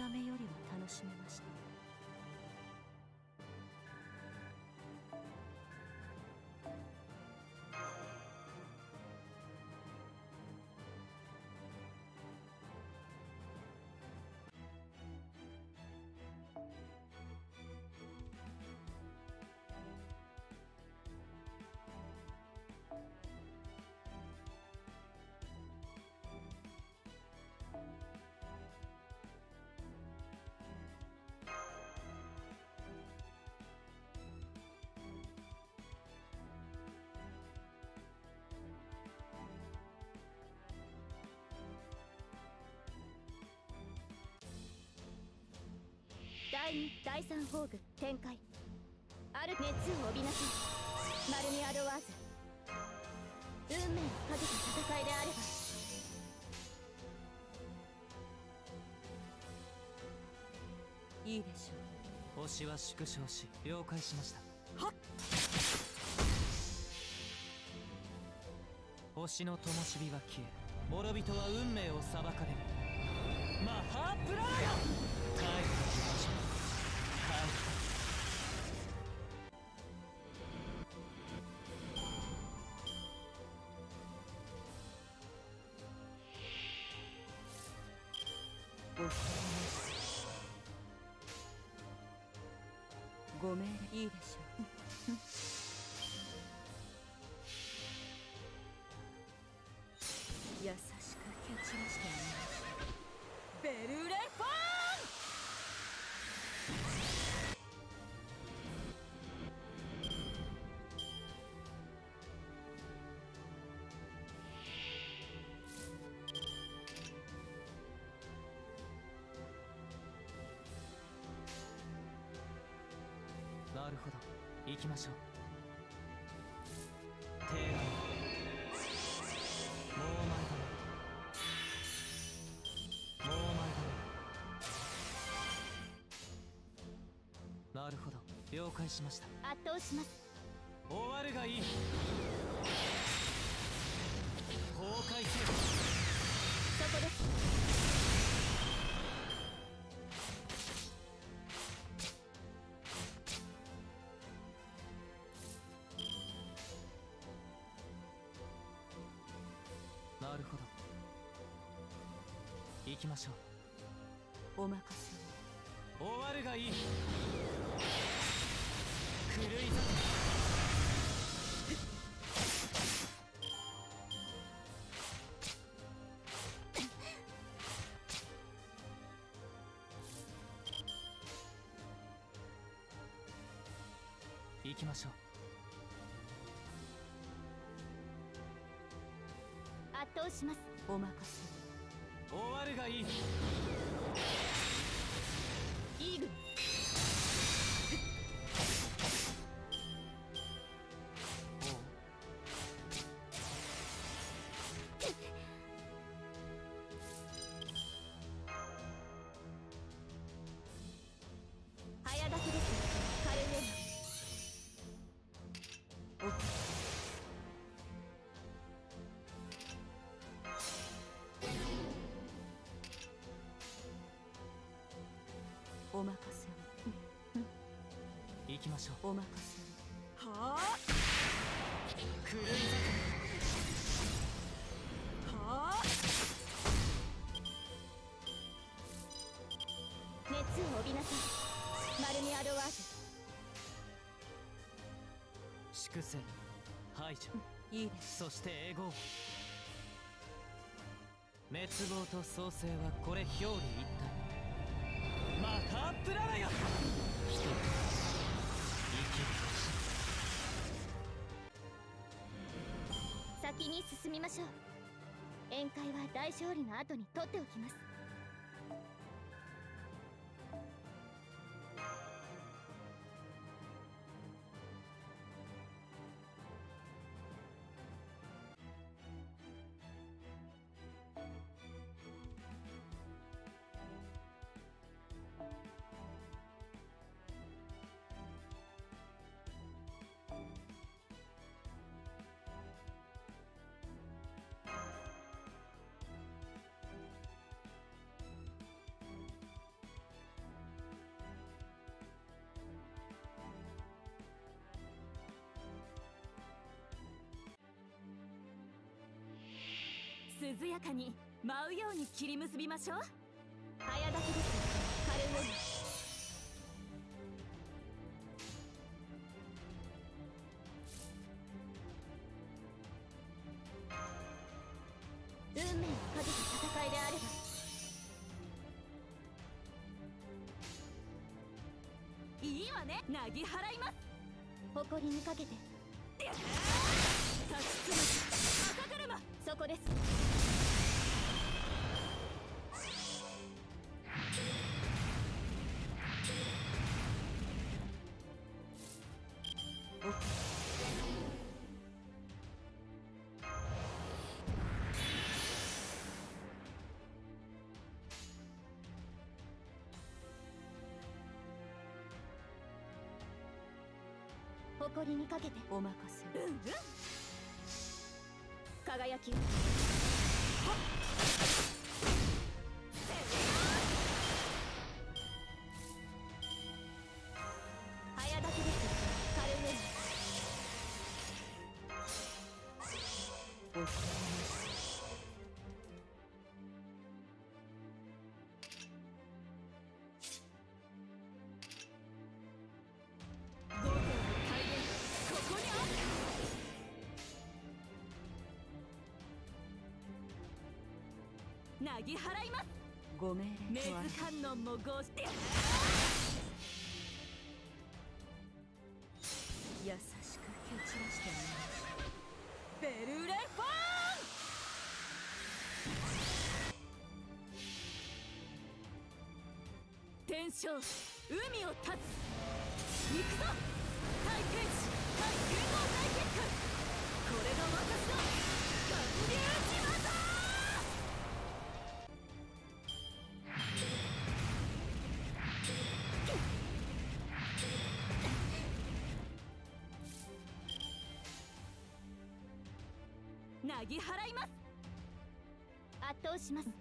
見た目よりは楽しめました。第2第3宝具展開。ある熱を帯びなさい。マルミアドワーズ。運命をかけた戦いであれば。いいでしょ星は縮小し了解しました。はっ。星の灯火は消え諸人は運命を裁かれる。マハープララヤいでしょうるほど。行きましょう。テーラーもう前だねもう前だねなるほど。了解しました。圧倒します。終わるがいい。崩壊せよ。そこですきましょーお任せう終わるがいい。狂いざ行きましょう。圧倒します。お任せ終わるがいい。イーグル。お任せ行きましょう。お任せをは狂い。あはあ熱を帯びなさい。マルミアドワーズ粛清排除い。い。ですそしてエゴ滅亡と創生はこれ表裏一体プララよ人生きる先に進みましょう。宴会は大勝利の後に取っておきます。涼やかに舞うように切り結びましょう。早立ちです。カルエナ運命をかけた戦いであれば。いいわね。なぎ払います。誇りにかけて。立ちつむ赤車そこです誇りにかけてお任せを。うんうん。輝きをなぎ払いますご命メ令とあるズ観音もごして優しく蹴散らしてみまベルレフォーン。天正海を立つ。行くぞ。大天使対剣豪大結界これが私の巌流島だぎ払います。圧倒します。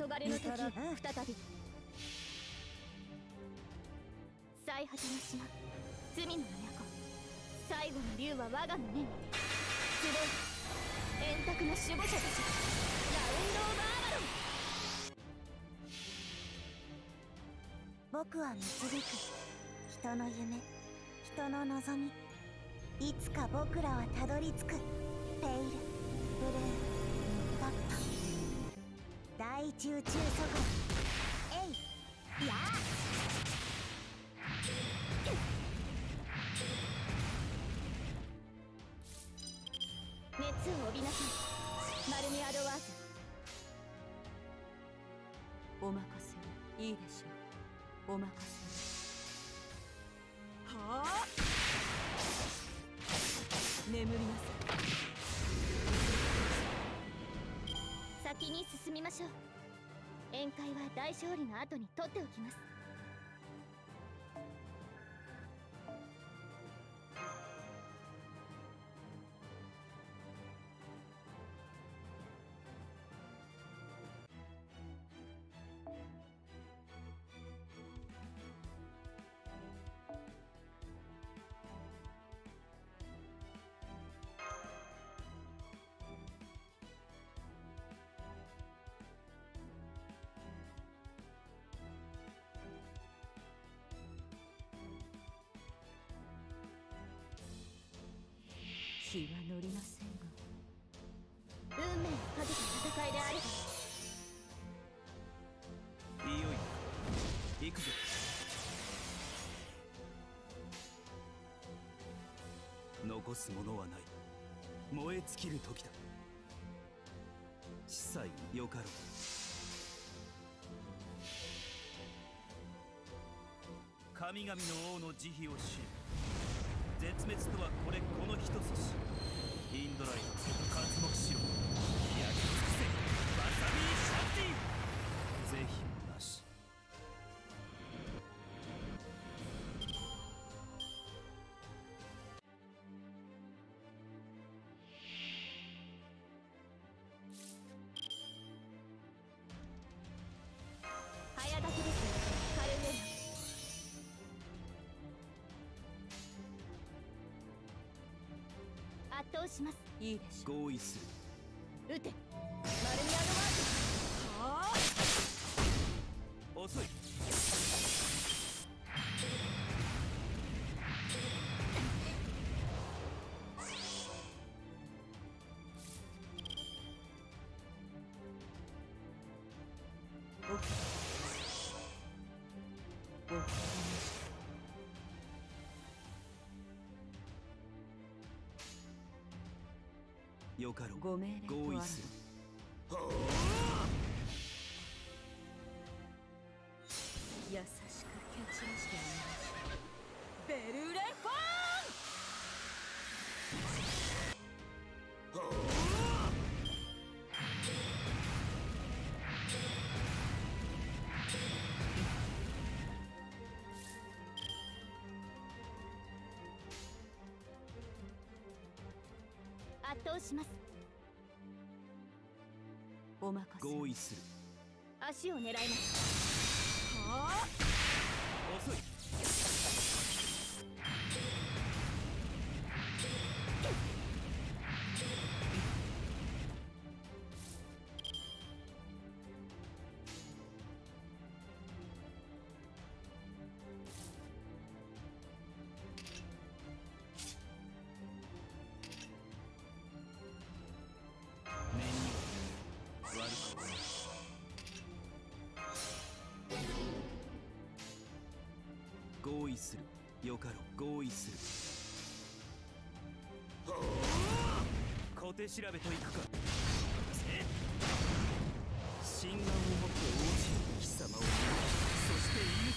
黄昏の再び。最果ての島。罪の都。最後の竜は我が胸に。集え円卓の守護者たち。ラウンド・オブ・アバロン。僕は導く。人の夢。人の望み。いつか僕らはたどり着く。ペイル。ブルー大宇宙速度えいや熱を帯びなさい。マルミアドワーズお任せいいでしょうお任せはあ眠りなさい先に進みましょう宴会は大勝利の後に取っておきます。残すものはない。燃え尽きる時だ。司祭よかろう。神々の王の慈悲を知る。絶滅とはこれこの一筋インドライド活目しろ。します。いいでしょう。合意する撃てマルミアドワーズはあ？遅いよかろう。ご命令合意する。優しく蹴散らしてみましょう。ベルレフォ圧します。ンお任せ合意する。足を狙います意する。よかろう合意する。小手調べといくか。せ心眼を持って王子貴様を見る。そしている。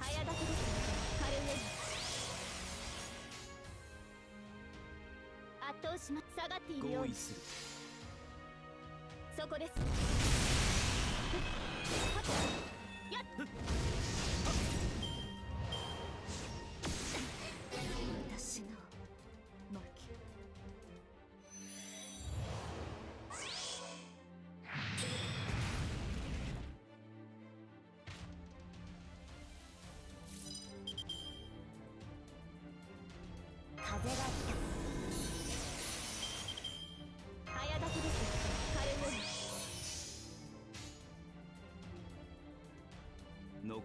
早立てです。カルネ圧倒します下がっているように合意する。そこです風が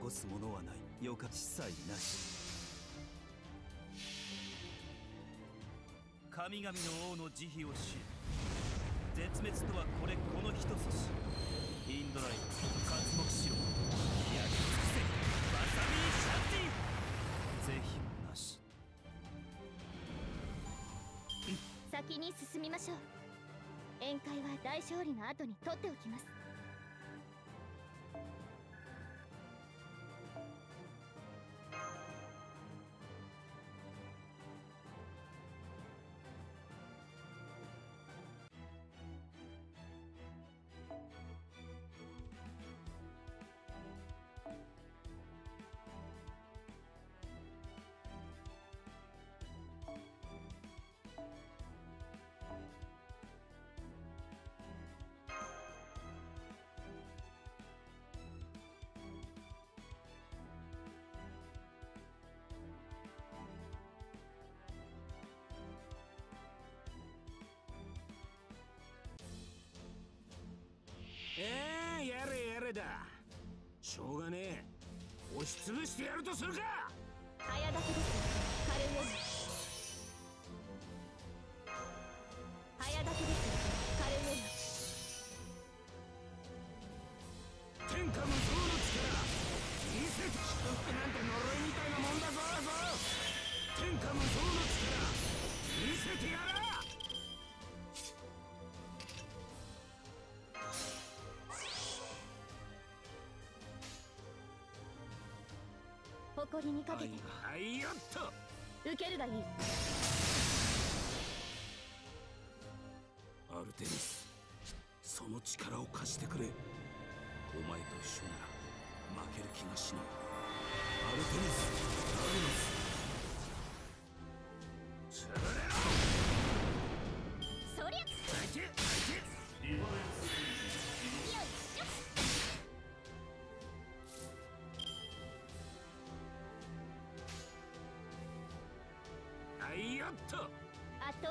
残すものはない。よか一切なし。神々の王の慈悲をし絶滅とはこれこの一筋インドライ活目しろ。焼き尽くせ。わさびシャンティ。ぜひもなし。先に進みましょう。宴会は大勝利の後に取っておきます。ええやれやれだ。しょうがねえ。押しつぶしてやるとするか！早だけです。誇りにかけてはいよっと受けるがいい。アルテミスその力を貸してくれ。お前と一緒なら負ける気がしない。アルテミスアルマ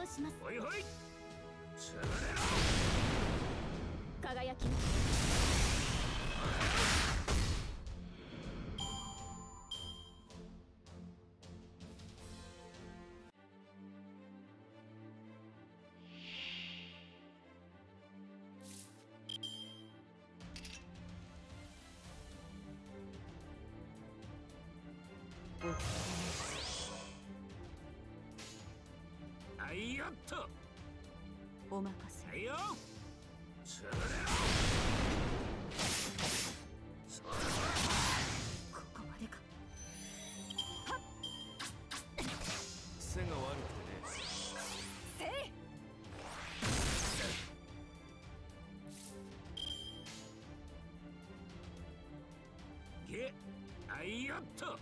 倒します。いい。潰れろ輝き。任せはいよ。それここまでか。癖が悪くてね。せい。ゲあいよっと。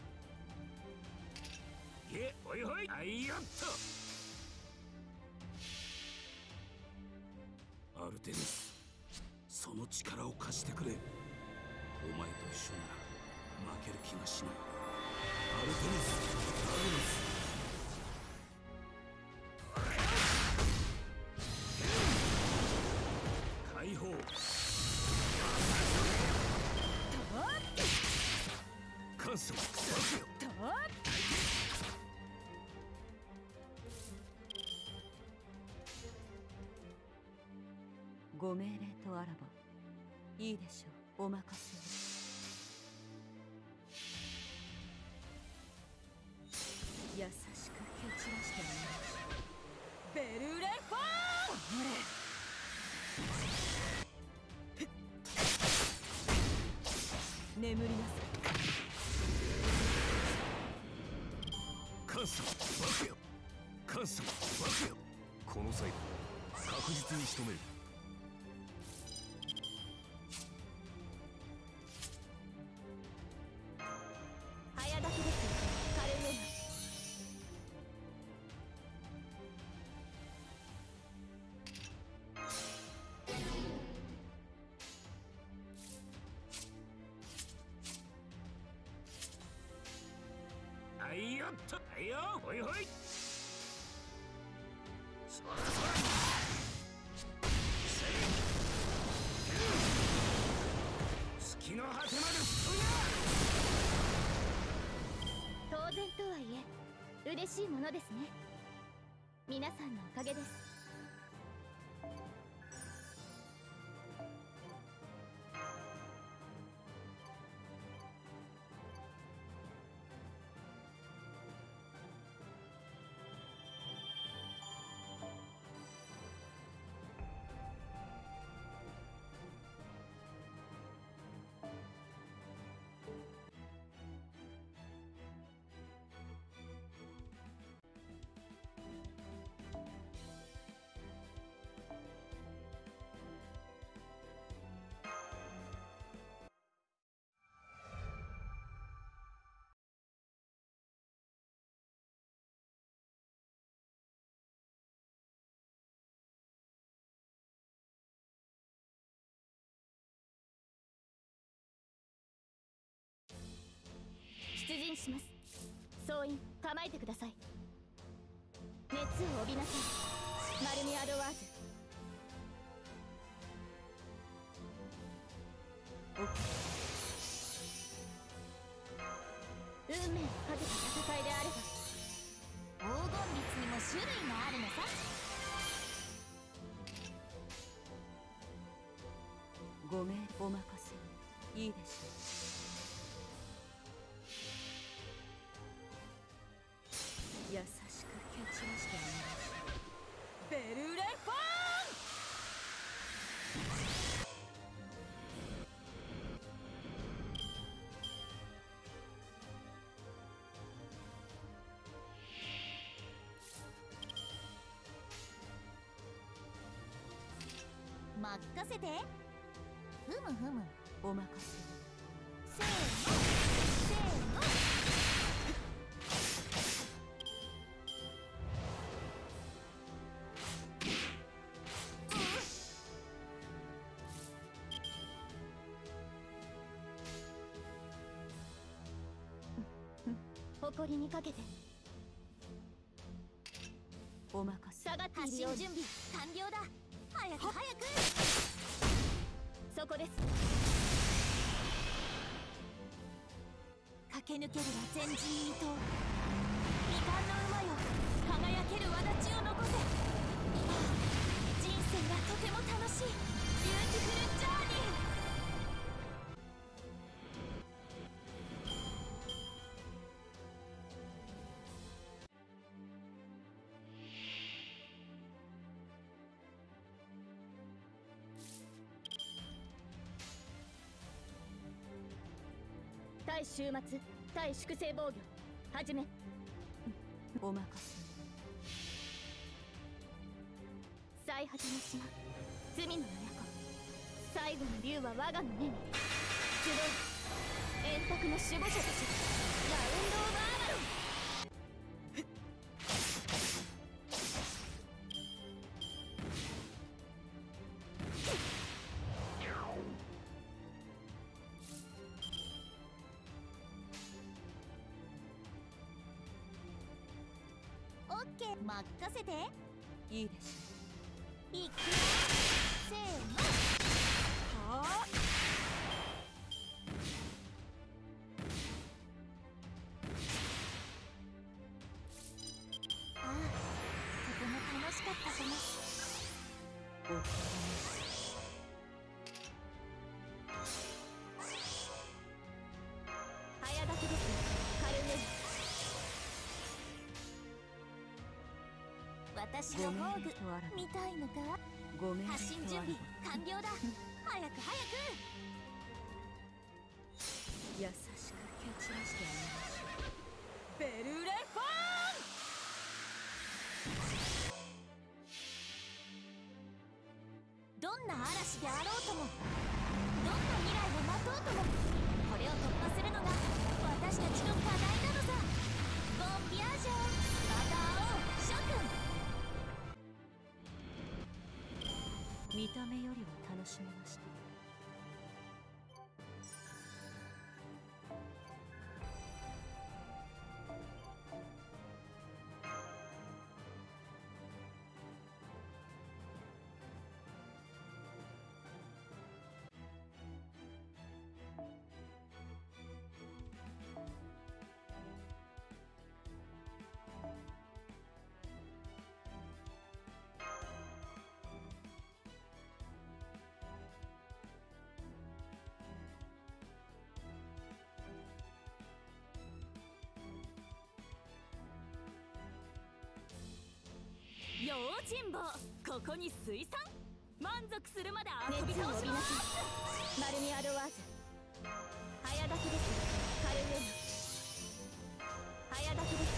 ゲおいほいあいよっと力を貸してくれ。お前と一緒なら負ける気がしない。アルテミスアルテミス。ご命いいでしょう。お任せを。優しく蹴散らしてみますベルレフォー。眠りなさい感謝。爆よ。感謝。爆よ。この際だ確実に仕留めるいよ。ほいほい。そらそらせい月の果てまで吹っ飛当然とはいえ嬉しいものですね。皆さんのおかげです。出陣します。総員構えてください。熱を帯びなさい。マルミアドワーズ運命をかけた戦いであれば黄金律にも種類があるのさ。ごめんお任せ。いいでしょう任せて。ふむふむンお任せせーの。せーの。誇りにかけて。お任せ。下がってい発る準備。完了だ早く早く。そこです。駆け抜けるは前人未到未完の馬よ。輝ける轍を残せ。人生がとても楽しい。ビューティフル対終末対粛清防御始め。お任せ最果ての島罪の都。最後の竜は我がの目に。集う円卓の守護者たちラ任せて。いいです私の防具見たいのか？ごめん発進準備完了だ。早く早く優しく蹴散らしてあげましょう。ベルレフォどんな嵐であろうともどんな未来を待とうともこれを突破するのが私たちの課題なよりは楽しめました用心棒ここに水産満足するまで遊び倒しますマルミアドワーズ早炊きですカルウェナ早炊きです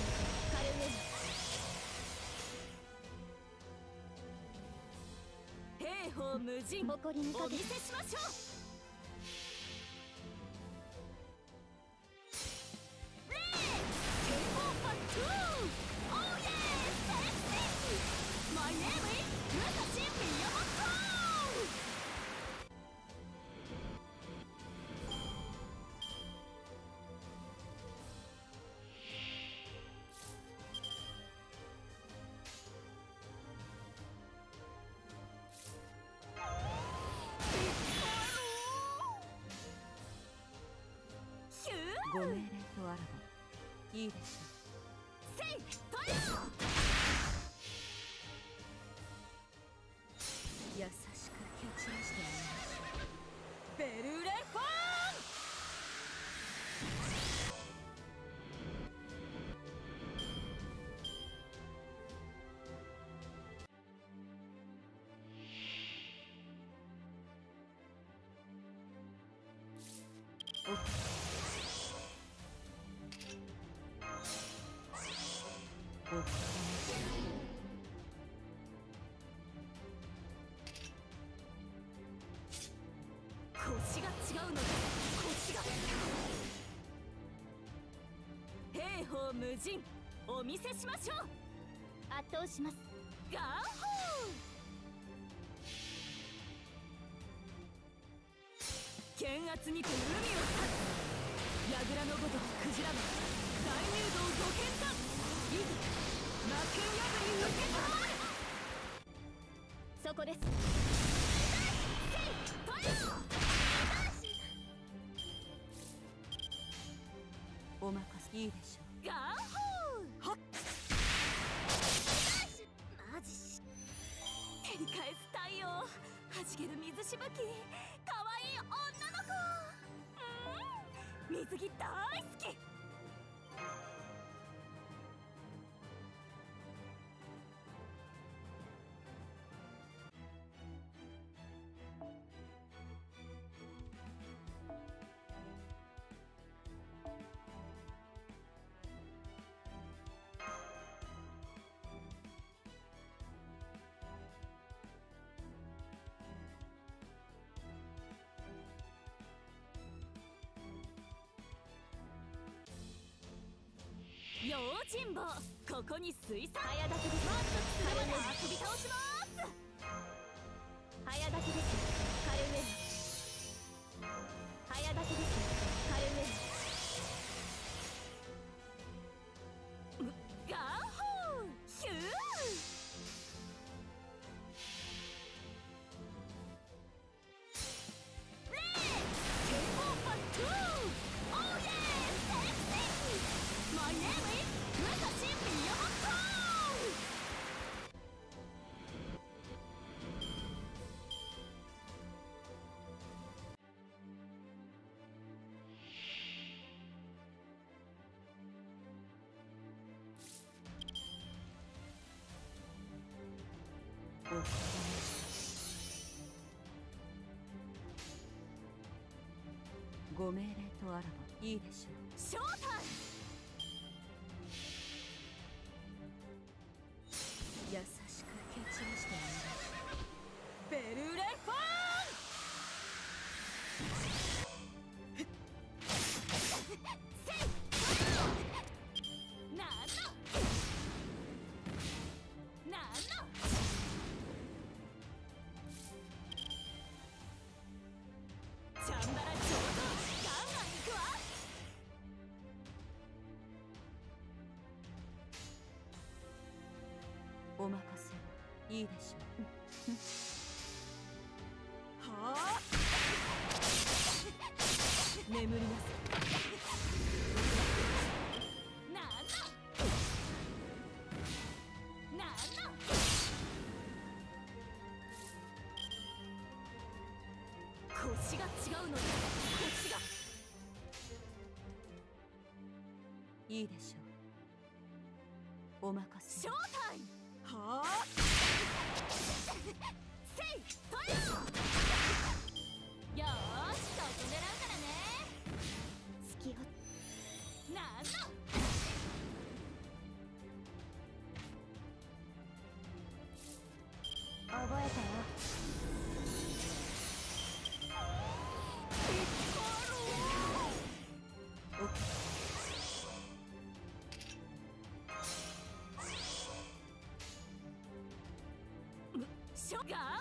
カルウェナ兵法無尽誇りにかけお見せしましょう。腰が違うのです腰が兵法無尽お見せしましょう圧倒しますガーホー剣圧にて海を去る櫓のごとくクジラマン大入道ご剣断そこですせいトヨお任せいいでしょうガーホーはっマジし照り返す太陽はじける水しぶきかわい。い女の子うん水着大好き用心棒ここに水彩早だけで満足するまで遊び倒しますご命令とあらばいいでしょう。ショータイム！チャンバラ上等ガンガン行くわお任せ。いいでしょう。はあ。眠りなさい血が違うのです腰が。いいでしょう。お任せ。シシ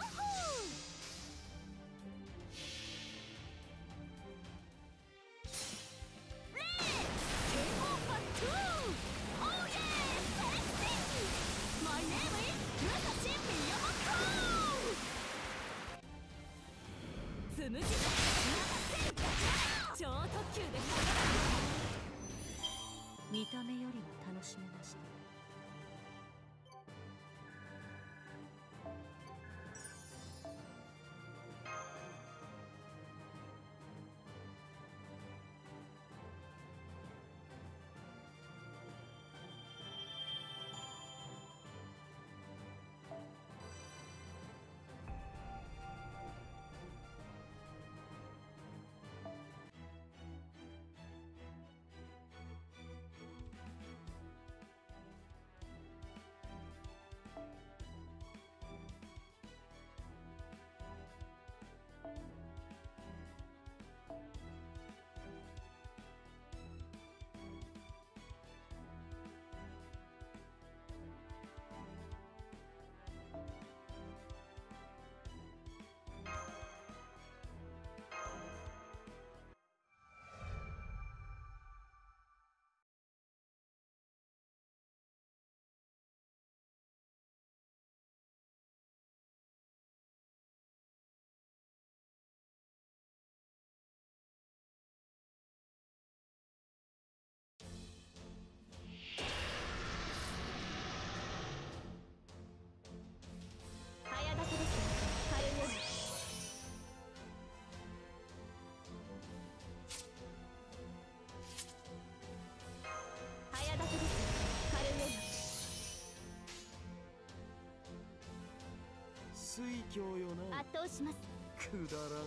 水郷よな。圧倒します。くだらん。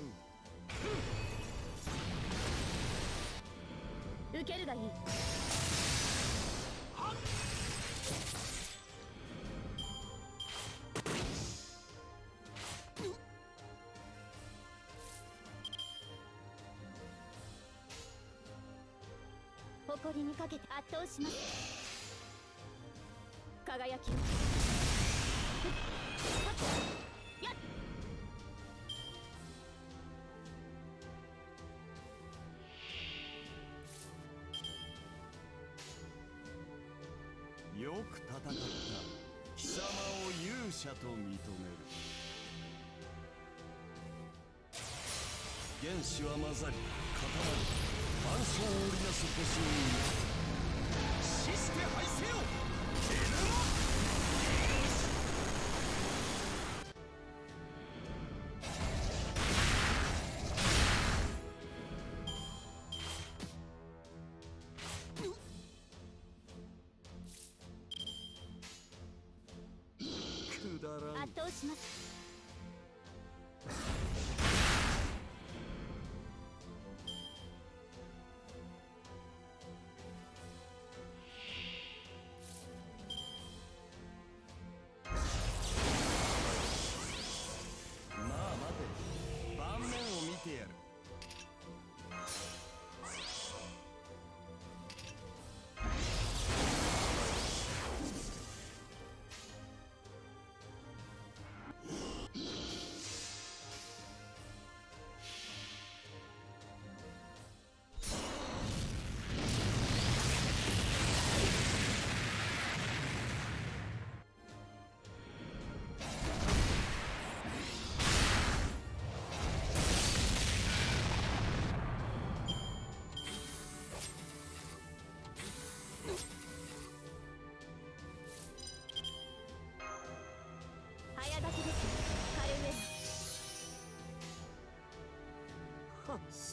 受けるがいい。誇りにかけて圧倒します。輝きを者と認める。原子は混ざり固まり伴奏を織りなす星を生み死して敗せよ倒します。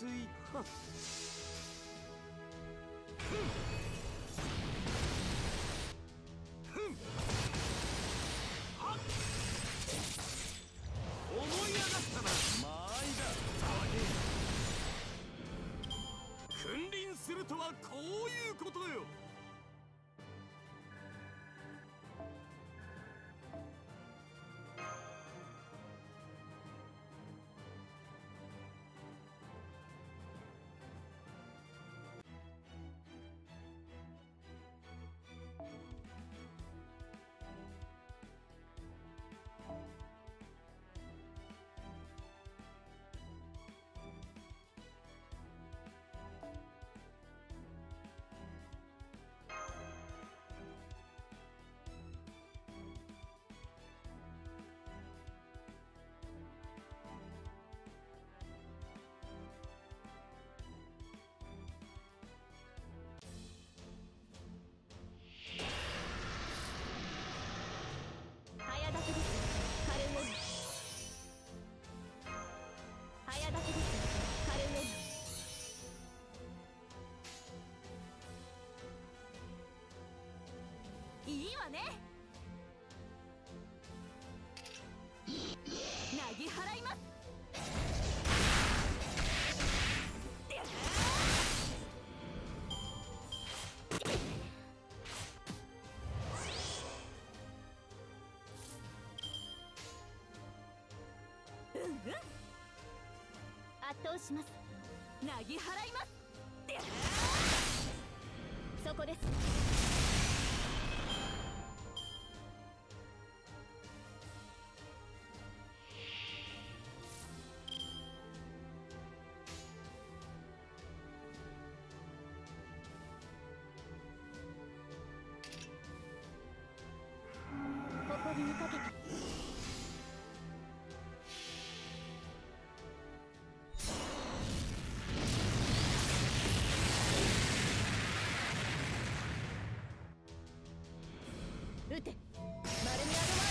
追加ね。なぎ払います。うんうん。圧倒します。なぎ払います。そこです。撃て。マルミアドワ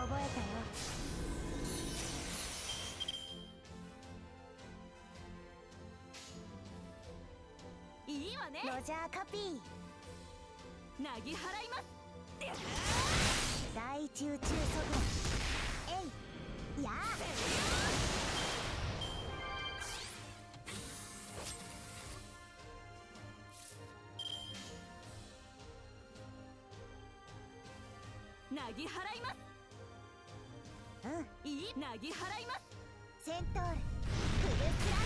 ー覚えたよズいいわね。ロジャーカピー。なぎ払います大中中祖軍えい。やなぎ払いますうん。いい。なぎ払います。セントール。フルスラッ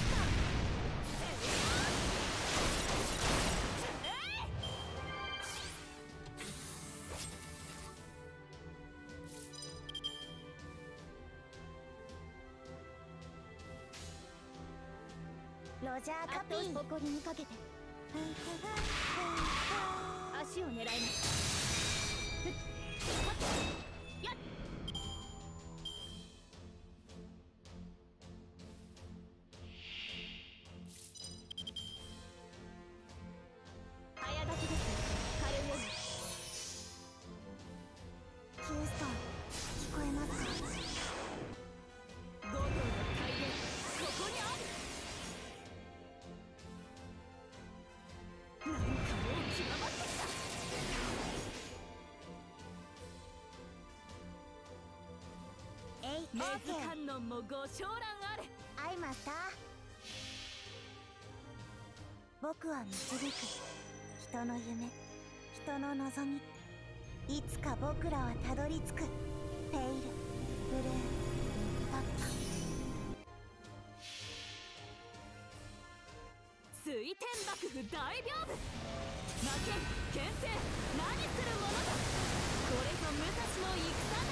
トロジャーカピー誇りにかけて足を狙いますーズ観音もご昇覧あれアイマスター僕は導く。人の夢人の望み。いつか僕らはたどり着く。ペイルブルーパッパ水天幕府大屏風。魔剣牽制。何するものだ。これぞ武蔵の戦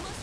Must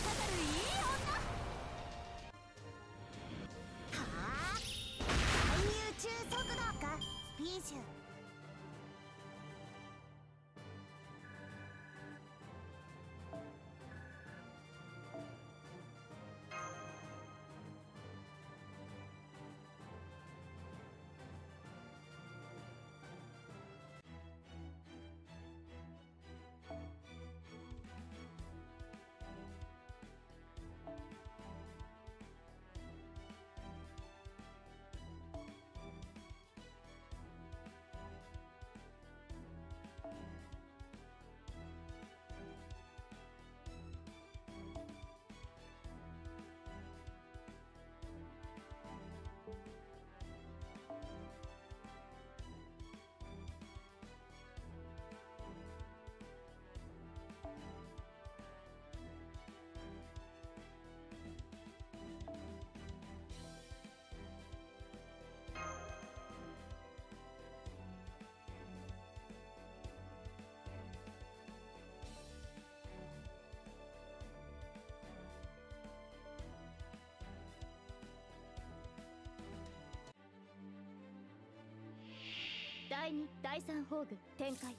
第2第3宝具展開。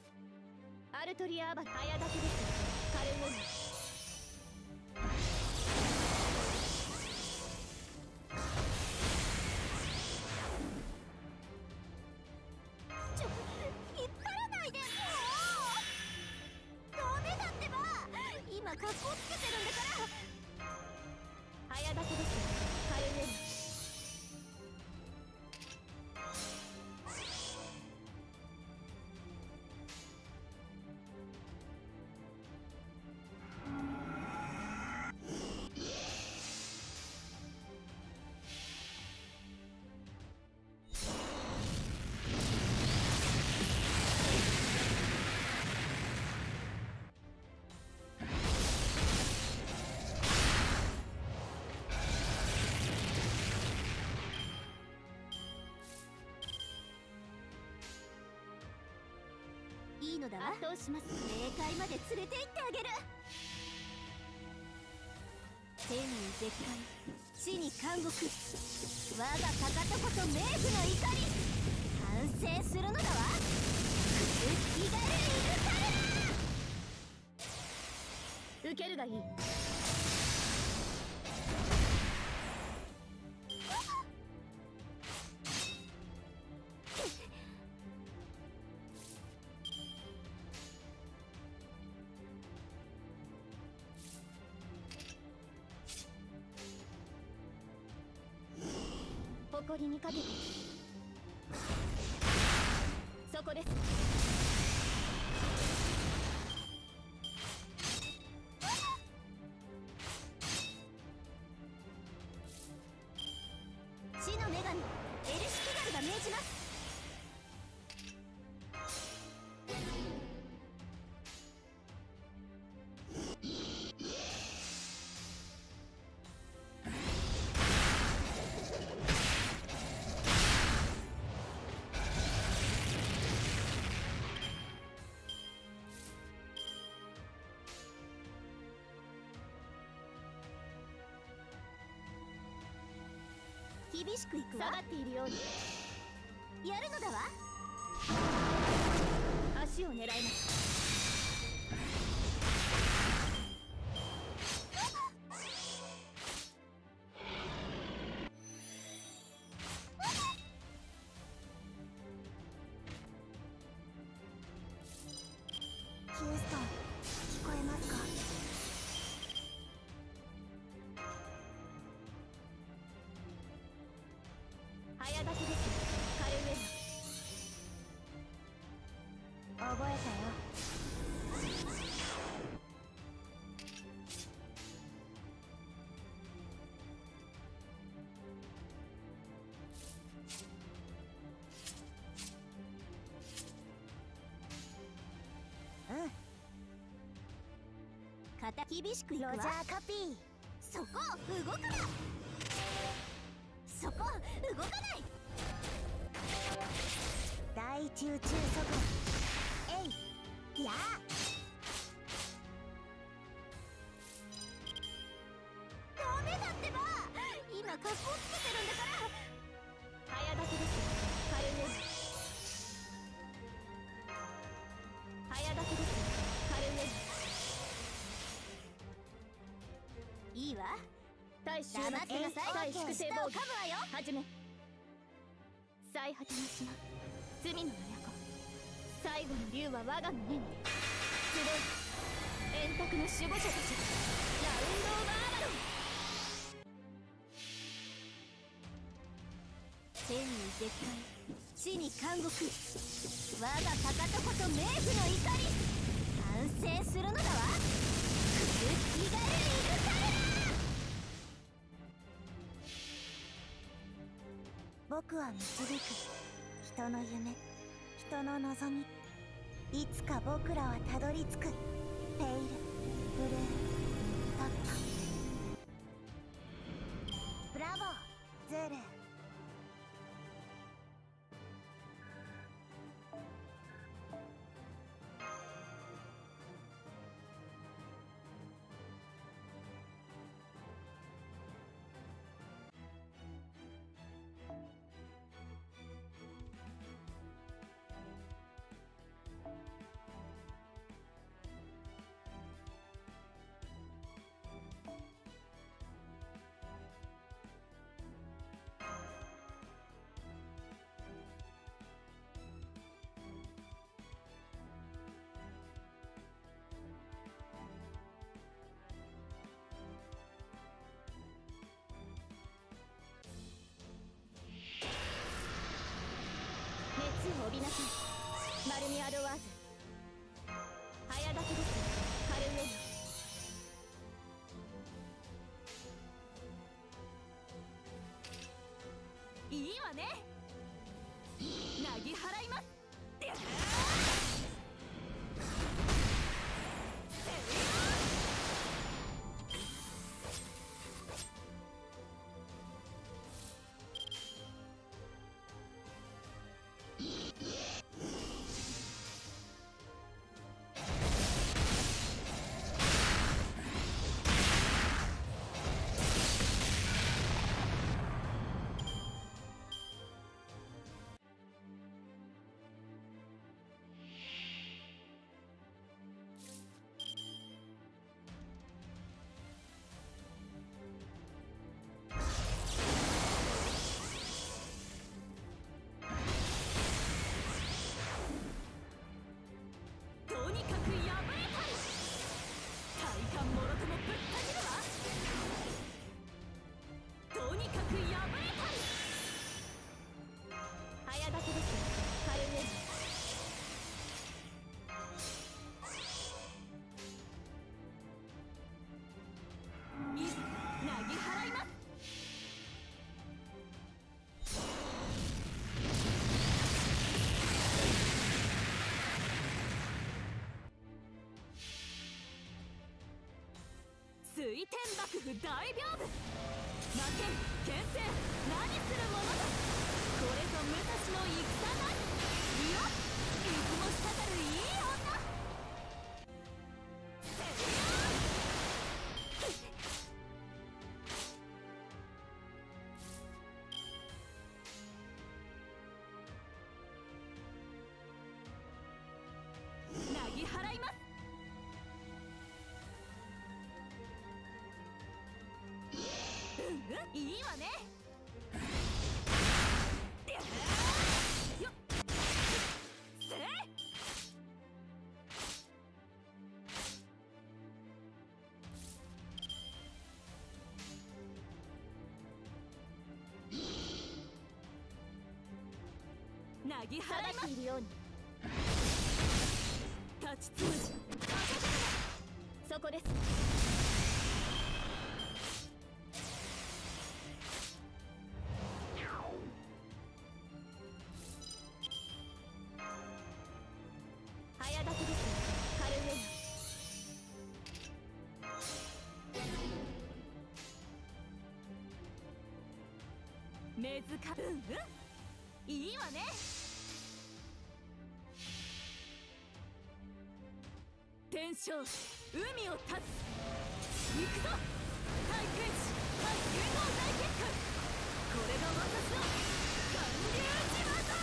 アルトリアーバ早だけです。軽いようにのだわ。圧倒します。冥界まで連れて行ってあげる。天に絶海地に監獄我がかかとこそ冥府の怒り反省するのだわ。気軽に許される受けるがいい誇りにかけてそこです。死の女神エルシキガルが命じます。厳しくいくわ下がっているように。やるのだわ。足を狙います肩厳しくロジャーカピー。そこ動くな。そこ動かない。大中中速えい。やあ大衆黙ってなさい大粛清防具はじめ最果ての島罪の都最後の竜は我が胸に集い円卓の守護者たちラウンド・オブ・アバロン天に絶海地に監獄我がかかとこと冥府の怒り完成するのだわ。狂いがれるイグサは導く。人の夢人の望み。いつか僕らはたどり着く。ペイルブルートットびなさい。マルミ・アドワーズ幕府大屏風負けん牽制何するものだ。これぞ武蔵の戦なり。いや出雲したるいい。なぎ払いますているように。立ちつむじそこです。早立てです。カルウェナ目塚うん。うん。いいわね。天正海を立つ。行くぞ。大剣士大芸能大結界これが私の。巌流島だ。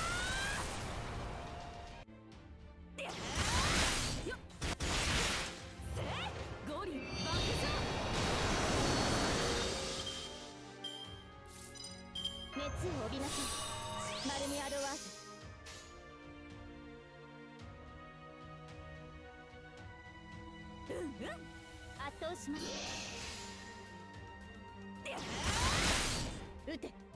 熱を帯びなさい。マルミアドワーズ倒します。撃て。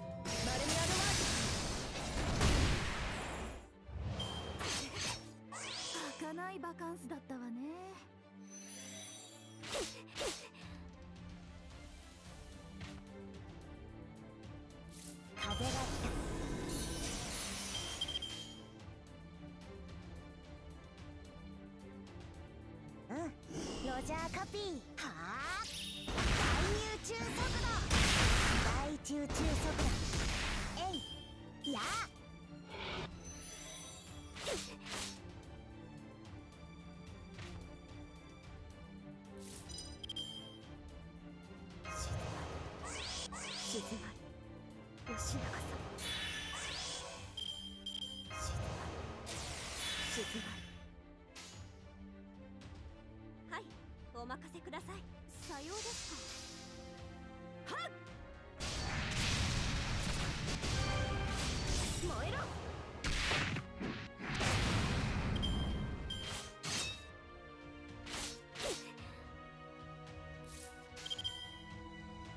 ジャーカピー。はあ？大宇宙速度。大宇宙速度。ようですか。はっ！燃えろ！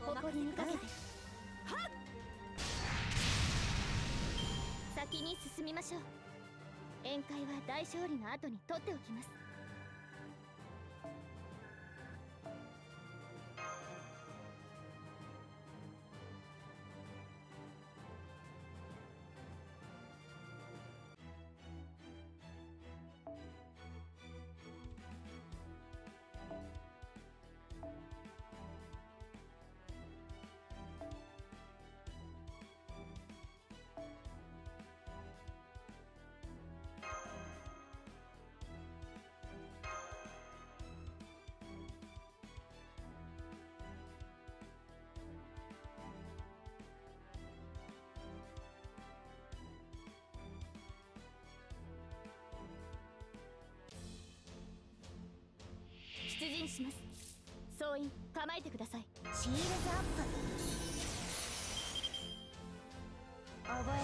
誇りにかけて。先に進みましょう。宴会は大勝利の後に取っておきます構えてください。シールズアップ。覚えたよ。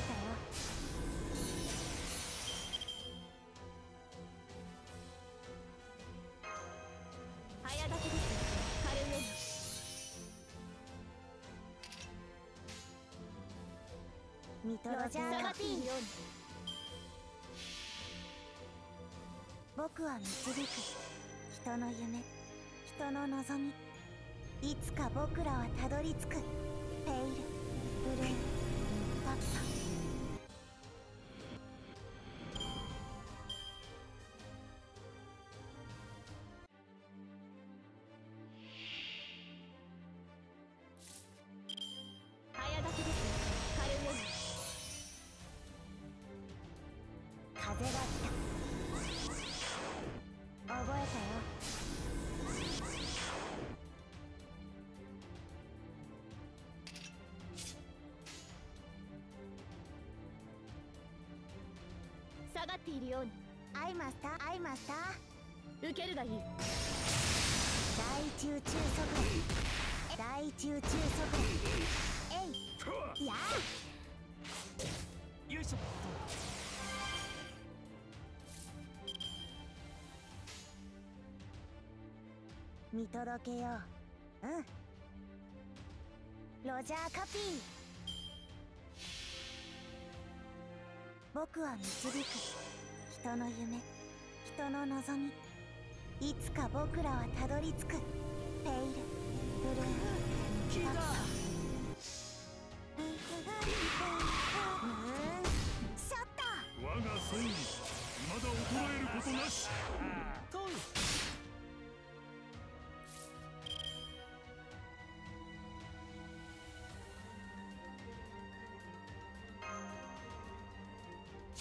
早立てです。カルウェナ見届け下がっているよ僕は導く。人の夢。人の望みいつか僕らはたどり着く。ペイルブルーパッパカルウェナ風が下がっているように。アイマスターアイマスター。受けるがいい。大中中速度。大中中速度。えい。やよいしょ。見届けよう。うん。ロジャーカピー僕は導く。人の夢人の望み。いつか僕らはたどり着く。ペイルブルー聞いたショット我が損に未だ衰えることなし。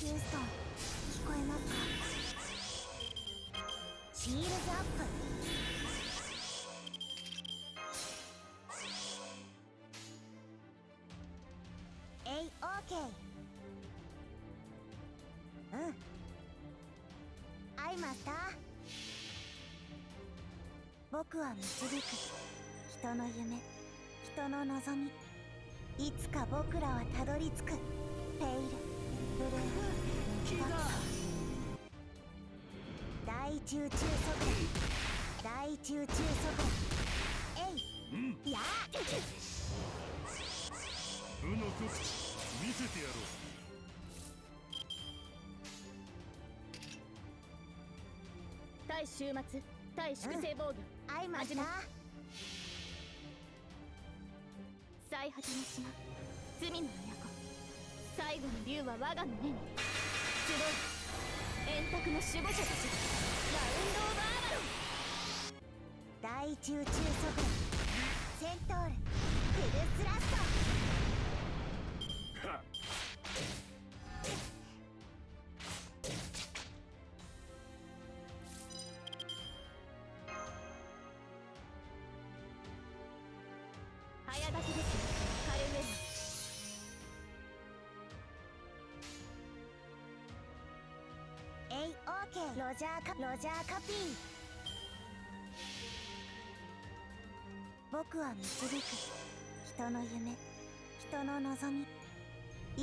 ヒューストン聞こえますかシールズアップえいオーケーうん。アイマスター僕は導く。人の夢。人の望み。いつか僕らはたどり着く。ペイル。ブルー聞いた大中中速度大中中速度えい、や無の極地見せてやろ対終末対粛清防御アイマスター最果ての島罪の最後の竜は我が胸に。集う円卓の守護者たち。ラウンド・オブ・アバロン。大中中速度。セントール。フルスラストロジャーカロジャーカピー。僕は導く。人の夢。人の望み。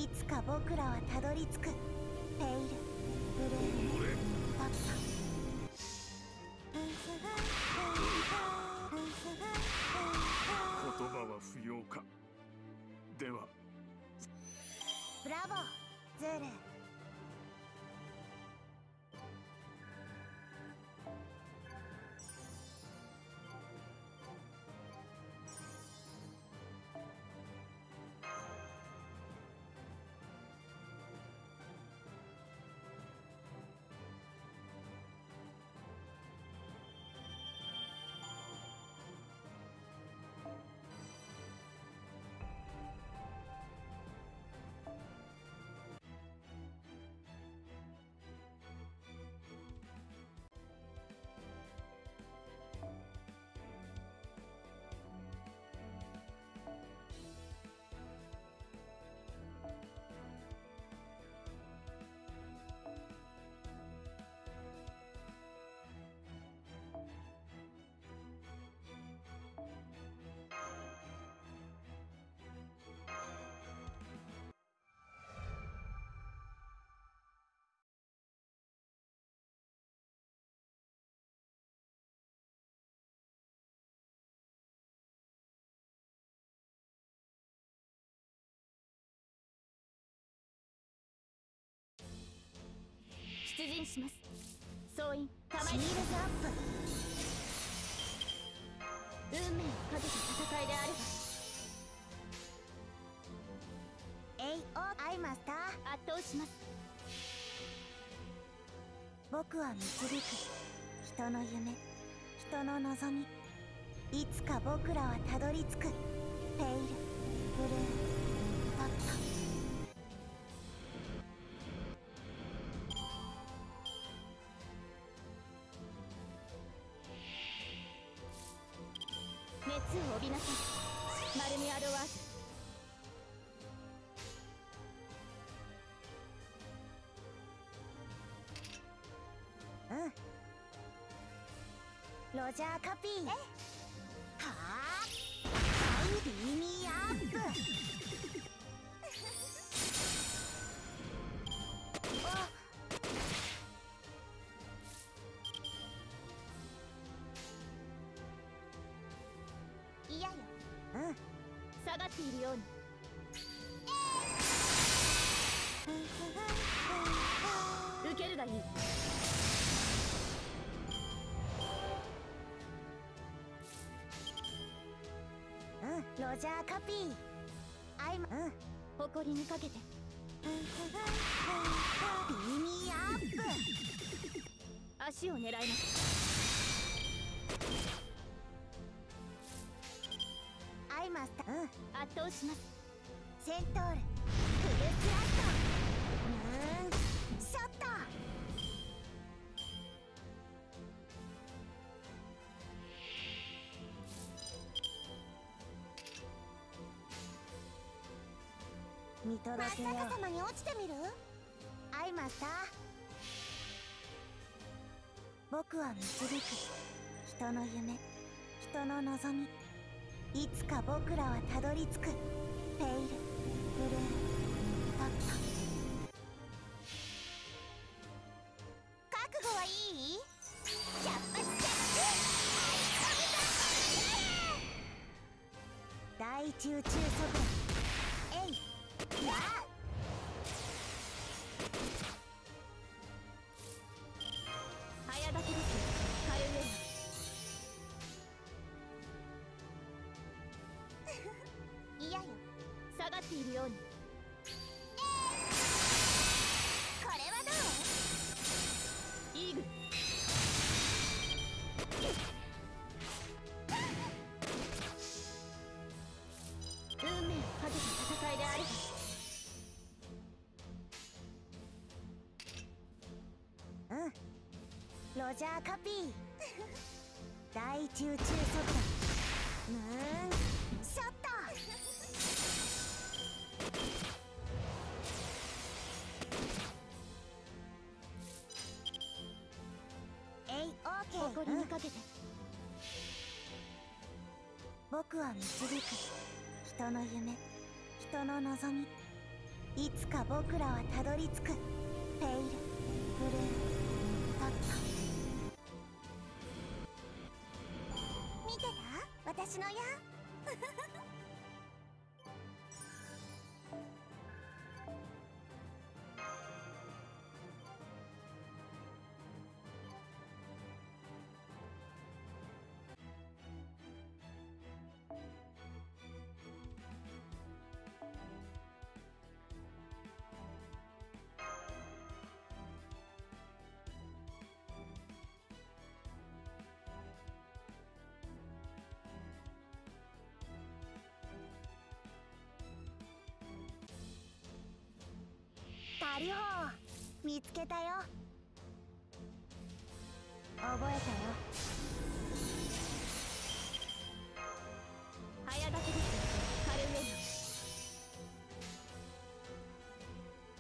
いつか僕らはたどり着く。ペイル。ブルーパッ言葉は不要か。では。ブラボー。ズール出陣します。総員構シールアップ。運命をかけた戦いであれえいオーアイマスター。ば圧倒します。僕は導く。人の夢。人の望み。いつか僕らはたどり着く。ペイルブルーパッパロジャーカピー。はあ？ビーミロジャーカピー。アイマうん。誇りにかけて。ビーミーアップ。足を狙います。アイマスタうん。圧倒します。セントール。フルスラット見届けよ真っ逆さまに落ちてみる？アイマスター僕は導く。人の夢。人の望み。いつか僕らはたどり着く。ペイル。ブルー。ロジャーカピー。大中中速度ムーン。ショット。えいオーケー。誇りにかけて。僕は導く。人の夢。人の望み。いつか僕らはたどり着く。ペイル。ブルータッタのやタリホ見つけたよ。覚えたよ。早炊きです。カルウェ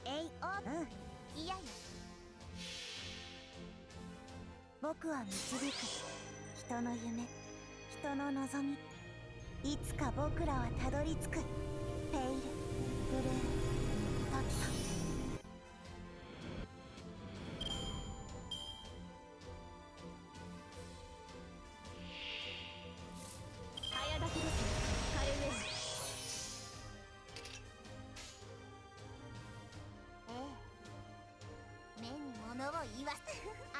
イえいおうん嫌よ僕は導く。人の夢。人の望み。いつか僕らはたどり着く。ペイル。ブルー。タッタ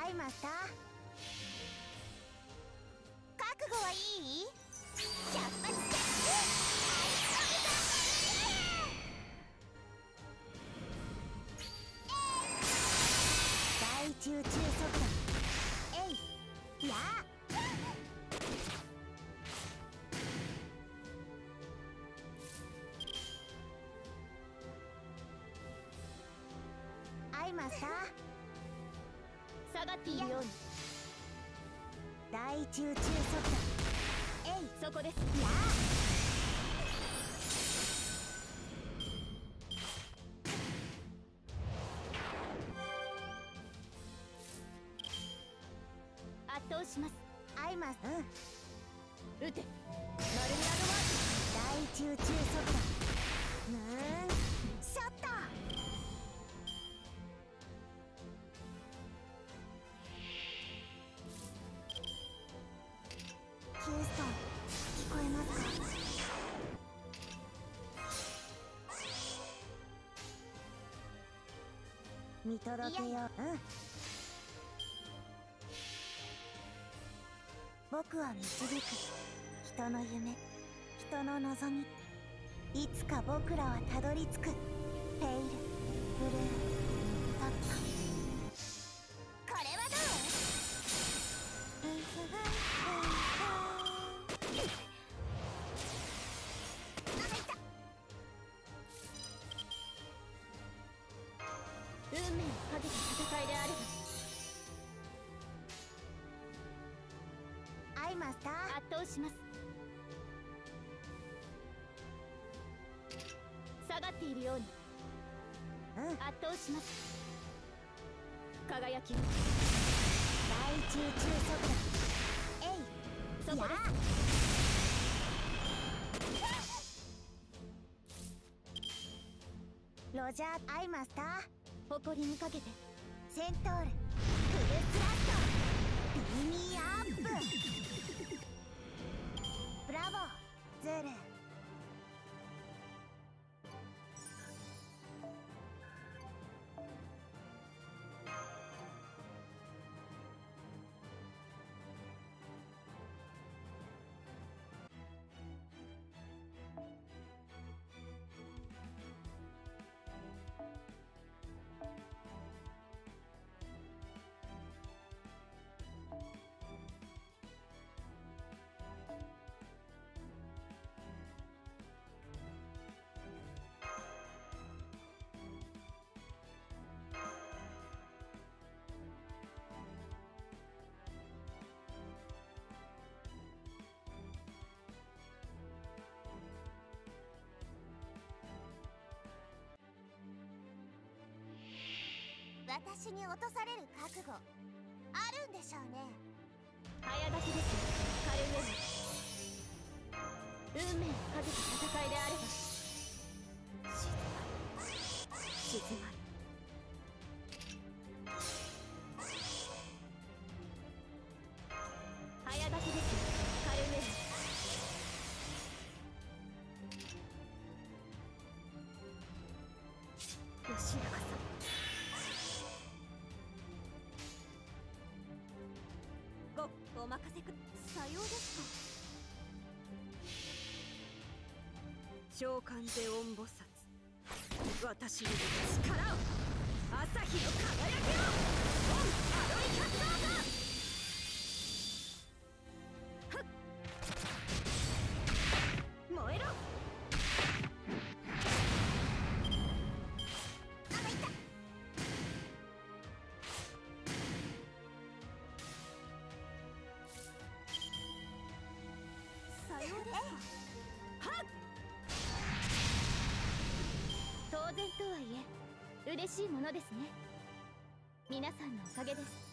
いマスターっているように大中中速度えいそこですや圧倒しますアイマスうん撃てマルミアドマ大中中速度見届けよう。うん。僕は導く。人の夢。人の望み。いつか僕らはたどり着く。ペイルブルーパッパします。下がっているように。うん。圧倒します。輝きを。大中中速度。えいそこです。ロジャーアイマスター。誇りにかけて。セントール。フルスラット。ビーミーアップ私に落とされる覚悟あるんでしょうね。早炊きです。カルウェル運命をかけた戦いであれば。静まる静まる。召喚で音菩薩。私に力を。朝日の輝きを。しいものですね。皆さんのおかげです。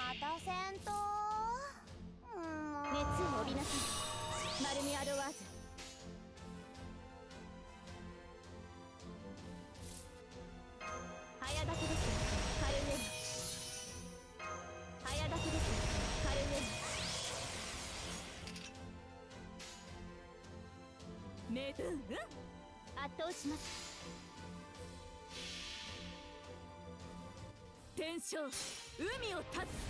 また戦闘熱を帯びなさいマルミアドワーズ早炊きですカルウェル早炊きですカルウェルめうん圧倒します天将海を立つ。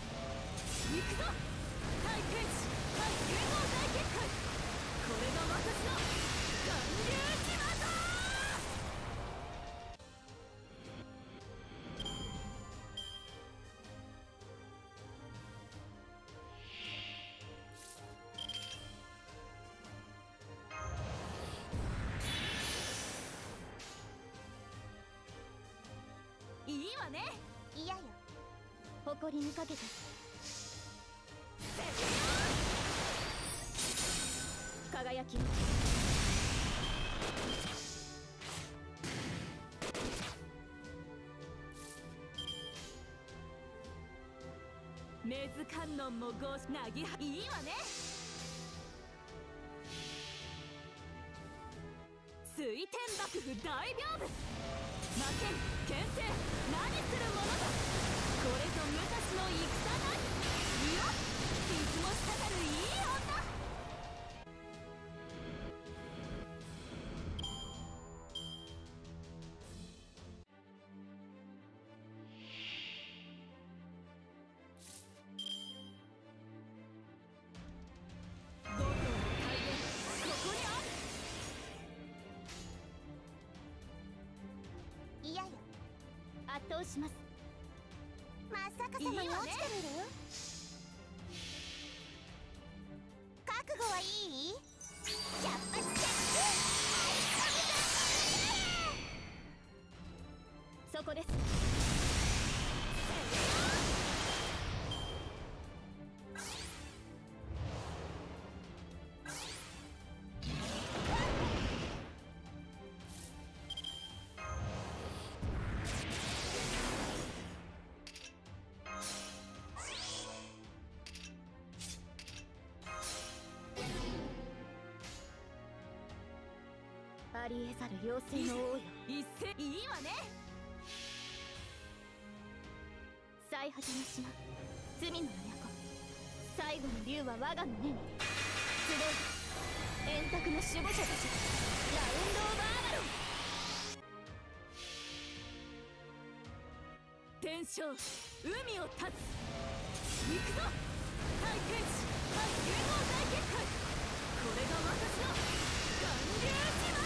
行くぞ。大天使対剣王大結界これが私の巌流誇りにかけて輝きを。メズ観音もごなぎはいいわね。水天幕府大屏風魔剣牽制。何するもの？圧倒します。まさか様に落ちてみる？ありえざる妖精の王よ。一斉いいわね。最果ての島罪の都。最後の竜は我が胸に。集え。円卓の守護者たち。ラウンド・オブ・アーバロン。天正海を立つ。行くぞ。大天使大融合大結界これが私の巌流島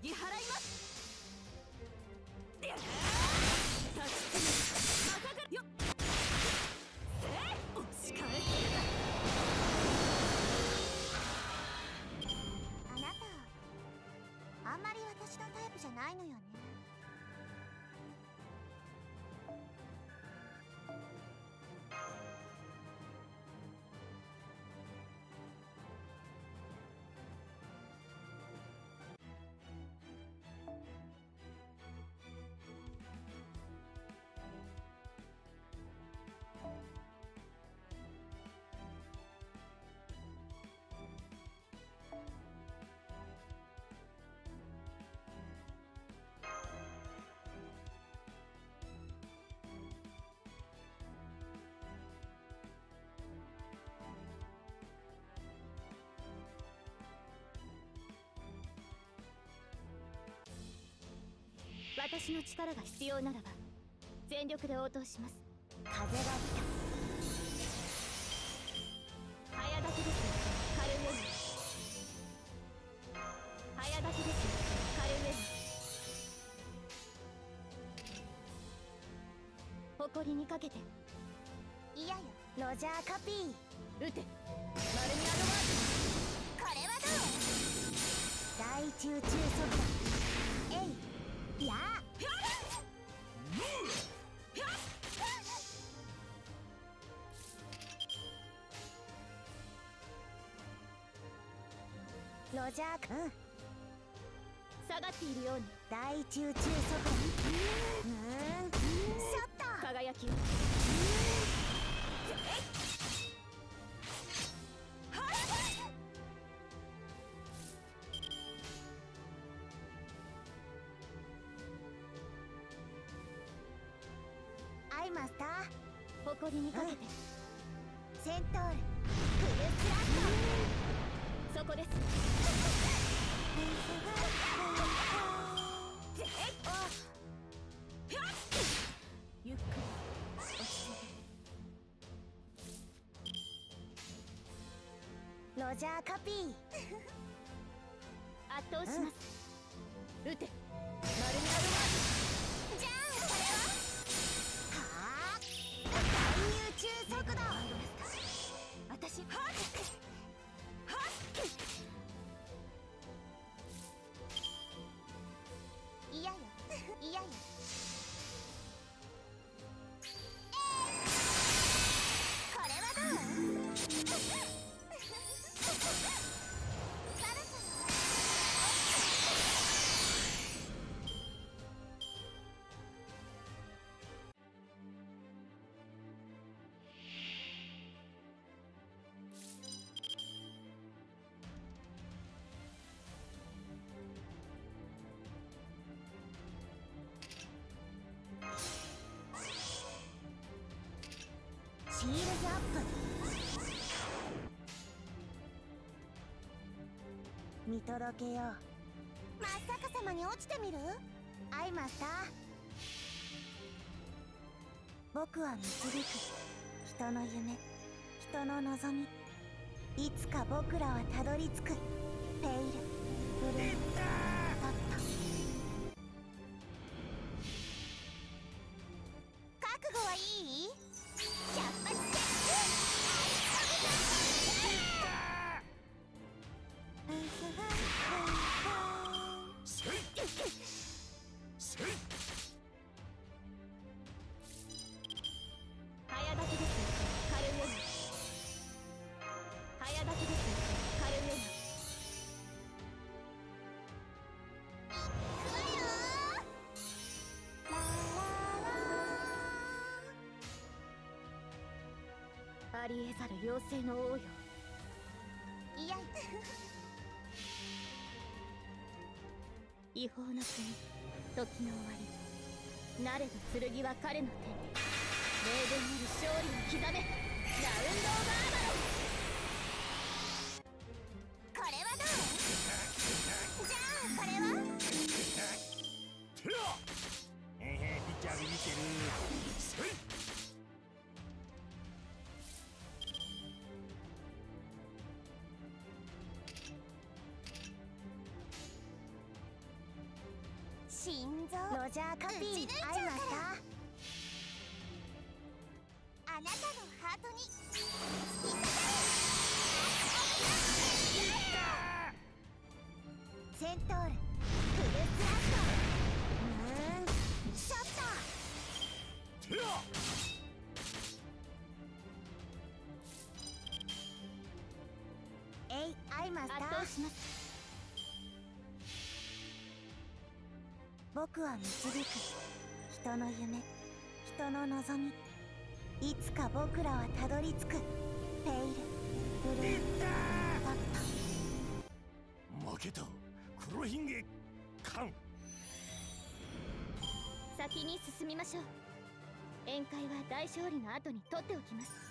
ぎ払います私の力が必要ならば全力で応答します。風が来早立ちですカルウェム早立ちですカルウェム誇りにかけていやよ。ロジャーカピー撃てマルミアドバーこれはどう大中中速度ロジャーうん。下がっているように。大中中速度うーん。ショット輝きを。アイマスター。誇りにかけて。セントール。フルスラッそこですロジャーカピー。圧倒します、撃てシールズアップ。見届けよ。う真っ逆さまに落ちてみる。アイマスター僕は導く。人の夢。人の望み。いつか僕らはたどり着く。ペイル。ブルー。ありえざる妖精の王よ。いや。違法の国時の終わり。なれど剣は彼の手に。霊言なる勝利を刻め。ラウンド・オブ・アーマロ心臓。ロジャーカピーアイマスターあなたのハートに。セントール。フルスラット。ムーンショットてやえいアイマスタ圧ー僕は導く。人の夢人の望み。いつか僕らはたどり着く。ペイルブルートット。負けた。黒ひげカン。先に進みましょう。宴会は大勝利の後に取っておきます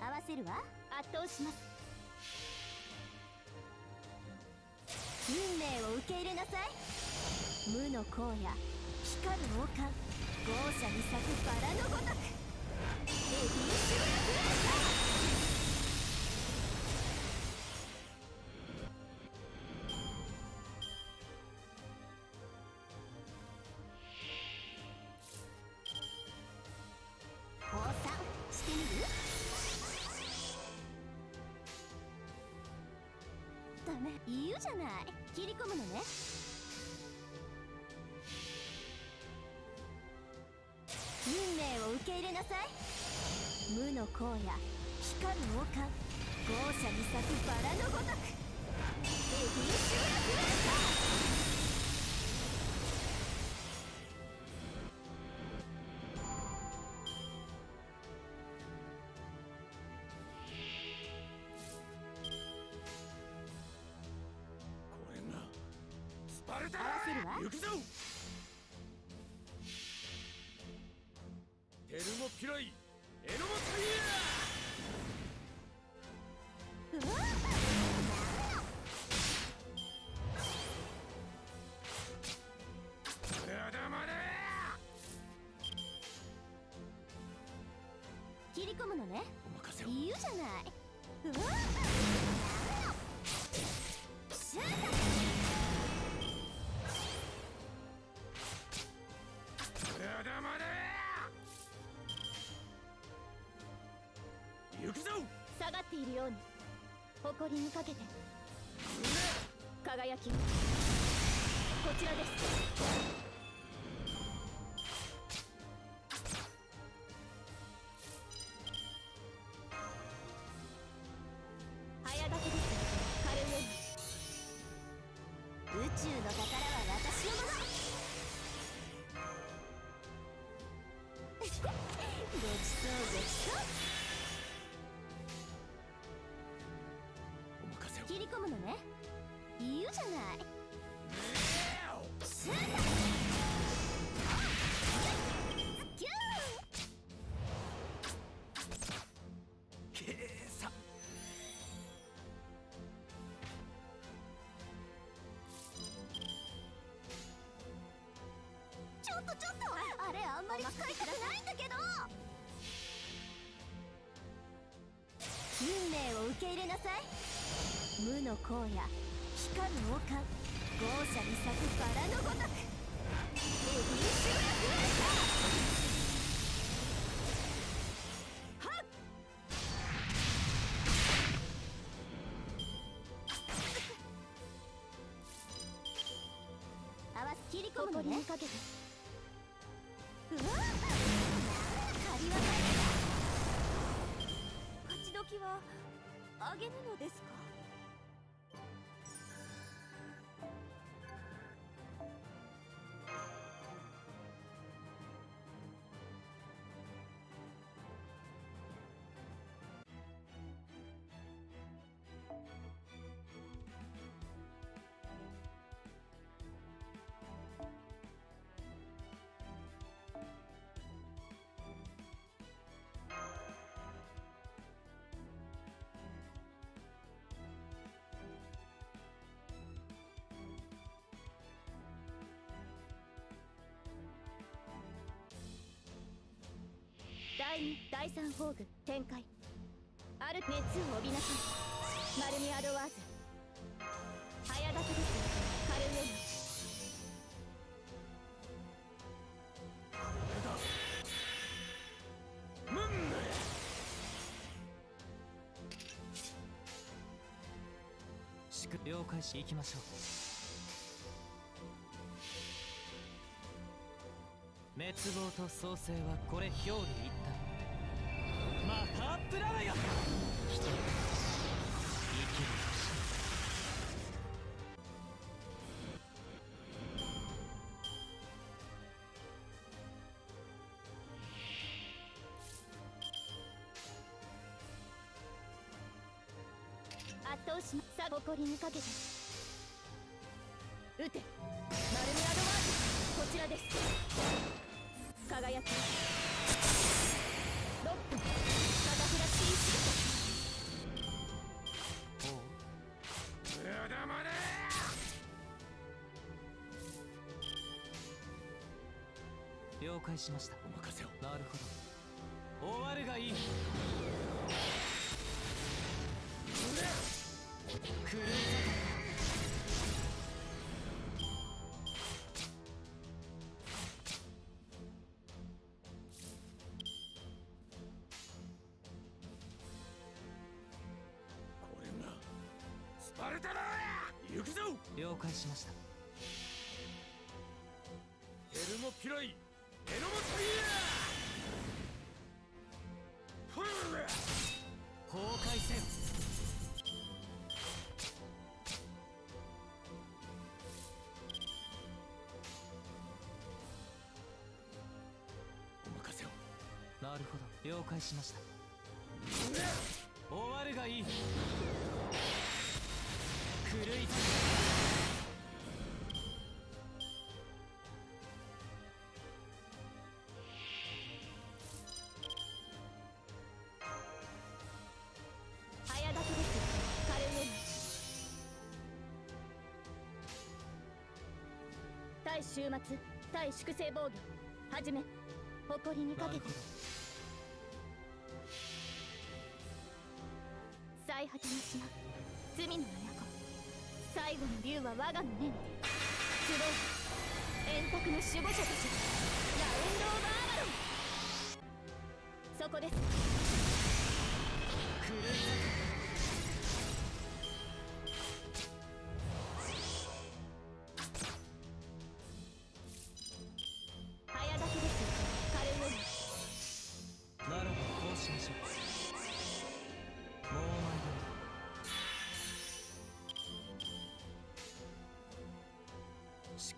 合わせるわ圧倒します運命を受け入れなさい。無の荒野光る王冠豪奢に咲くバラのごとくエディシュラフレー降入れなさい。無の荒野光る王冠豪奢に咲くバラのごとくエディシュラフレータように。誇りにかけて。輝きこちらですとちょっとあれあんまり使いたくないんだけど。運命を受け入れなさい。無の荒野光る王冠豪奢に咲くバラのごとく。エディシュラフー第2第3宝具展開。ある熱を帯びなさい。マルミアドワーズ。早掛けです。カルウェイム了解し行きましょう。滅亡と創生はこれ表裏りにかけて撃て。マルミアドワーズこちらです輝き6分片倉シーシおうやだまだ了解しました。お任せを。なるほど。終わるがいい了解しました。了解しました。終わるがいい。狂いた。早だです。カル対終末対粛清防御。はじめ誇りにかけて。の島罪の都最後の竜は我がの念集え。円卓の守護者たち。ラウンド・オー・バー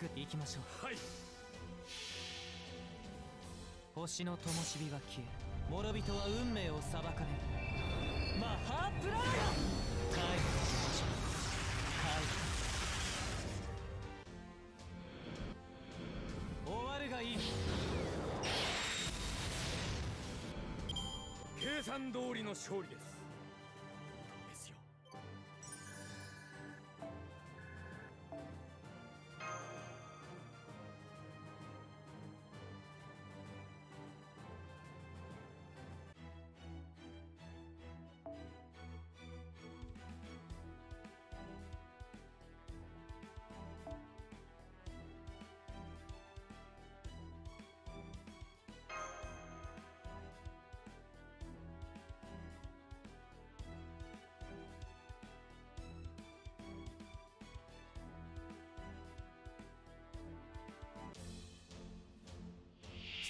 で祝っていきましょう。はい。星の灯火が消え諸人は運命を裁かれる。マハープラーヤ帰ってきましょう帰る。終わるがいい。計算通りの勝利です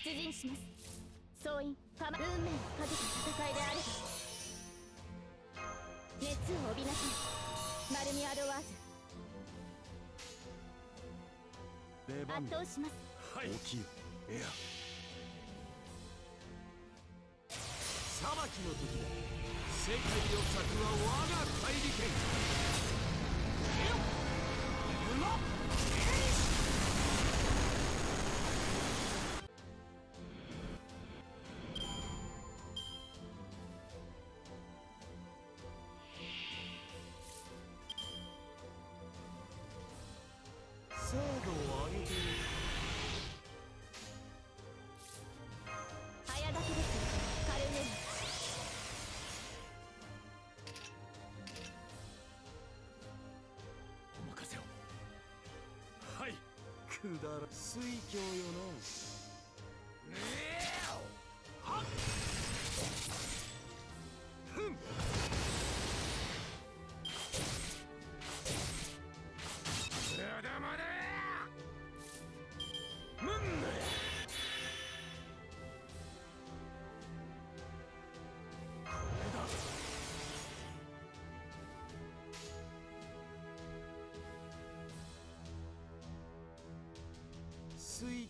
出陣します。総員かま運命をかけた戦いであれ。ば熱を帯びなさい。マルミアドワーズ圧倒します。はい。起きよ。エア。裁きの時だ。世界を咲くは我が怪力。剣くだら水郷よな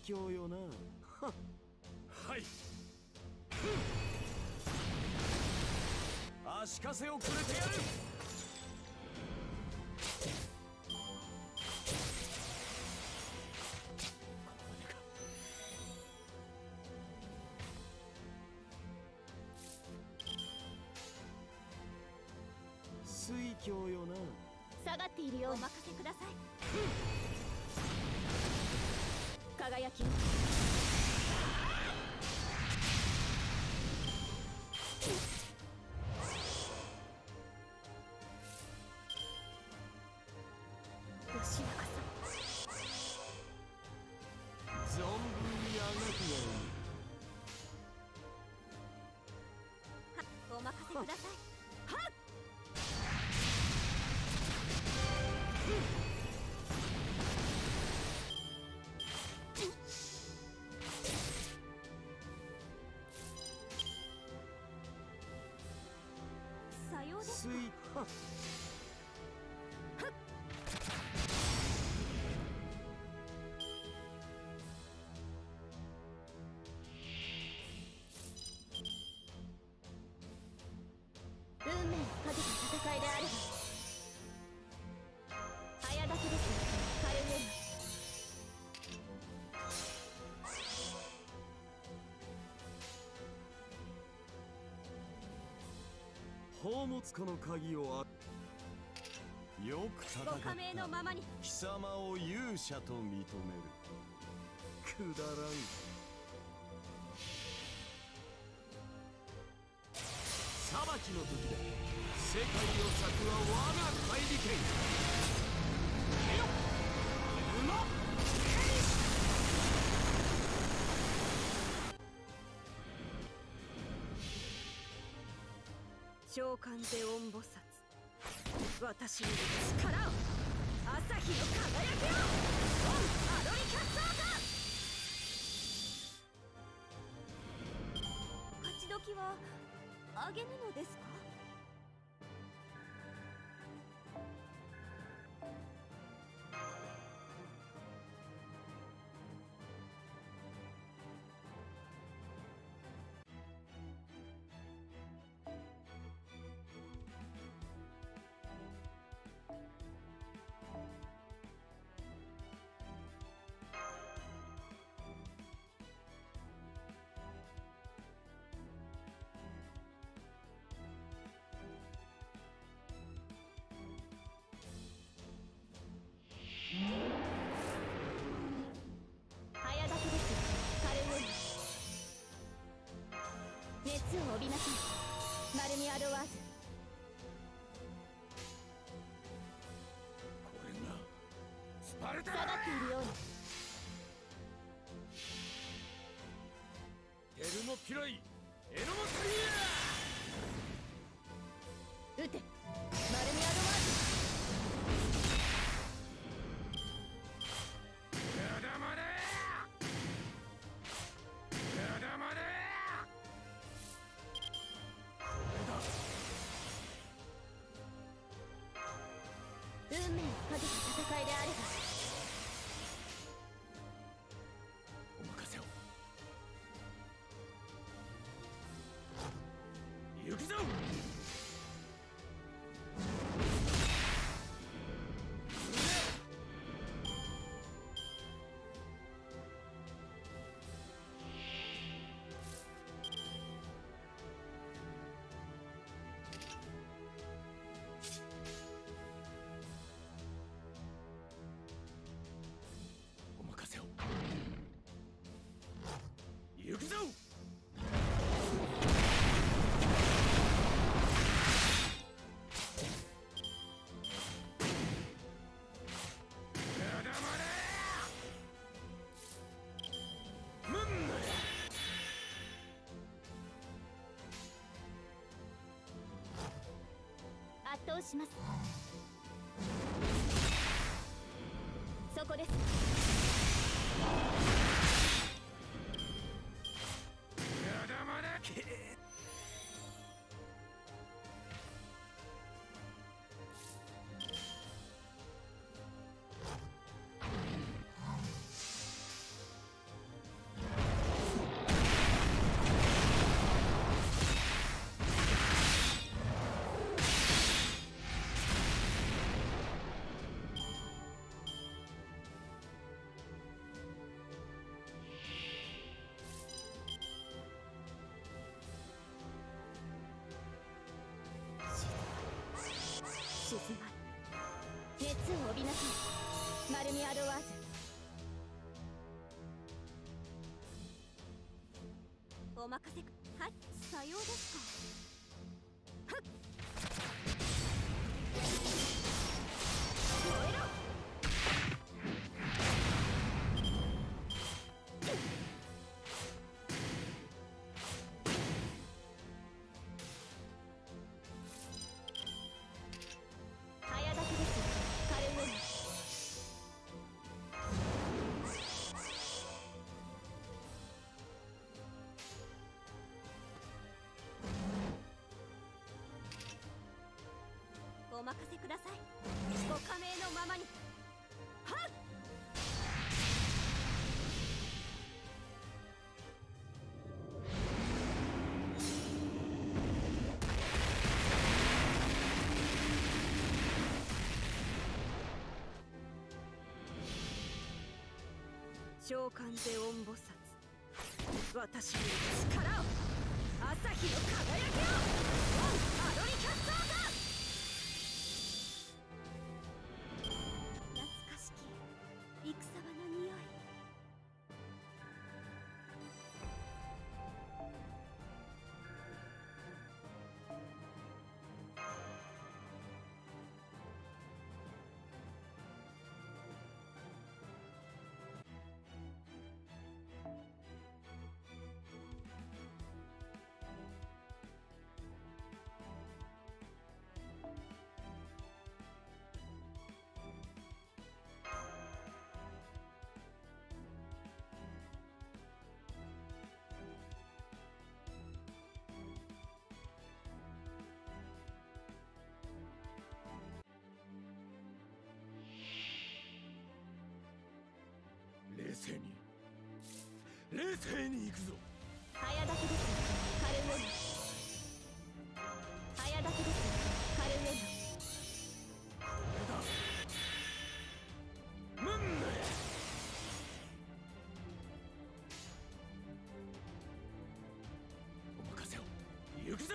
水郷よな。ははい足かせをくれてやる水宝物庫の鍵をあよく戦ったご加盟のままに貴様を勇者と認める。くだらん。裁きの時だ世界を咲くは我が怪力剣よっ召喚デオン菩薩私に力を。朝日の輝きをオンアドリキャスターか勝ち時はあげぬのですか？ン熱を帯びなさい。マルミアドワーズこれがスパルタ下がっているようにテルモピライ。エノモタリ撃戦いであれば圧倒します。沈まぬ熱を帯びなさい。マルミアドワーズ。お任せください。ご加盟のままに。はっ！召喚デオン菩薩。私に力を。朝日の輝きを冷静に。行くぞ。早炊きです。カルウェル早炊きです。カルウェルムンムお任せを。行くぞ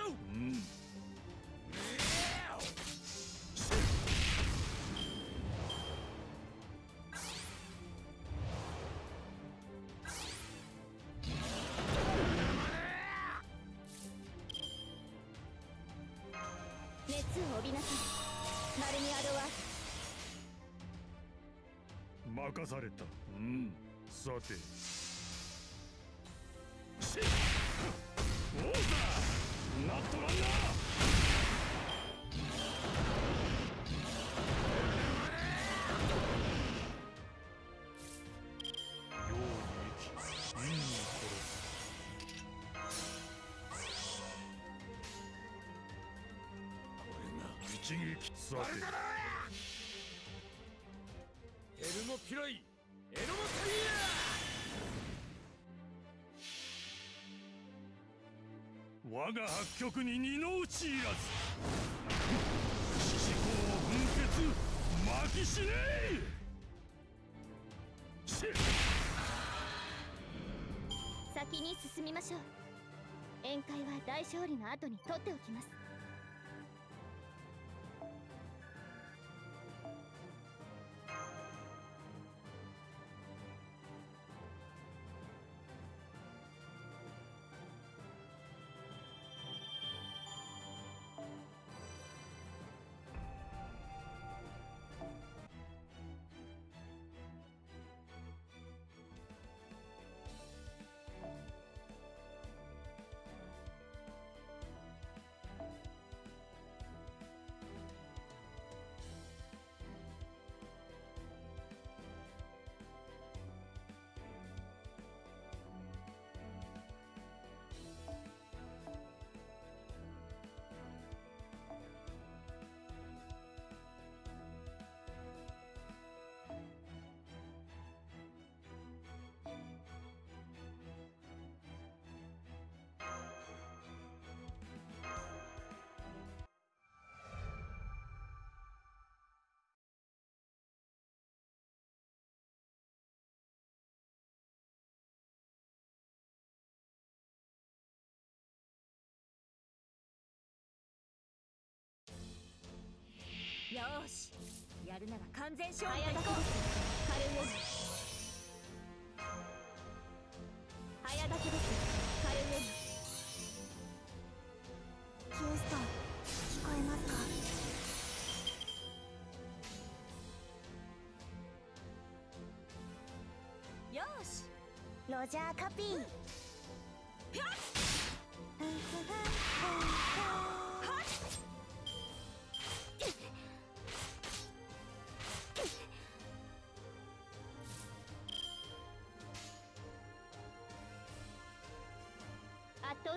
熱を帯びなさい。マルミアドは。任された。うん。さて一撃さてエルモピロイエルモタ我が八極に二の打ちいらず。獅子を分血巻きしねえ先に進みましょう。宴会は大勝利の後に取っておきます。よーし。やるなら完全勝利。でいこうカルウェル早炊きですカルウェルヒューストン。聞こえますか？よーし。ロジャーカピー。圧倒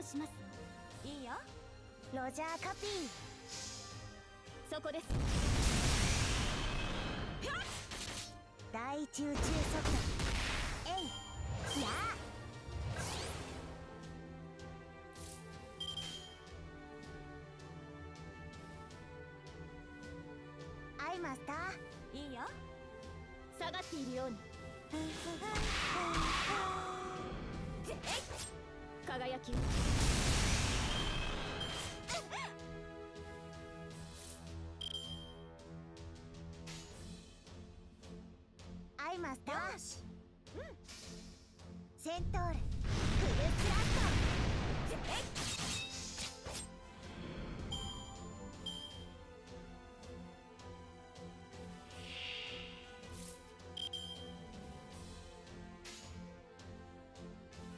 します。いいよ。ロジャーカピー。そこです。大中中速度。えい。やア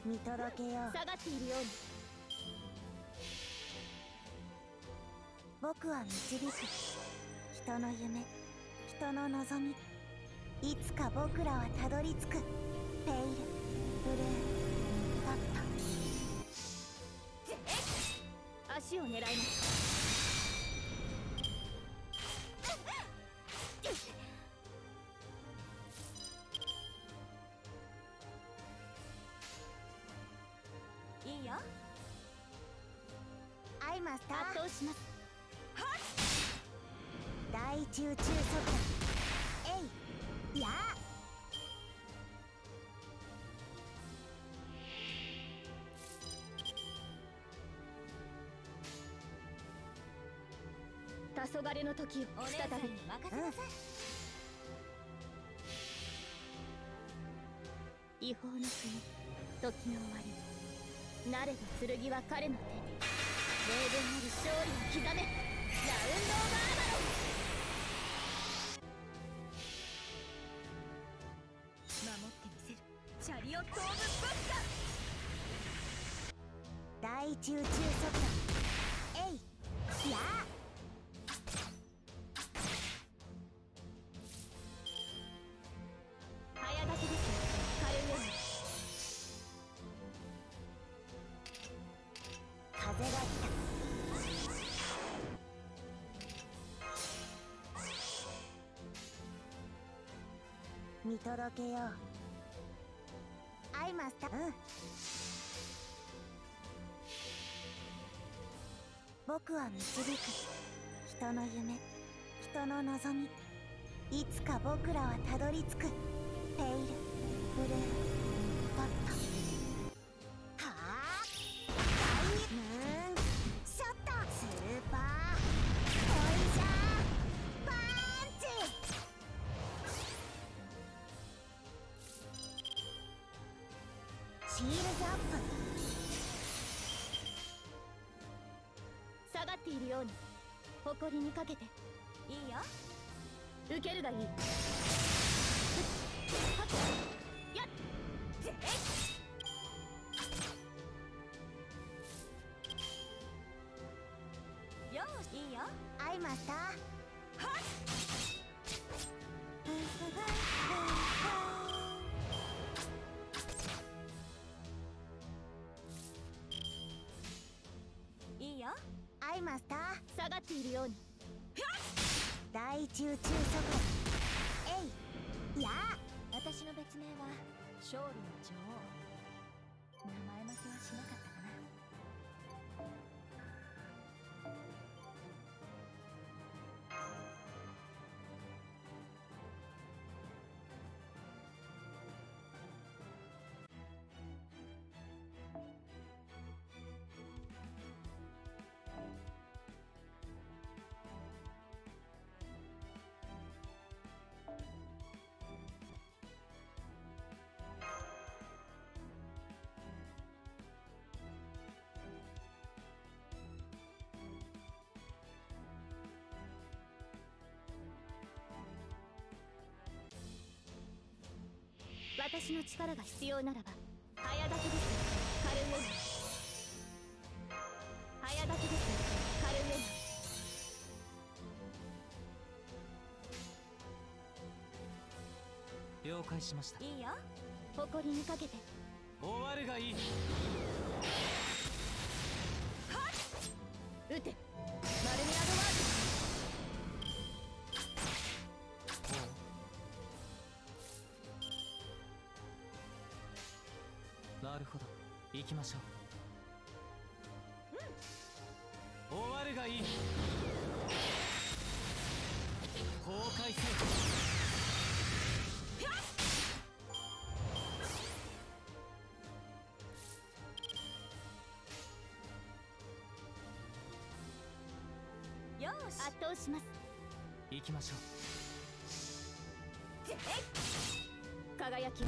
見届けよう。下がっているように。僕は導く。人の夢。人の望み。いつか僕らはたどり着く。ペイル。ブルー。パッ足を狙いますアイマスター圧倒します大中中速度。えい！や黄昏の時を再びに任せなさい、違法の国。時の終わり。なれど剣は彼の手に霊言なる勝利を刻めラウンド・オ・ーバー見届けよう。アイマスターうん。僕は導く。人の夢。人の望み。いつか僕らはたどり着く。ペイルブルードット誇りにかけて。いいよ。受けるがいい。よし。いいよ。アイマスターっているように。大中中速度えい。や私の別名は勝利の女王。名前負けはしなかった。私の力が必要ならば早炊きです。カルウェナ早炊きです。カルウェ了解しました。ナいいよ。誇りにかけて。終わるがいい。撃てなるほど。行きましょう、終わるがいい。崩壊せよ。圧倒します。行きましょう。ぜ輝きを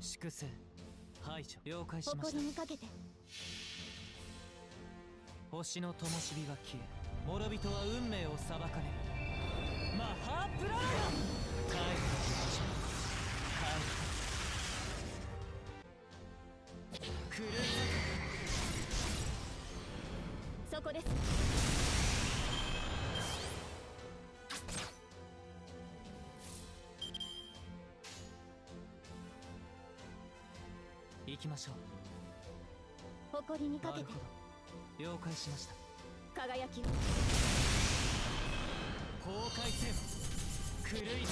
粛清排除。了解しまし誇たりにかけて。星の灯火が消え諸人は運命を裁かれる。マハープラーヤましょう。誇りにかけて。了解しました。輝きを。崩壊せよ狂い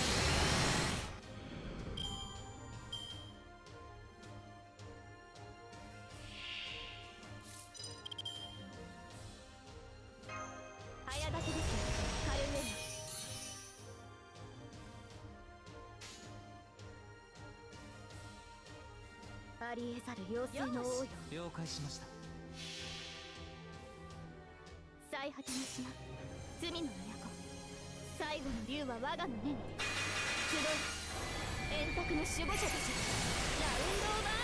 ありえざる妖精の王よ。了解しました。最果ての島罪の都。最後の竜は我がの目に。集う。円卓の守護者たち。ラウンド・オブ・アバ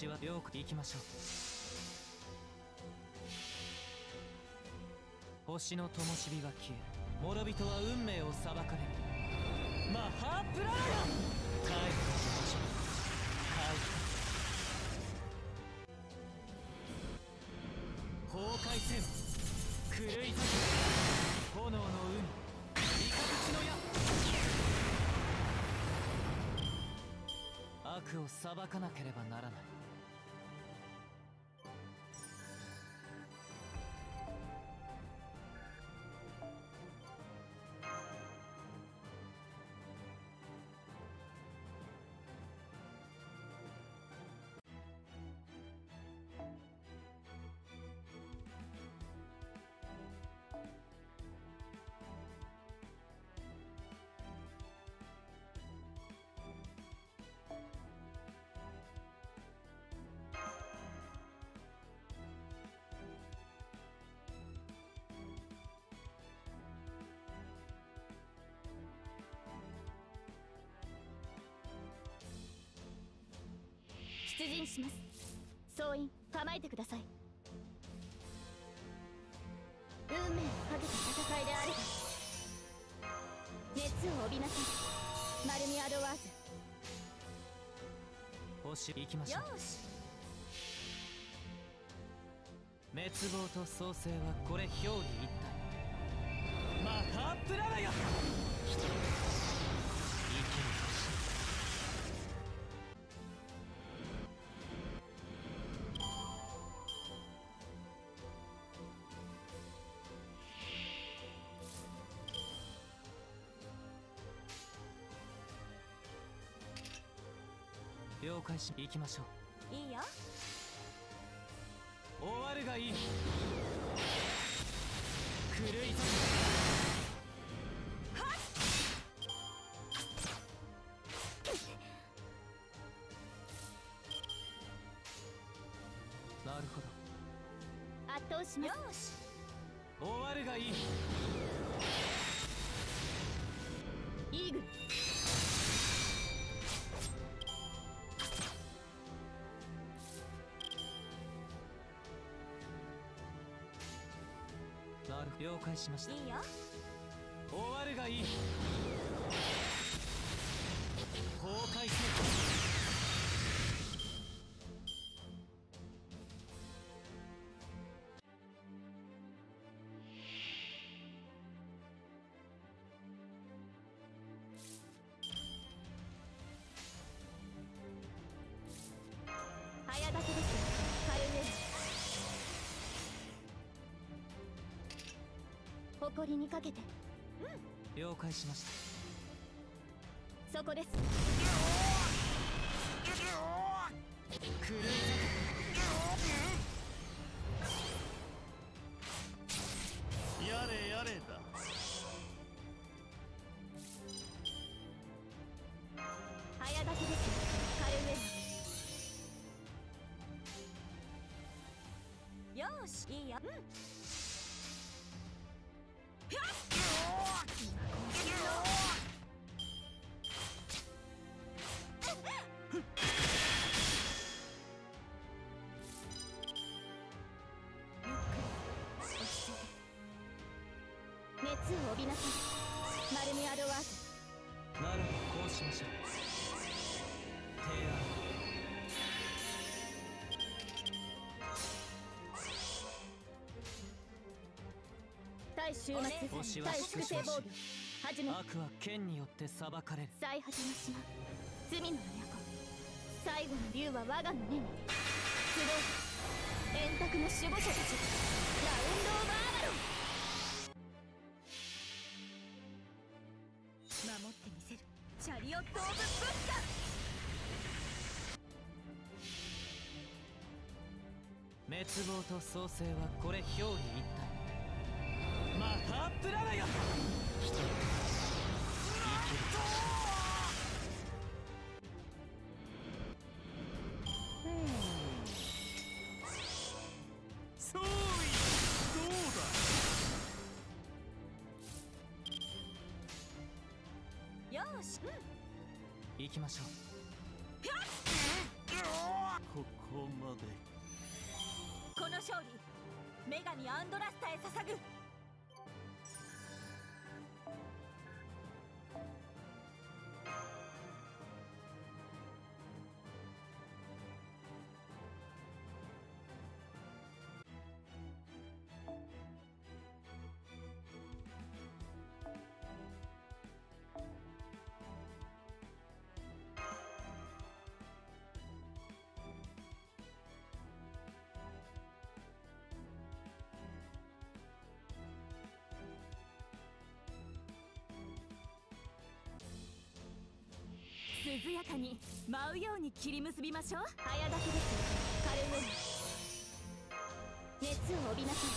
星はよく行きましょう。星の灯火が消え諸人は運命を裁かれる。マハープラーヤ帰ってきましょう。帰って崩壊せよ狂い咲く炎の海イカ口の矢悪を裁かなければ。出陣します。総員構えてください。運命をかけた戦いであれば熱を帯びなさい。マルミ・アドワーズ星行きまし。ょうし。滅亡と創生はこれ表裏一体。マハープララヤし行きましょう。いいよ。終わるがいい。狂い咲くなるほど。圧倒します。終わるがいい。イーグルなる了解しましたいいよ。終わるがいい。崩壊せよ誇りにかけて。了解しました。そこです。狂いやれやれだ。早立てです。カルメよーしいいよを帯びなさいマルミアドワーズならばこうしましょう提案対終末星は対粛清防御始め悪は剣によって裁かれる最果ての島罪の都最後の竜は我がの目に集う円卓の守護者たちラウンド・オブ・アバロ滅亡と創生はこれ表裏一体。マハープラナよ行きましょう。ここまで。この勝利女神アンドラスタへ捧ぐ涼やかに舞うように切り結びましょう。早炊きです。熱を帯びなさい。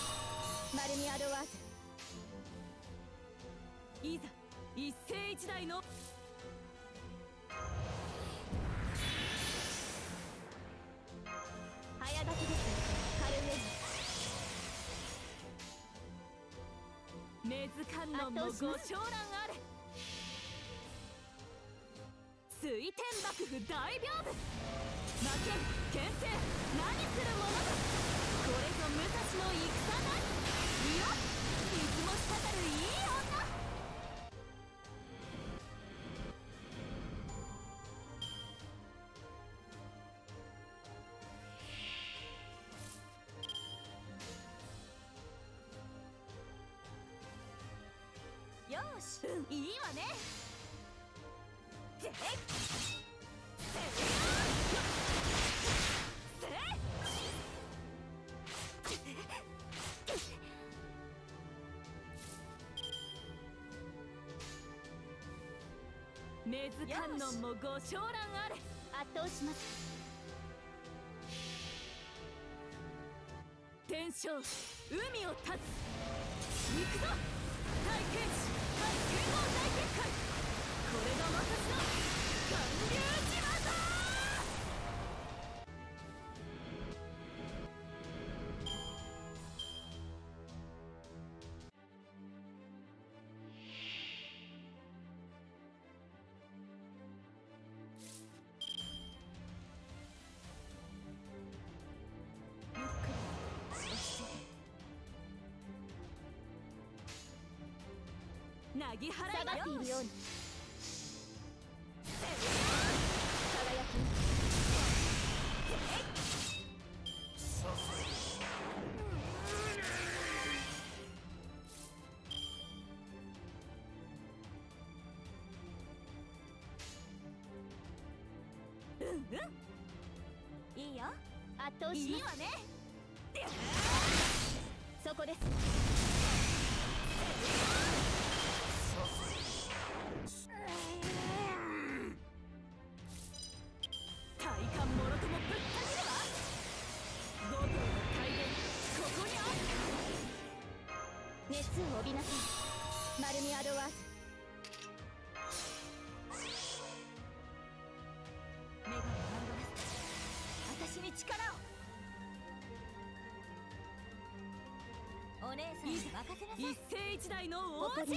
マルミアドワーズいざ一世一代の。早炊きです。もごあ幕府大屏風負けん牽制何するものかこれぞ武蔵の戦なりいよ水も滴るいい女よーし、いいわね。根津観音もご長覧あれ。圧倒します。天正海を立つ。行くぞ。大剣士対剣豪大結界。これが私の巌流島てなぎ払い下がっているように。を帯びなさい丸みアドワーズ女神アンドラスタ私に力を。お姉さんに任せなさい。一世一代の王子かけ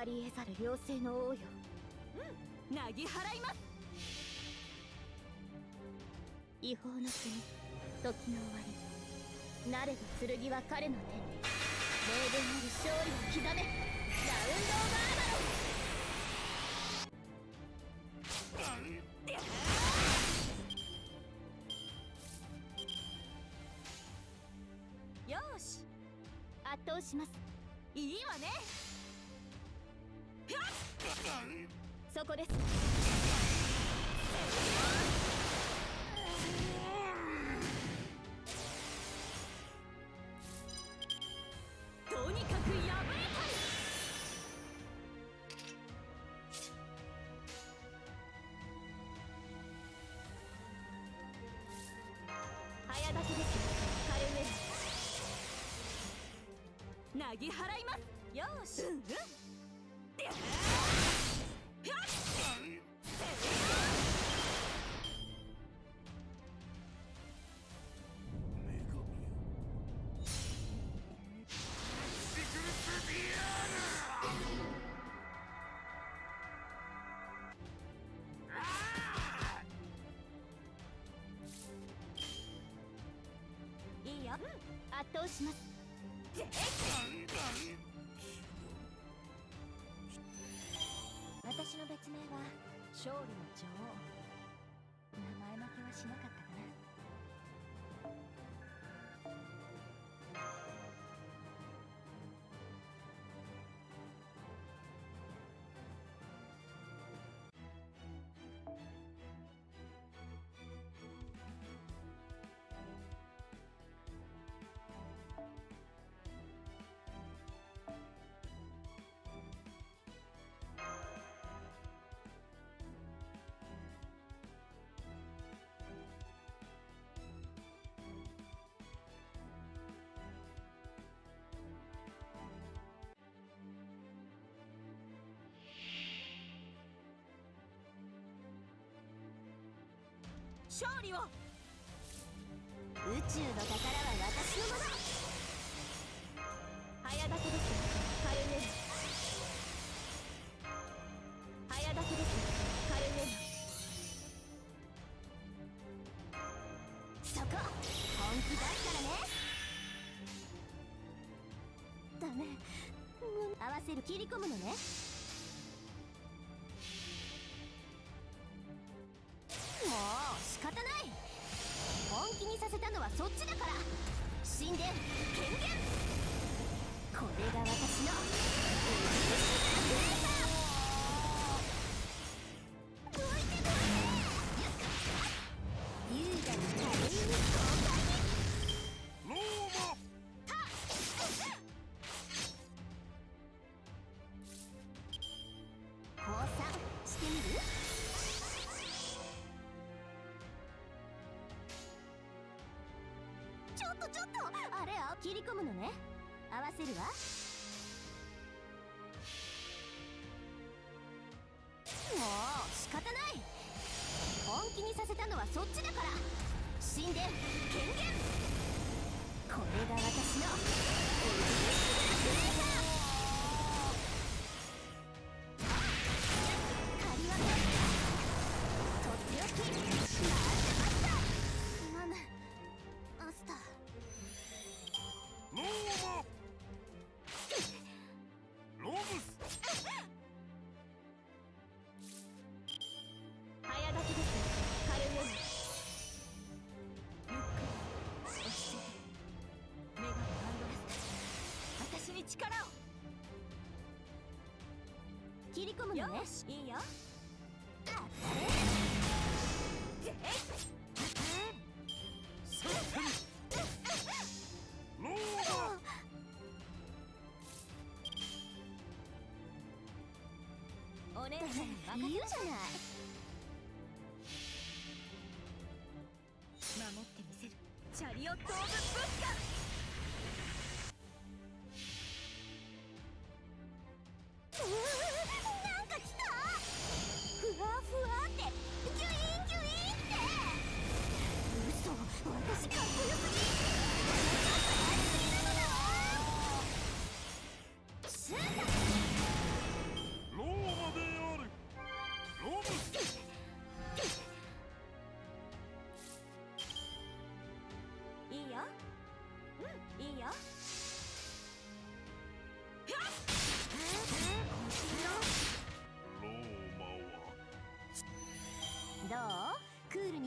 ありえざる妖精の王よ。うんなぎ払います。違法の国時の終わり。なれど剣は彼の手に明言なる勝利を刻め。ラウンド・オブ・アーマロンよーし。圧倒します。いいわねそこです。とにかく破れたい早立ちです。カルメラなぎ払います。よーし。うんうん圧倒します。私の別名は勝利の女王。勝利を。宇宙の宝は私のもの。早立てです。カルネル早立てです。カルネ。ルそこ。本気出したらね。ダメ。合わせる切り込むのね。のはそっちだから。神殿権限これが私の。切り込むのね。合わせるわ。もう仕方ない。本気にさせたのはそっちだから。神殿権限これが込むのね。いいよ。お姉ちゃん言うじゃない。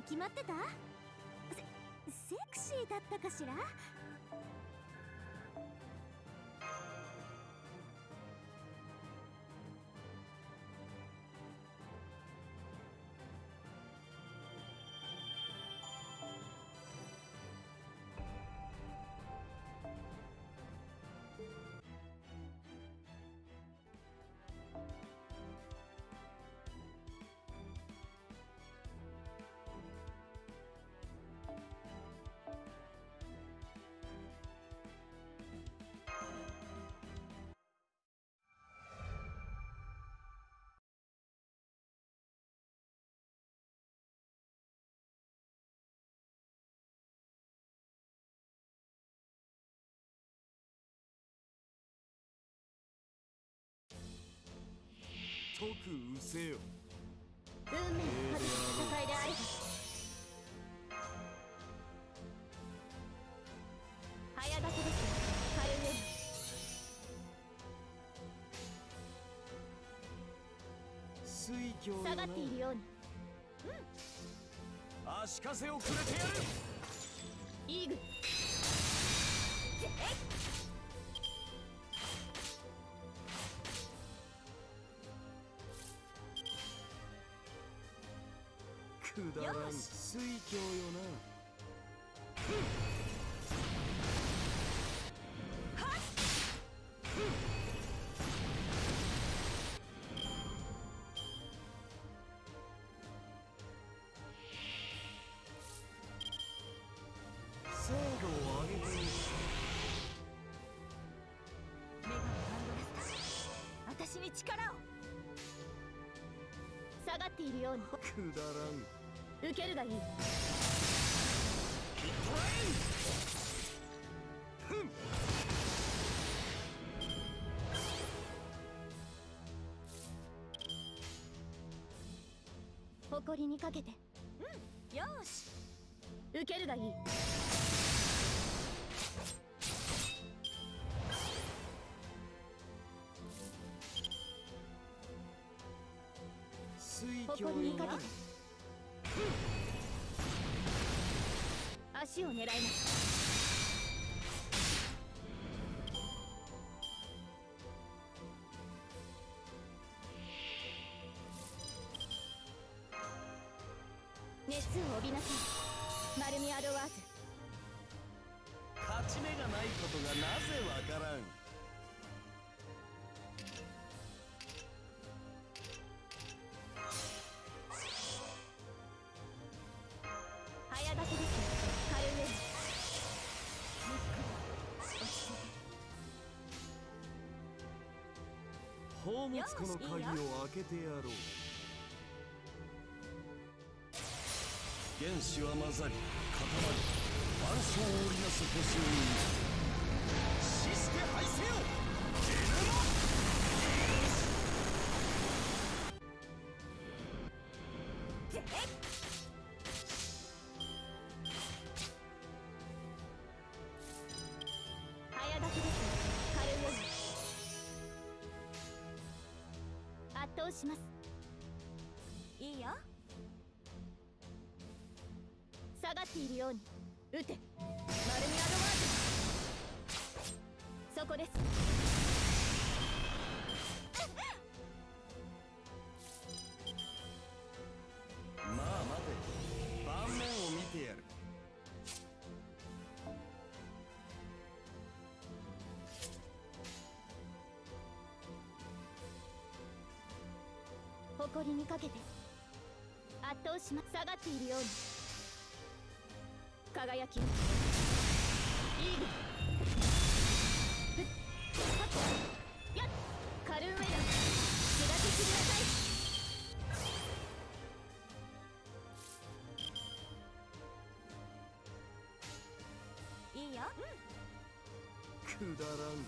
決まってた？セセクシーだったかしら？徳うせよ。運命の戦いであれば早がせです。カルウェル水郷よ下がっているように足かせをくれてやる。イーグくだらん。水郷よな精度を上げてみるメガネハンドラスター私に力を下がっているようにくだらん受けるがいい。誇りにかけて。うん。よし。受けるがいい狙います。熱を帯びなさい。マルミアドワーズ勝ち目がないことがなぜわからん？宝物庫の鍵を開けてやろう。原子は混ざり固まり万象を織りなす星を生します。いいよ。下がっているように。誇りにかけて。圧倒しま下がっているように。輝きイーグル。ふっ。やっ。カルンウェラすがて散りなさい。いいよ。くだらん。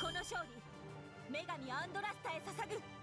この勝利女神アンドラスタへ捧ぐ。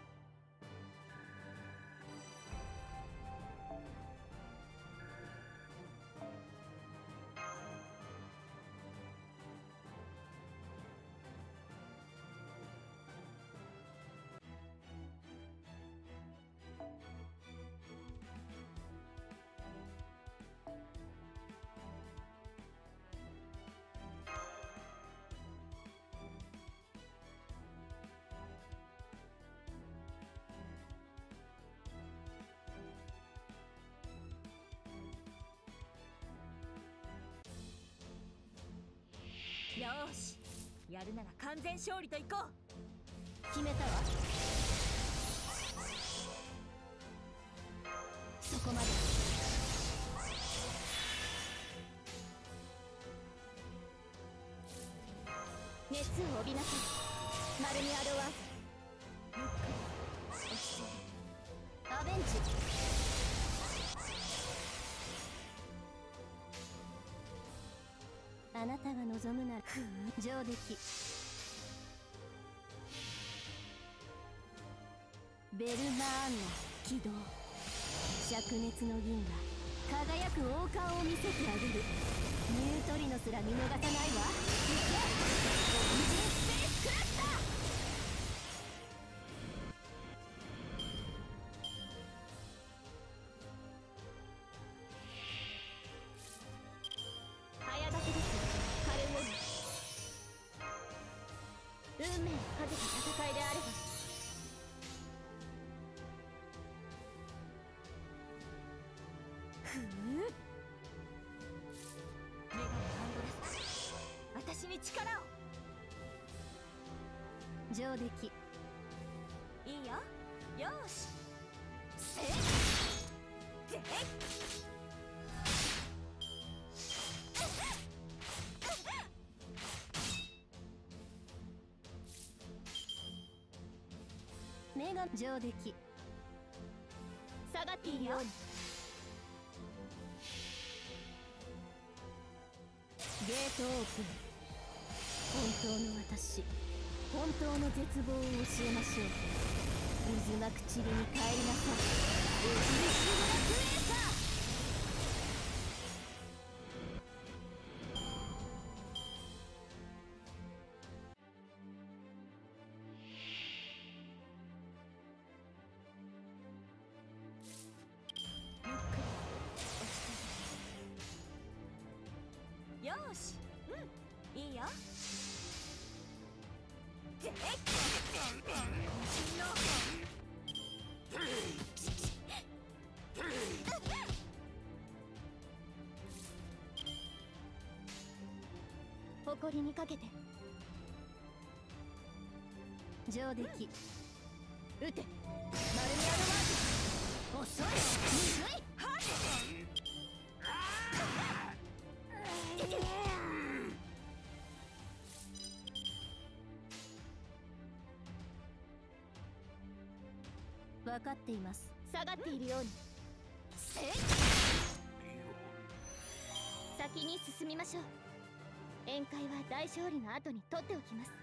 よーしやるなら完全勝利といこう決めたわそこまで熱を帯びなさい。マルニアドワー望むなら上出来。ベルマーンの起動。灼熱の銀が輝く王冠を見せてあげる。ニュートリノすら見逃さないわ。行け。上出来。いいよ。よし。せ。いでい目が上出来。下がっているよ。うにゲートオープン。本当の私。本当の絶望を教えましょう。渦巻く塵に帰りなさい。ウジリ誇りにかけて。上出来。撃て。マルミアドワーズ遅い鈍い分かっています。下がっているように。先に進みましょう宴会は大勝利の後に取っておきます。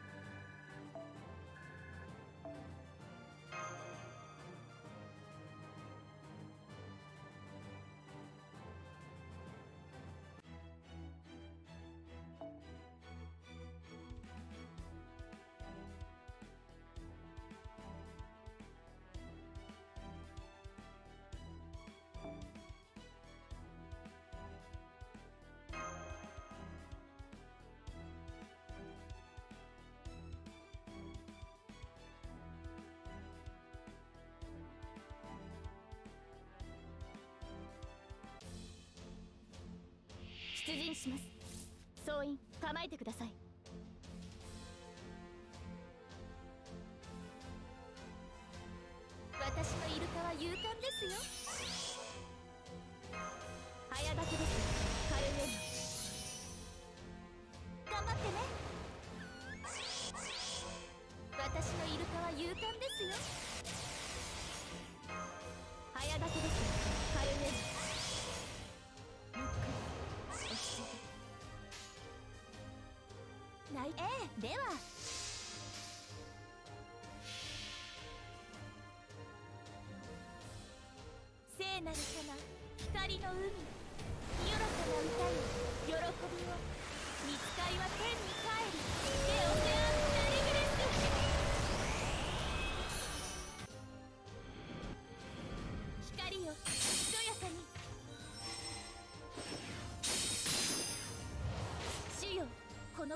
ええでは。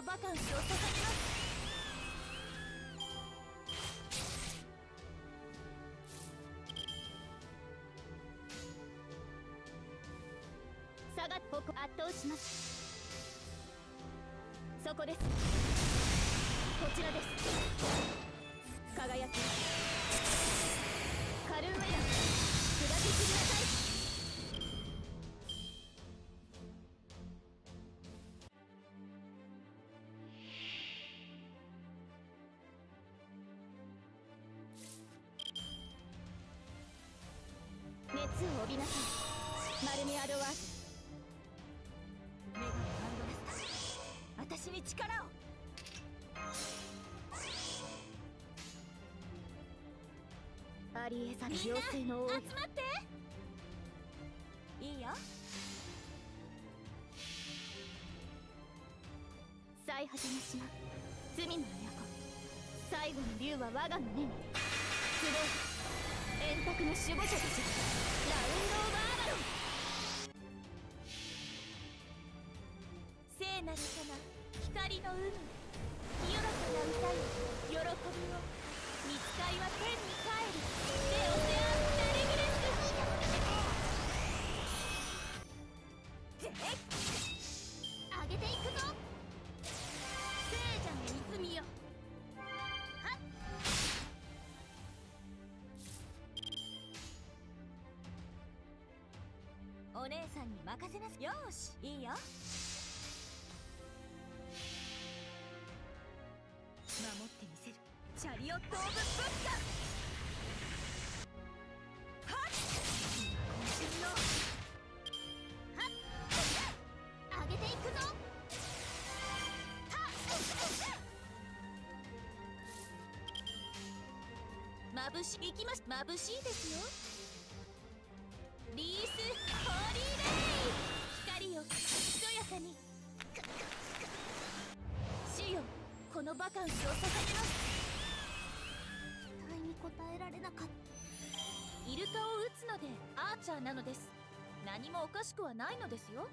バカンスを捧げます。下がっここ圧倒します。そこです。こちらです。輝き。カルーエラ砕き散りなさい。熱を帯びなさいマルメアドワーズメガネアンドレスタ私に力をアリエザの妖精の王集まっていいよ最果ての島罪の都最後の竜は我が胸にえ円卓の守護者たち。ラウンド・オお姉さんに任せなすよしいいよ。守ってみせる。チャリオット・オブ・ブッダ。はっ。渾身のはっ。上げていくぞ。はっ。眩しいきます。眩しいですよ。なのです。何もおかしくはないのですよ。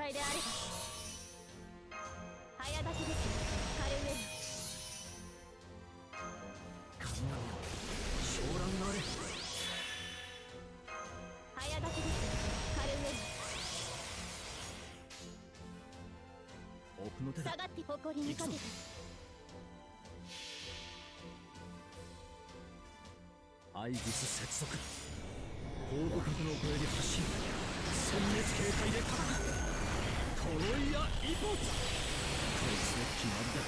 けた戦いであれば早立ちです。カルメ神々よ昇乱あれ早立ちです。カルメ奥の手だ下がって誇りにかけて。アイギス接続。後部角の声に発進殲滅警戒で戦う。トロイア・イポーツこいつの決まりだ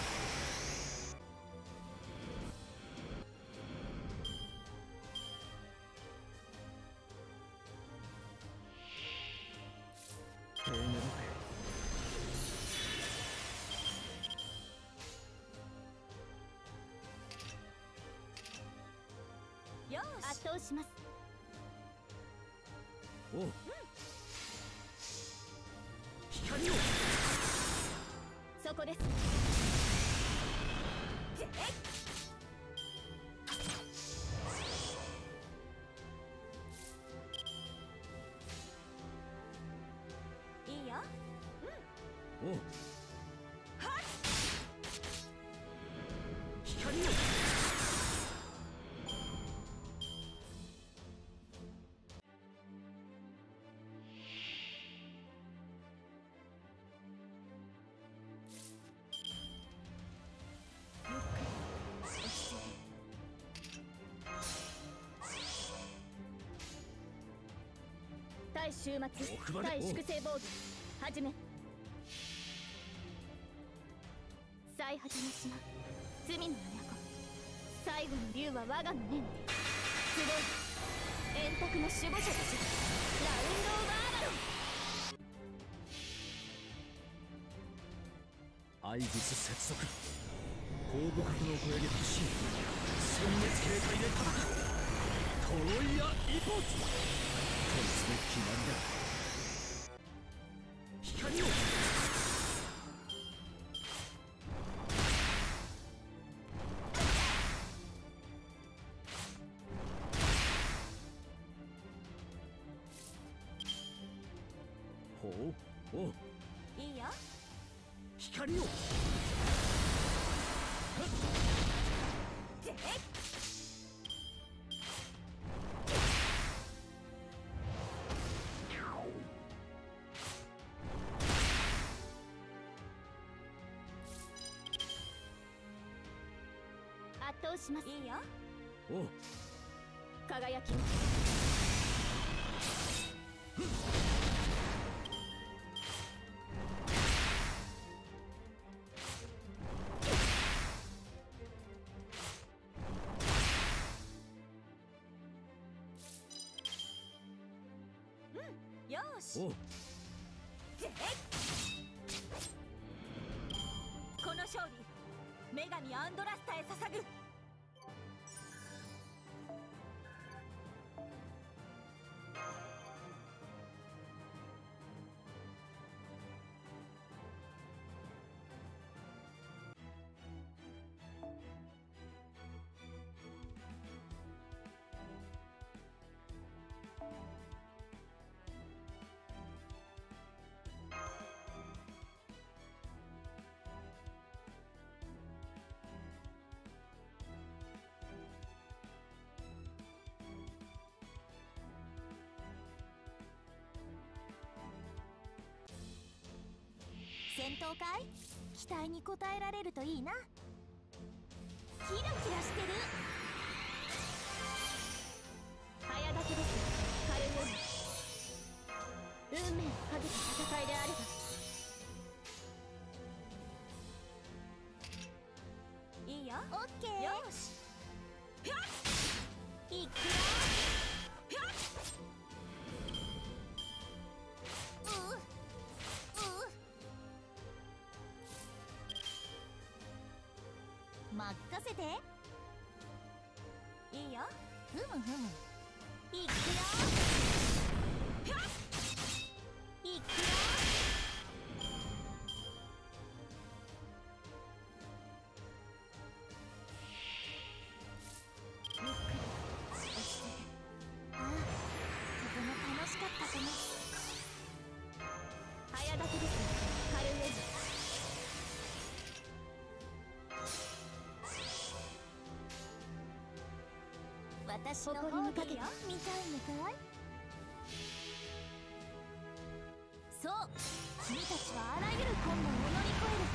対終末対粛清防御始め最果ての島罪の都。最後の竜は我がの念集い円卓の守護者たちラウンド・オブ・アバロン愛物接続。後部角の声で発進殲滅警戒で叩くトロイアイポーツこいつで決まりだ。します。いいよ。おう。輝きし。この勝利女神アンドラスタへ捧ぐ戦闘かい期待に応えられるといいな。キラキラしてる。早掛けです。カルエル運命をかけた戦いであれば。任せて。いいよ。ふむふむ。誇り方にかけて見たいのかいそう。君たちはあらゆる困難を乗り越える。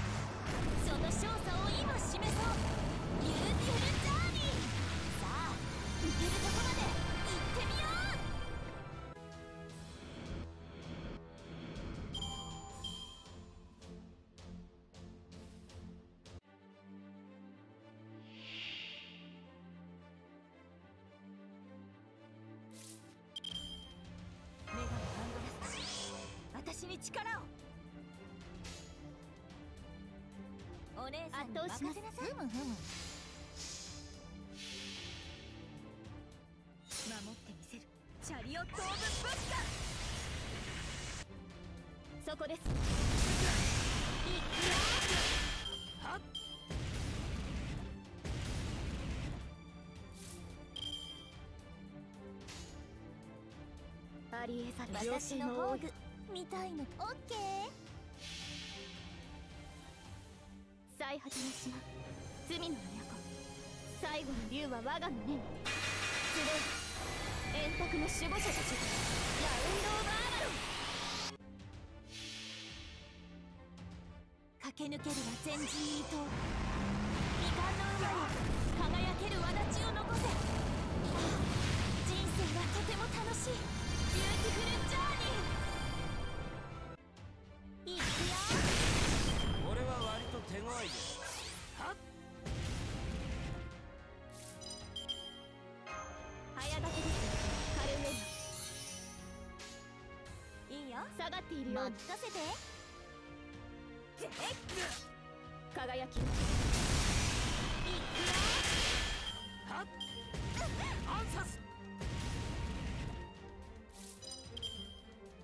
その勝者を今示そう。 Beautiful Journey。さあ行けるとこまでに力を。お姉さんに任せなさい。ふむふむ。そこです。ありえざる私の宝具見たいの。オッケー。最果ての島罪の都。最後の竜は我がの目に。集え円卓の守護者たちラウンド・オブ・アーバロン。駆け抜けるは前人未到未完の馬よ輝ける轍を残せ。人生はとても楽しい。ビューティフルジャー下がっているように任せて。輝き。暗殺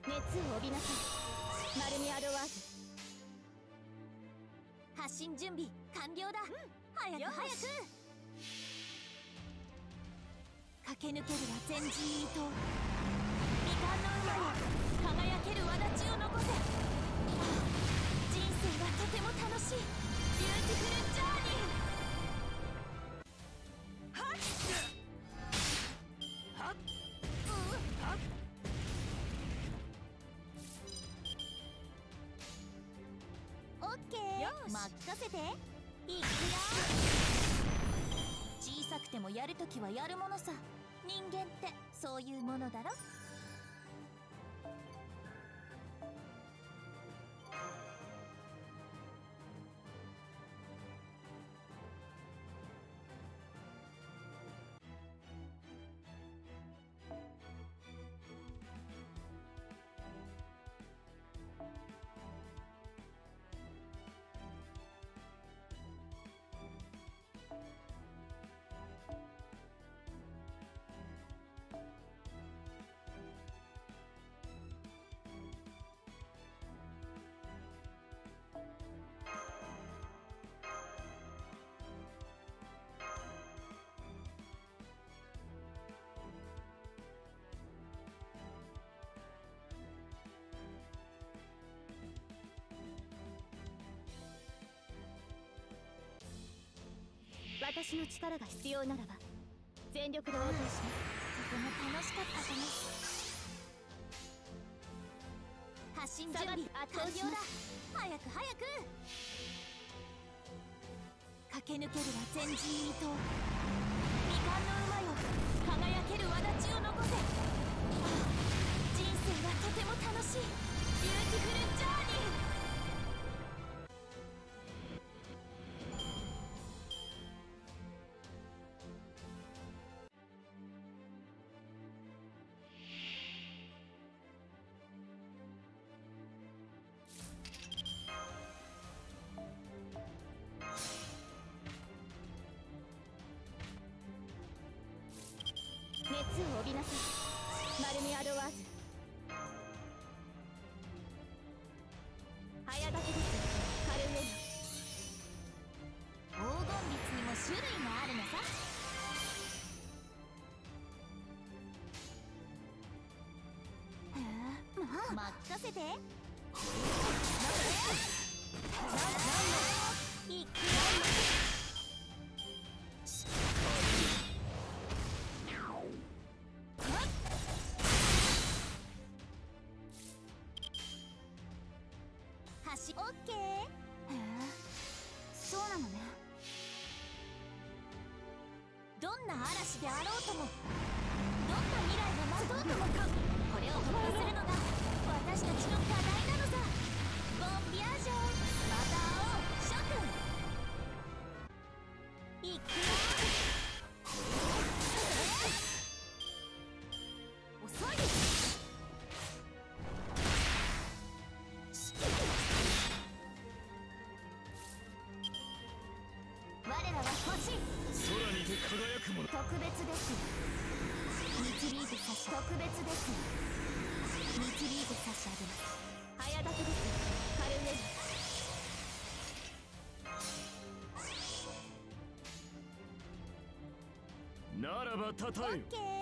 熱を帯びなさい。マルミアドワーズ発進準備完了だ、早く早く。駆け抜けるは前人未到輝ける轍を残せ人生はとても楽しい Beautiful Journeyはっはっうはっオッケーよし任せていくよ小さくてもやるときはやるものさ人間ってそういうものだろ？私の力が必要ならば全力で応答します。とても楽しかったかね発進準備完了だ。早く早く。駆け抜けるは前人未到未完の馬よ輝ける轍を残せ。人生はとても楽しい。 Beautiful Jourを帯びなさい。マルミアドワーズ早立てです。カルウェイ黄金律にも種類があるのさ。へえまあ。任せて。ケー？へえそうなのね。どんな嵐であろうともどんな未来が待とうともかこれを突破するのが私たちの課題なのさ。ボンビアージョーくもの特別です。導いて差し特別です。導いて差し上げます。早立てです。カルネならばたたえよ。オ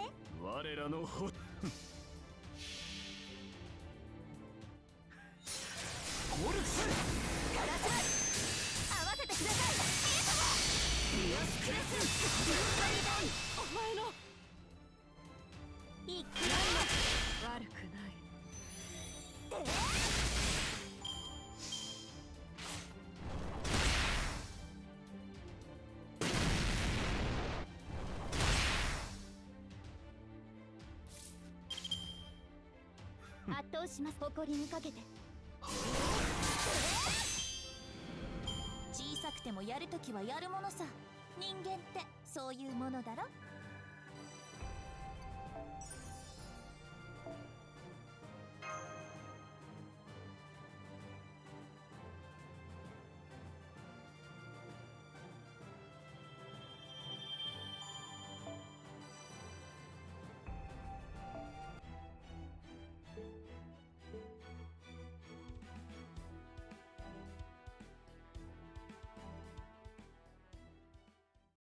します。誇りにかけて。小さくてもやるときはやるものさ。人間ってそういうものだろ？